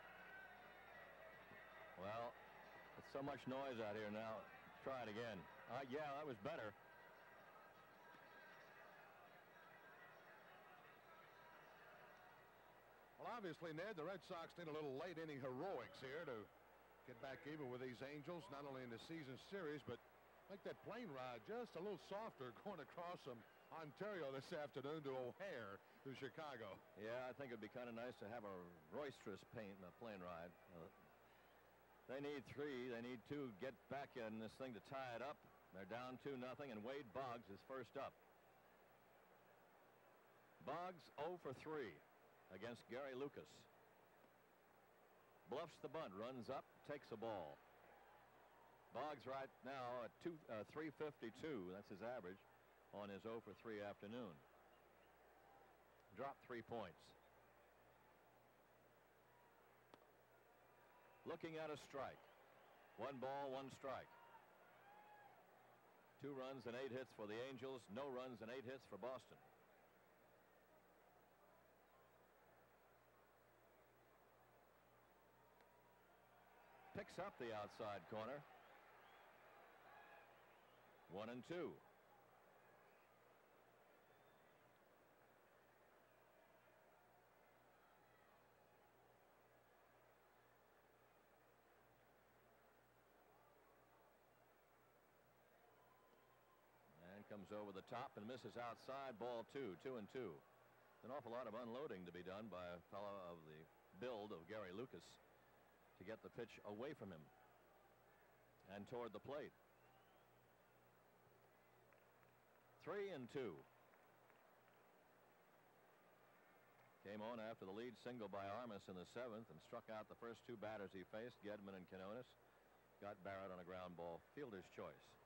so much noise out here now. Try it again. Uh, yeah, that was better. Well, obviously, Ned, the Red Sox need a little late inning heroics here to get back even with these Angels, not only in the season series, but make that plane ride just a little softer going across from Ontario this afternoon to O'Hare to Chicago. Yeah, I think it'd be kind of nice to have a roisterous paint in a plane ride. Uh, they need three. They need two. Get back in this thing to tie it up. They're down two nothing, and Wade Boggs is first up. Boggs 0 for 3 against Gary Lucas. Bluffs the bunt, runs up, takes a ball. Boggs right now at two, uh, 352. That's his average on his 0 for 3 afternoon. Dropped three points. Looking at a strike. One ball, one strike. Two runs and eight hits for the Angels. No runs and eight hits for Boston. Picks up the outside corner. One and two. Over the top and misses outside. Ball two, two and two. An awful lot of unloading to be done by a fellow of the build of Gary Lucas to get the pitch away from him and toward the plate. Three and two. Came on after the lead single by Armas in the seventh and struck out the first two batters he faced, Gedman and Quinones. Got Barrett on a ground ball, fielder's choice.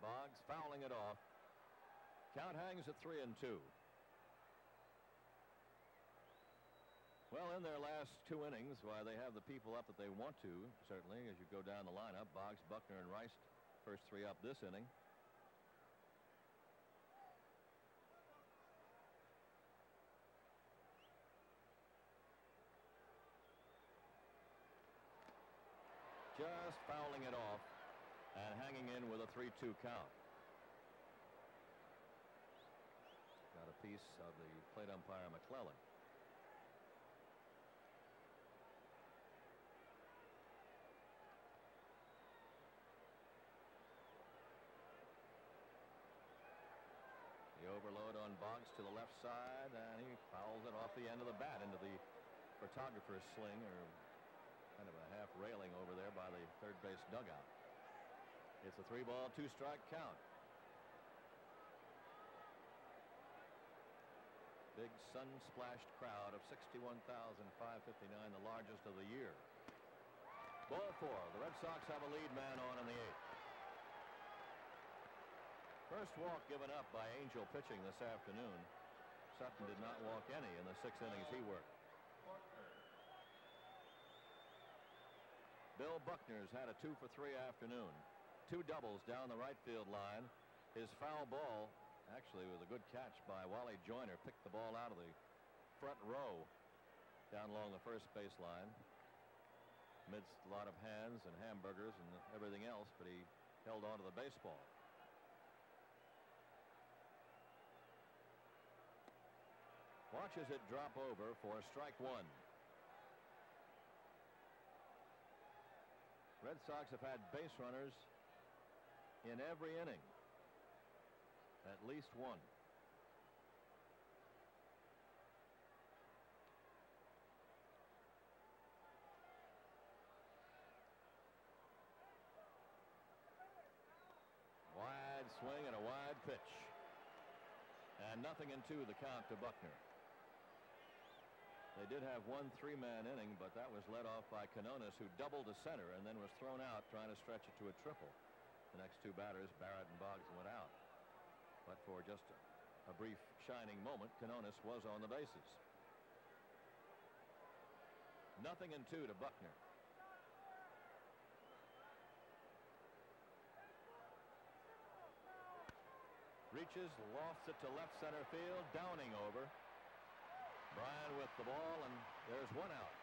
Boggs fouling it off. Count hangs at three and two. Well, in their last two innings, why they have the people up that they want to, certainly, as you go down the lineup. Boggs, Buckner, and Rice, first three up this inning. Just fouling it off and hanging in with a 3-2 count. Got a piece of the plate umpire McClelland. The overload on Boggs to the left side, and he fouls it off the end of the bat into the photographer's sling, or kind of a half railing over there by the third base dugout. It's a three ball, two strike count. Big sun splashed crowd of 61,559, the largest of the year. Ball four. The Red Sox have a lead man on in the eighth. First walk given up by Angel pitching this afternoon. Sutton did not walk any in the six innings he worked. Bill Buckner's had a two for three afternoon. Two doubles down the right field line. His foul ball, actually was a good catch by Wally Joyner, picked the ball out of the front row down along the first baseline. Amidst a lot of hands and hamburgers and everything else, but he held on to the baseball. Watches it drop over for strike one. Red Sox have had base runners in every inning. At least one. Wide swing and a wide pitch. And nothing in two the count to Buckner. They did have one three-man inning, but that was led off by Quinones, who doubled to center and then was thrown out trying to stretch it to a triple. The next two batters, Barrett and Boggs, went out. But for just a, a brief shining moment, Quinones was on the bases. Nothing in two to Buckner. reaches, lofts it to left center field, Downing over. Brian with the ball, and there's one out.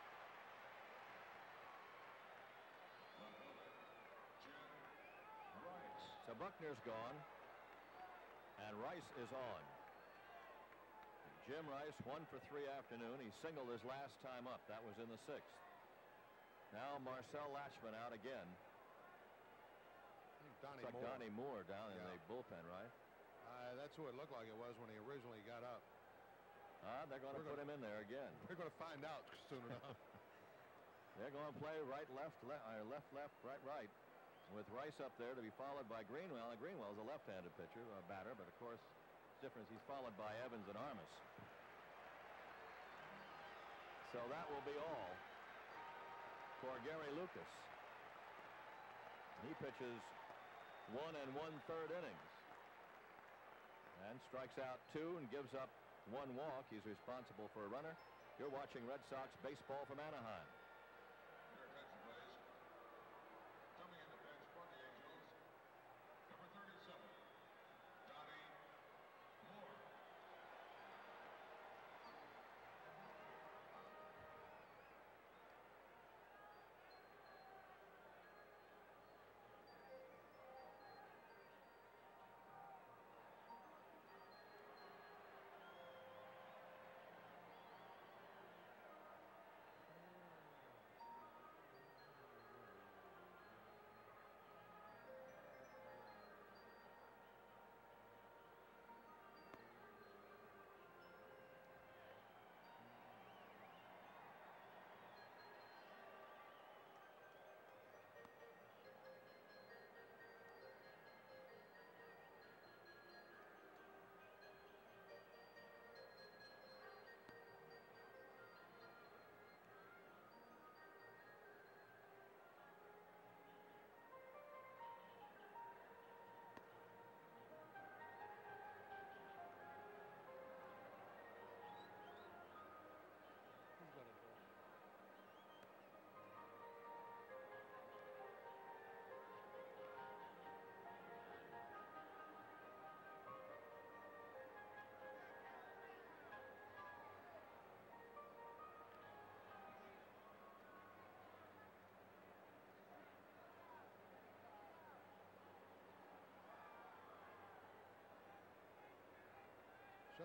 So Buckner's gone, and Rice is on. Jim Rice, one for three afternoon. He singled his last time up. That was in the sixth. Now Marcel Lachemann out again. Donnie It's like Moore. Donnie Moore down in the bullpen, right? Uh, that's who it looked like it was when he originally got up. Ah, they're going to put him in there again. We're going to find out soon enough. They're going to play right, left, left, uh, left, left, right, right, with Rice up there to be followed by Greenwell. And Greenwell is a left-handed pitcher, a batter, but of course, difference. He's followed by Evans and Armas. So that will be all for Gary Lucas. He pitches one and one-third innings and strikes out two and gives up one walk. He's responsible for a runner. You're watching Red Sox baseball from Anaheim.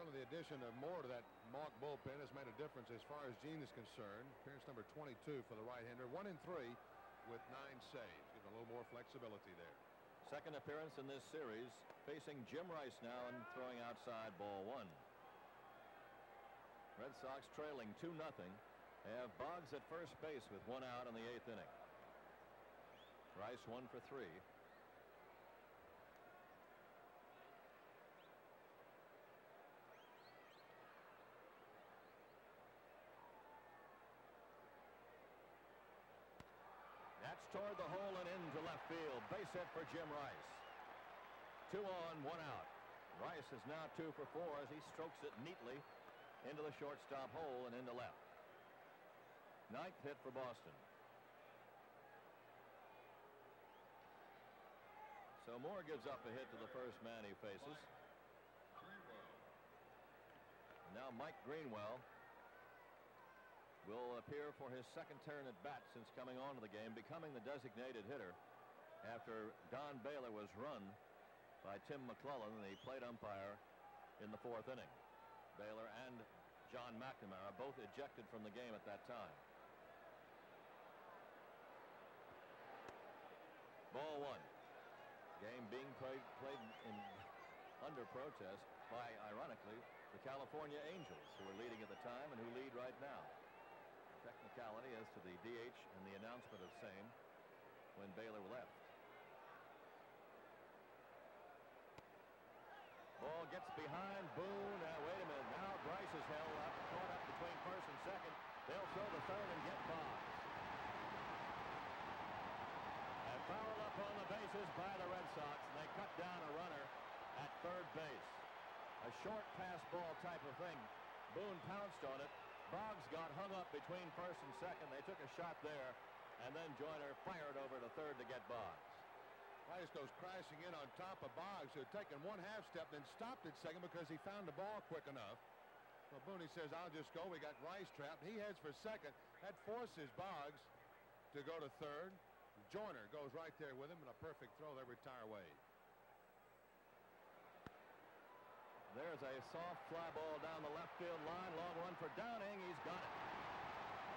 Certainly the addition of Moore to that Mauch bullpen has made a difference as far as Gene is concerned. Appearance number 22 for the right-hander. One in three with nine saves. Giving a little more flexibility there. Second appearance in this series, facing Jim Rice now and throwing outside ball one. Red Sox trailing 2 nothing. They have Boggs at first base with one out in the eighth inning. Rice one for three. That's toward the hole and into left field. Base hit for Jim Rice. Two on, one out. Rice is now two for four as he strokes it neatly into the shortstop hole and into left. Ninth hit for Boston. So Moore gives up a hit to the first man he faces. Now Mike Greenwell will appear for his second turn at bat since coming on to the game, becoming the designated hitter after Don Baylor was run by Tim McClelland, the plate umpire, in the fourth inning. Baylor and John McNamara both ejected from the game at that time. Ball one. Game being played, played in under protest by, ironically, the California Angels, who were leading at the time and who lead right now. Technicality as to the DH and the announcement of same when Baylor left. Ball gets behind Boone. Now, wait a minute. Now Rice is held up, caught up between first and second. They'll throw the third and get Boggs. And foul up on the bases by the Red Sox, and they cut down a runner at third base. A short pass ball type of thing. Boone pounced on it. Boggs got hung up between first and second. They took a shot there, and then Joyner fired over to third to get Boggs. Rice goes crashing in on top of Boggs, who had taken one half step, then stopped at second because he found the ball quick enough. So Booney says, I'll just go. We got Rice trapped. He heads for second. That forces Boggs to go to third. Joyner goes right there with him, and a perfect throw. They retire Wade. There's a soft fly ball down the left field line. Long run for Downing. He's got it.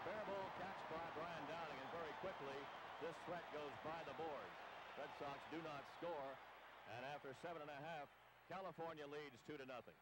Fair ball catch by Brian Downing, and very quickly this threat goes by the boards. Red Sox do not score, and after seven and a half, California leads two to nothing.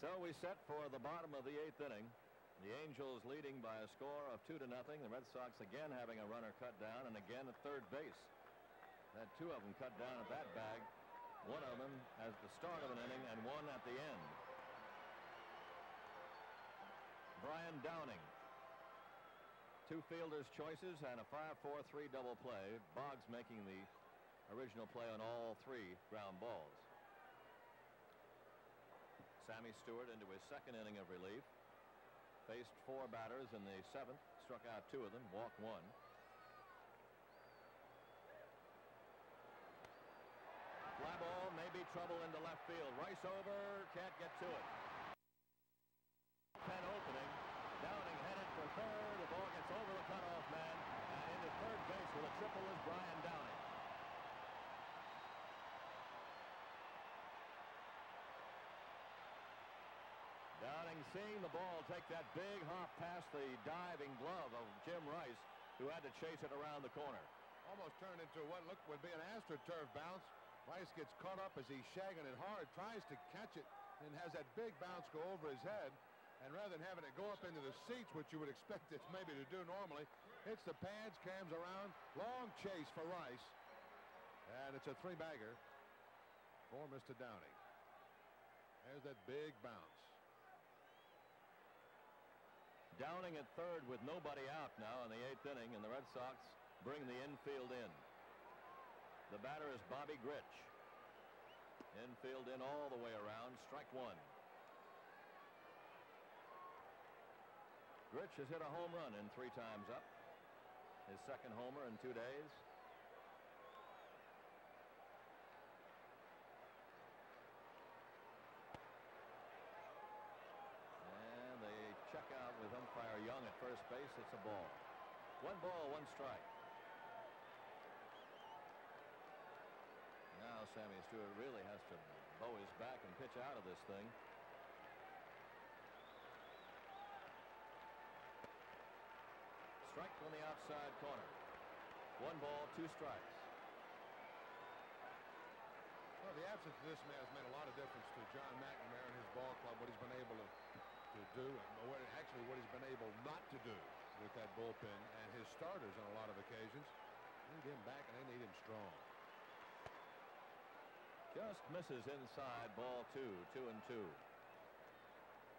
So we set for the bottom of the eighth inning. The Angels leading by a score of two to nothing. The Red Sox again having a runner cut down and again at third base. Had two of them cut down at that bag. One of them at the start of an inning and one at the end. Brian Downing. Two fielders' choices and a 5-4-3 double play. Boggs making the original play on all three ground balls. Sammy Stewart into his second inning of relief. Faced four batters in the seventh, struck out two of them, walked one. Fly ball, maybe trouble into left field. Rice over, can't get to it. Pen opening. Downing headed for third. The ball gets over the cutoff man. And into third base with a triple is Brian Downing. Downing seeing the ball take that big hop past the diving glove of Jim Rice, who had to chase it around the corner. Almost turned into what looked would be an AstroTurf bounce. Rice gets caught up as he's shagging it hard, tries to catch it, and has that big bounce go over his head. And rather than having it go up into the seats, which you would expect it maybe to do normally, hits the pads, cams around. Long chase for Rice. And it's a three-bagger for Mr. Downing. There's that big bounce. Downing at third with nobody out now in the eighth inning, and the Red Sox bring the infield in. The batter is Bobby Grich. Infield in all the way around. Strike one. Grich has hit a home run in three times up. His second homer in two days. And they check out with umpire Young at first base. It's a ball. One ball, one strike. Now Sammy Stewart really has to bow his back and pitch out of this thing. Strike on the outside corner. One ball, two strikes. Well, the absence of this man has made a lot of difference to John McNamara and his ball club, what he's been able to, to do, and what, actually what he's been able not to do with that bullpen and his starters on a lot of occasions. They need him back, and they need him strong. Just misses inside ball two, two and two.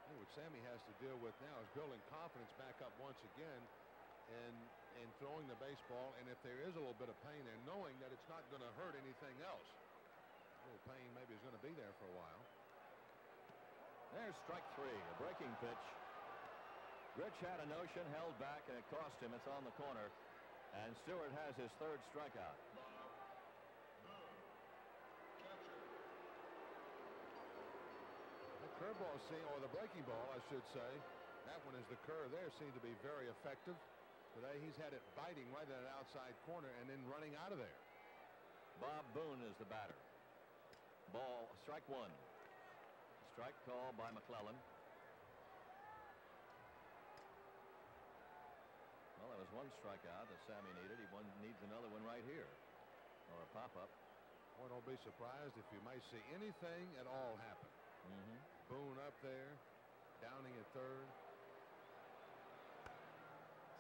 Think what Sammy has to deal with now is building confidence back up once again and and throwing the baseball. And if there is a little bit of pain there, knowing that it's not going to hurt anything else. A little pain maybe is going to be there for a while. There's strike three, a breaking pitch. Grich had a notion, held back, and it cost him. It's on the corner. And Stewart has his third strikeout. The curveball seemed, or the breaking ball, I should say. That one is the curve there seemed to be very effective. Today he's had it biting right in that outside corner and then running out of there. Bob Boone is the batter. Ball, strike one. Strike call by McClelland. Well, there was one strikeout that Sammy needed. He one, needs another one right here. Or a pop-up. Boy, don't be surprised if you might see anything at all happen. Mm -hmm. Boone up there, Downing at third.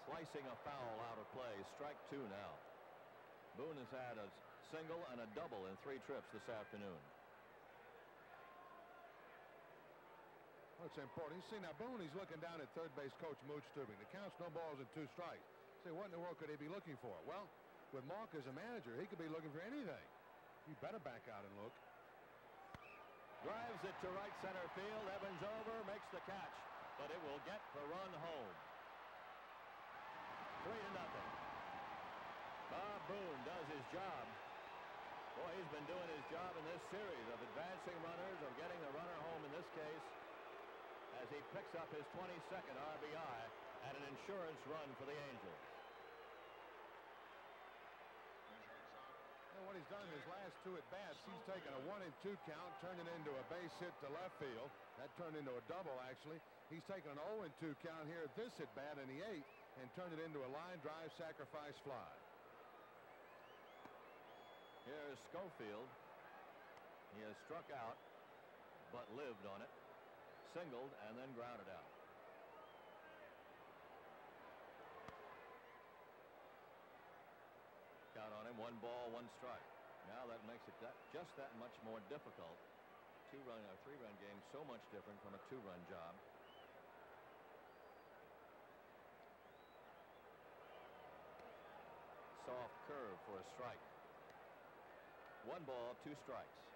Slicing a foul out of play. Strike two now. Boone has had a single and a double in three trips this afternoon. It's important. You see now Boone, he's looking down at third base coach Moose Stubing. The count's no balls and two strikes. Say, what in the world could he be looking for? Well, with Mauch as a manager, he could be looking for anything. You better back out and look. Drives it to right center field. Evans over, makes the catch, but it will get the run home. Three to nothing. Bob Boone does his job. Boy, he's been doing his job in this series of advancing runners, of getting the runner home in this case as he picks up his 22nd RBI and an insurance run for the Angels. And what he's done in his last two at bats, he's taken a one and two count, turned it into a base hit to left field. That turned into a double, actually. He's taken an 0 and 2 count here at this at bat in the eighth and turned it into a line drive sacrifice fly. Here's Schofield. He has struck out, but lived on it singled and then grounded out. Count on him, one ball, one strike. Now that makes it that, just that much more difficult. Two-run or three-run game so much different from a two-run job. Soft curve for a strike. One ball, two strikes.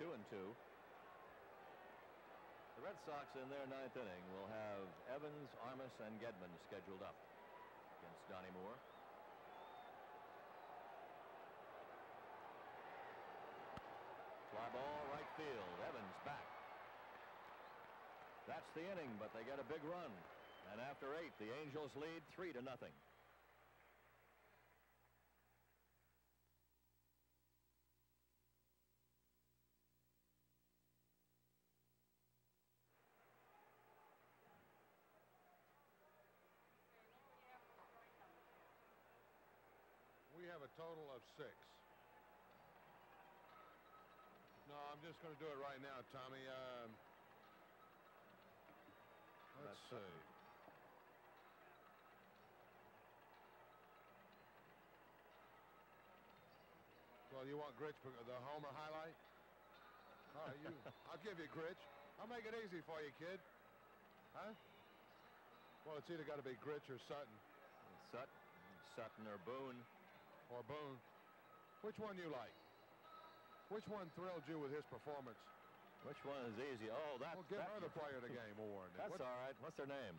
Two and two. The Red Sox in their ninth inning will have Evans, Armas, and Gedman scheduled up against Donnie Moore. Fly ball right field. Evans back. That's the inning, but they get a big run. And after eight, the Angels lead three to nothing. Six. No, I'm just going to do it right now, Tommy. Um, let's That's see. Well, you want Grich, the homer highlight? All right, you. I'll give you Grich. I'll make it easy for you, kid. Huh? Well, it's either got to be Grich or Sutton. Sutton, Sutton or Boone or Boone. Which one you like? Which one thrilled you with his performance? Which one is easy? Oh, that. Well, give that, her the player of the game award. That's what? all right. What's her name?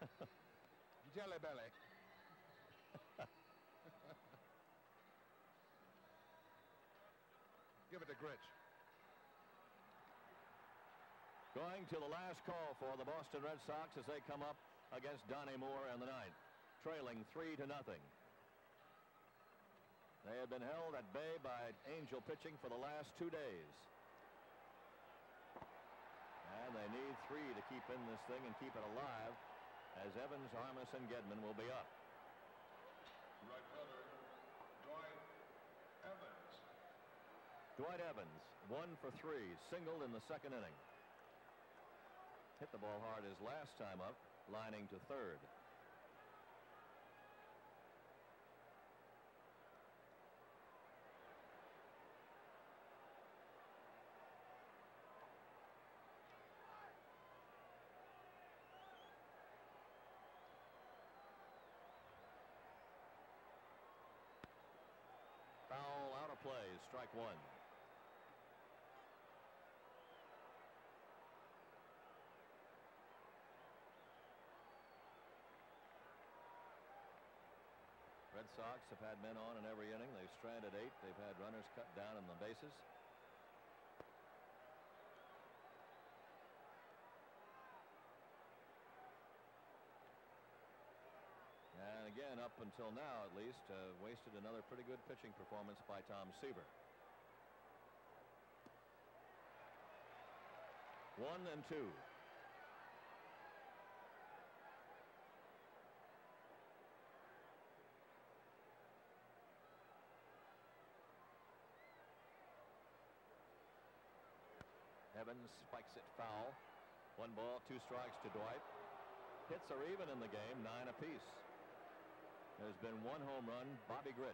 Jelly Belly. Give it to Grich. Going to the last call for the Boston Red Sox as they come up against Donnie Moore in the ninth, trailing three to nothing. They have been held at bay by Angel pitching for the last two days. And they need three to keep in this thing and keep it alive as Evans, Armas, and Gedman will be up. Right Dwight Evans. Dwight Evans, one for three, singled in the second inning. Hit the ball hard his last time up, lining to third. Plays. Strike one. Red Sox have had men on in every inning. They've stranded eight. They've had runners cut down in the bases. And again, up until now at least, uh, wasted another pretty good pitching performance by Tom Seaver. One and two. Evans spikes it foul. One ball, two strikes to Dwight. Hits are even in the game, nine apiece. There's been one home run, Bobby Grich.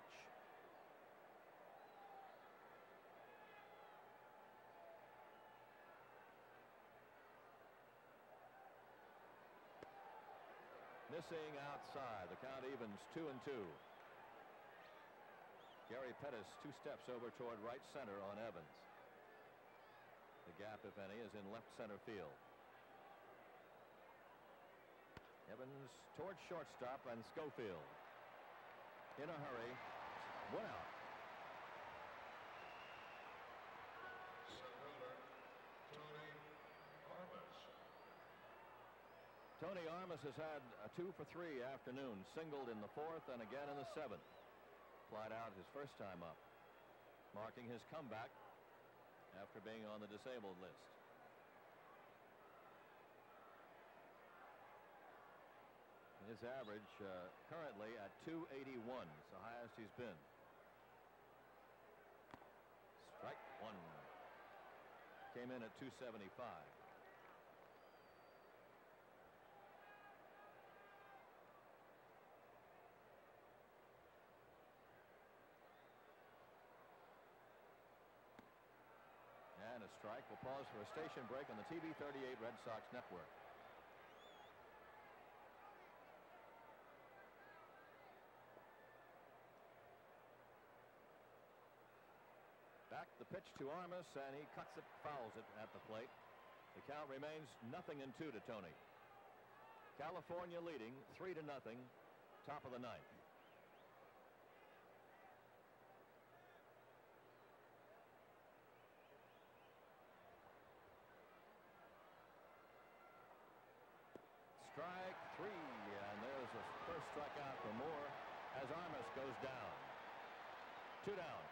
Missing outside. The count evens two and two. Gary Pettis two steps over toward right center on Evans. The gap, if any, is in left center field. Evans towards shortstop and Schofield. In a hurry. One out. Tony Armas. Tony Armas has had a two for three afternoon. Singled in the fourth and again in the seventh. Flied out his first time up. Marking his comeback after being on the disabled list. His average uh, currently at 281. It's the highest he's been. Strike one. Came in at 275. And a strike. We'll pause for a station break on the TV 38 Red Sox network. Back the pitch to Armas, and he cuts it, fouls it at the plate. The count remains nothing in two to Tony. California leading three to nothing, top of the ninth. Strike three, and there's a first strikeout for Moore as Armas goes down. Two down.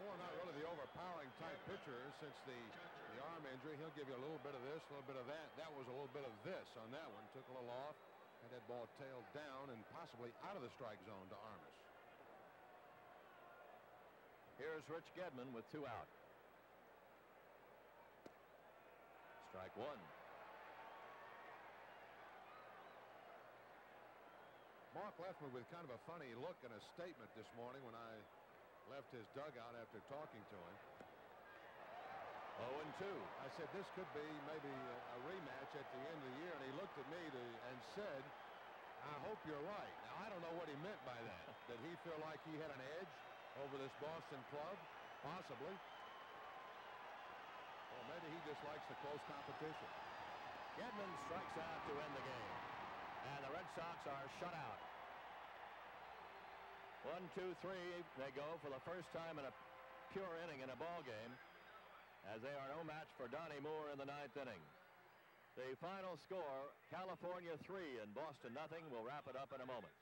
Moore not really the overpowering type pitcher since the, the arm injury. He'll give you a little bit of this, a little bit of that. That was a little bit of this on that one. Took a little off. Had that ball tailed down and possibly out of the strike zone to Armas. Here's Rich Gedman with two out. Strike one. Mauch left me with kind of a funny look and a statement this morning when I left his dugout after talking to him. 0 and 2. I said this could be maybe a, rematch at the end of the year, and he looked at me to, and said, "I hope you're right." Now I don't know what he meant by that. Did he feel like he had an edge over this Boston club? Possibly. Or maybe he just likes the close competition. Gedman strikes out to end the game. And the Red Sox are shut out. One, two, three. They go for the first time in a pure inning in a ball game as they are no match for Donnie Moore in the ninth inning. The final score, California 3 and Boston nothing. We'll wrap it up in a moment.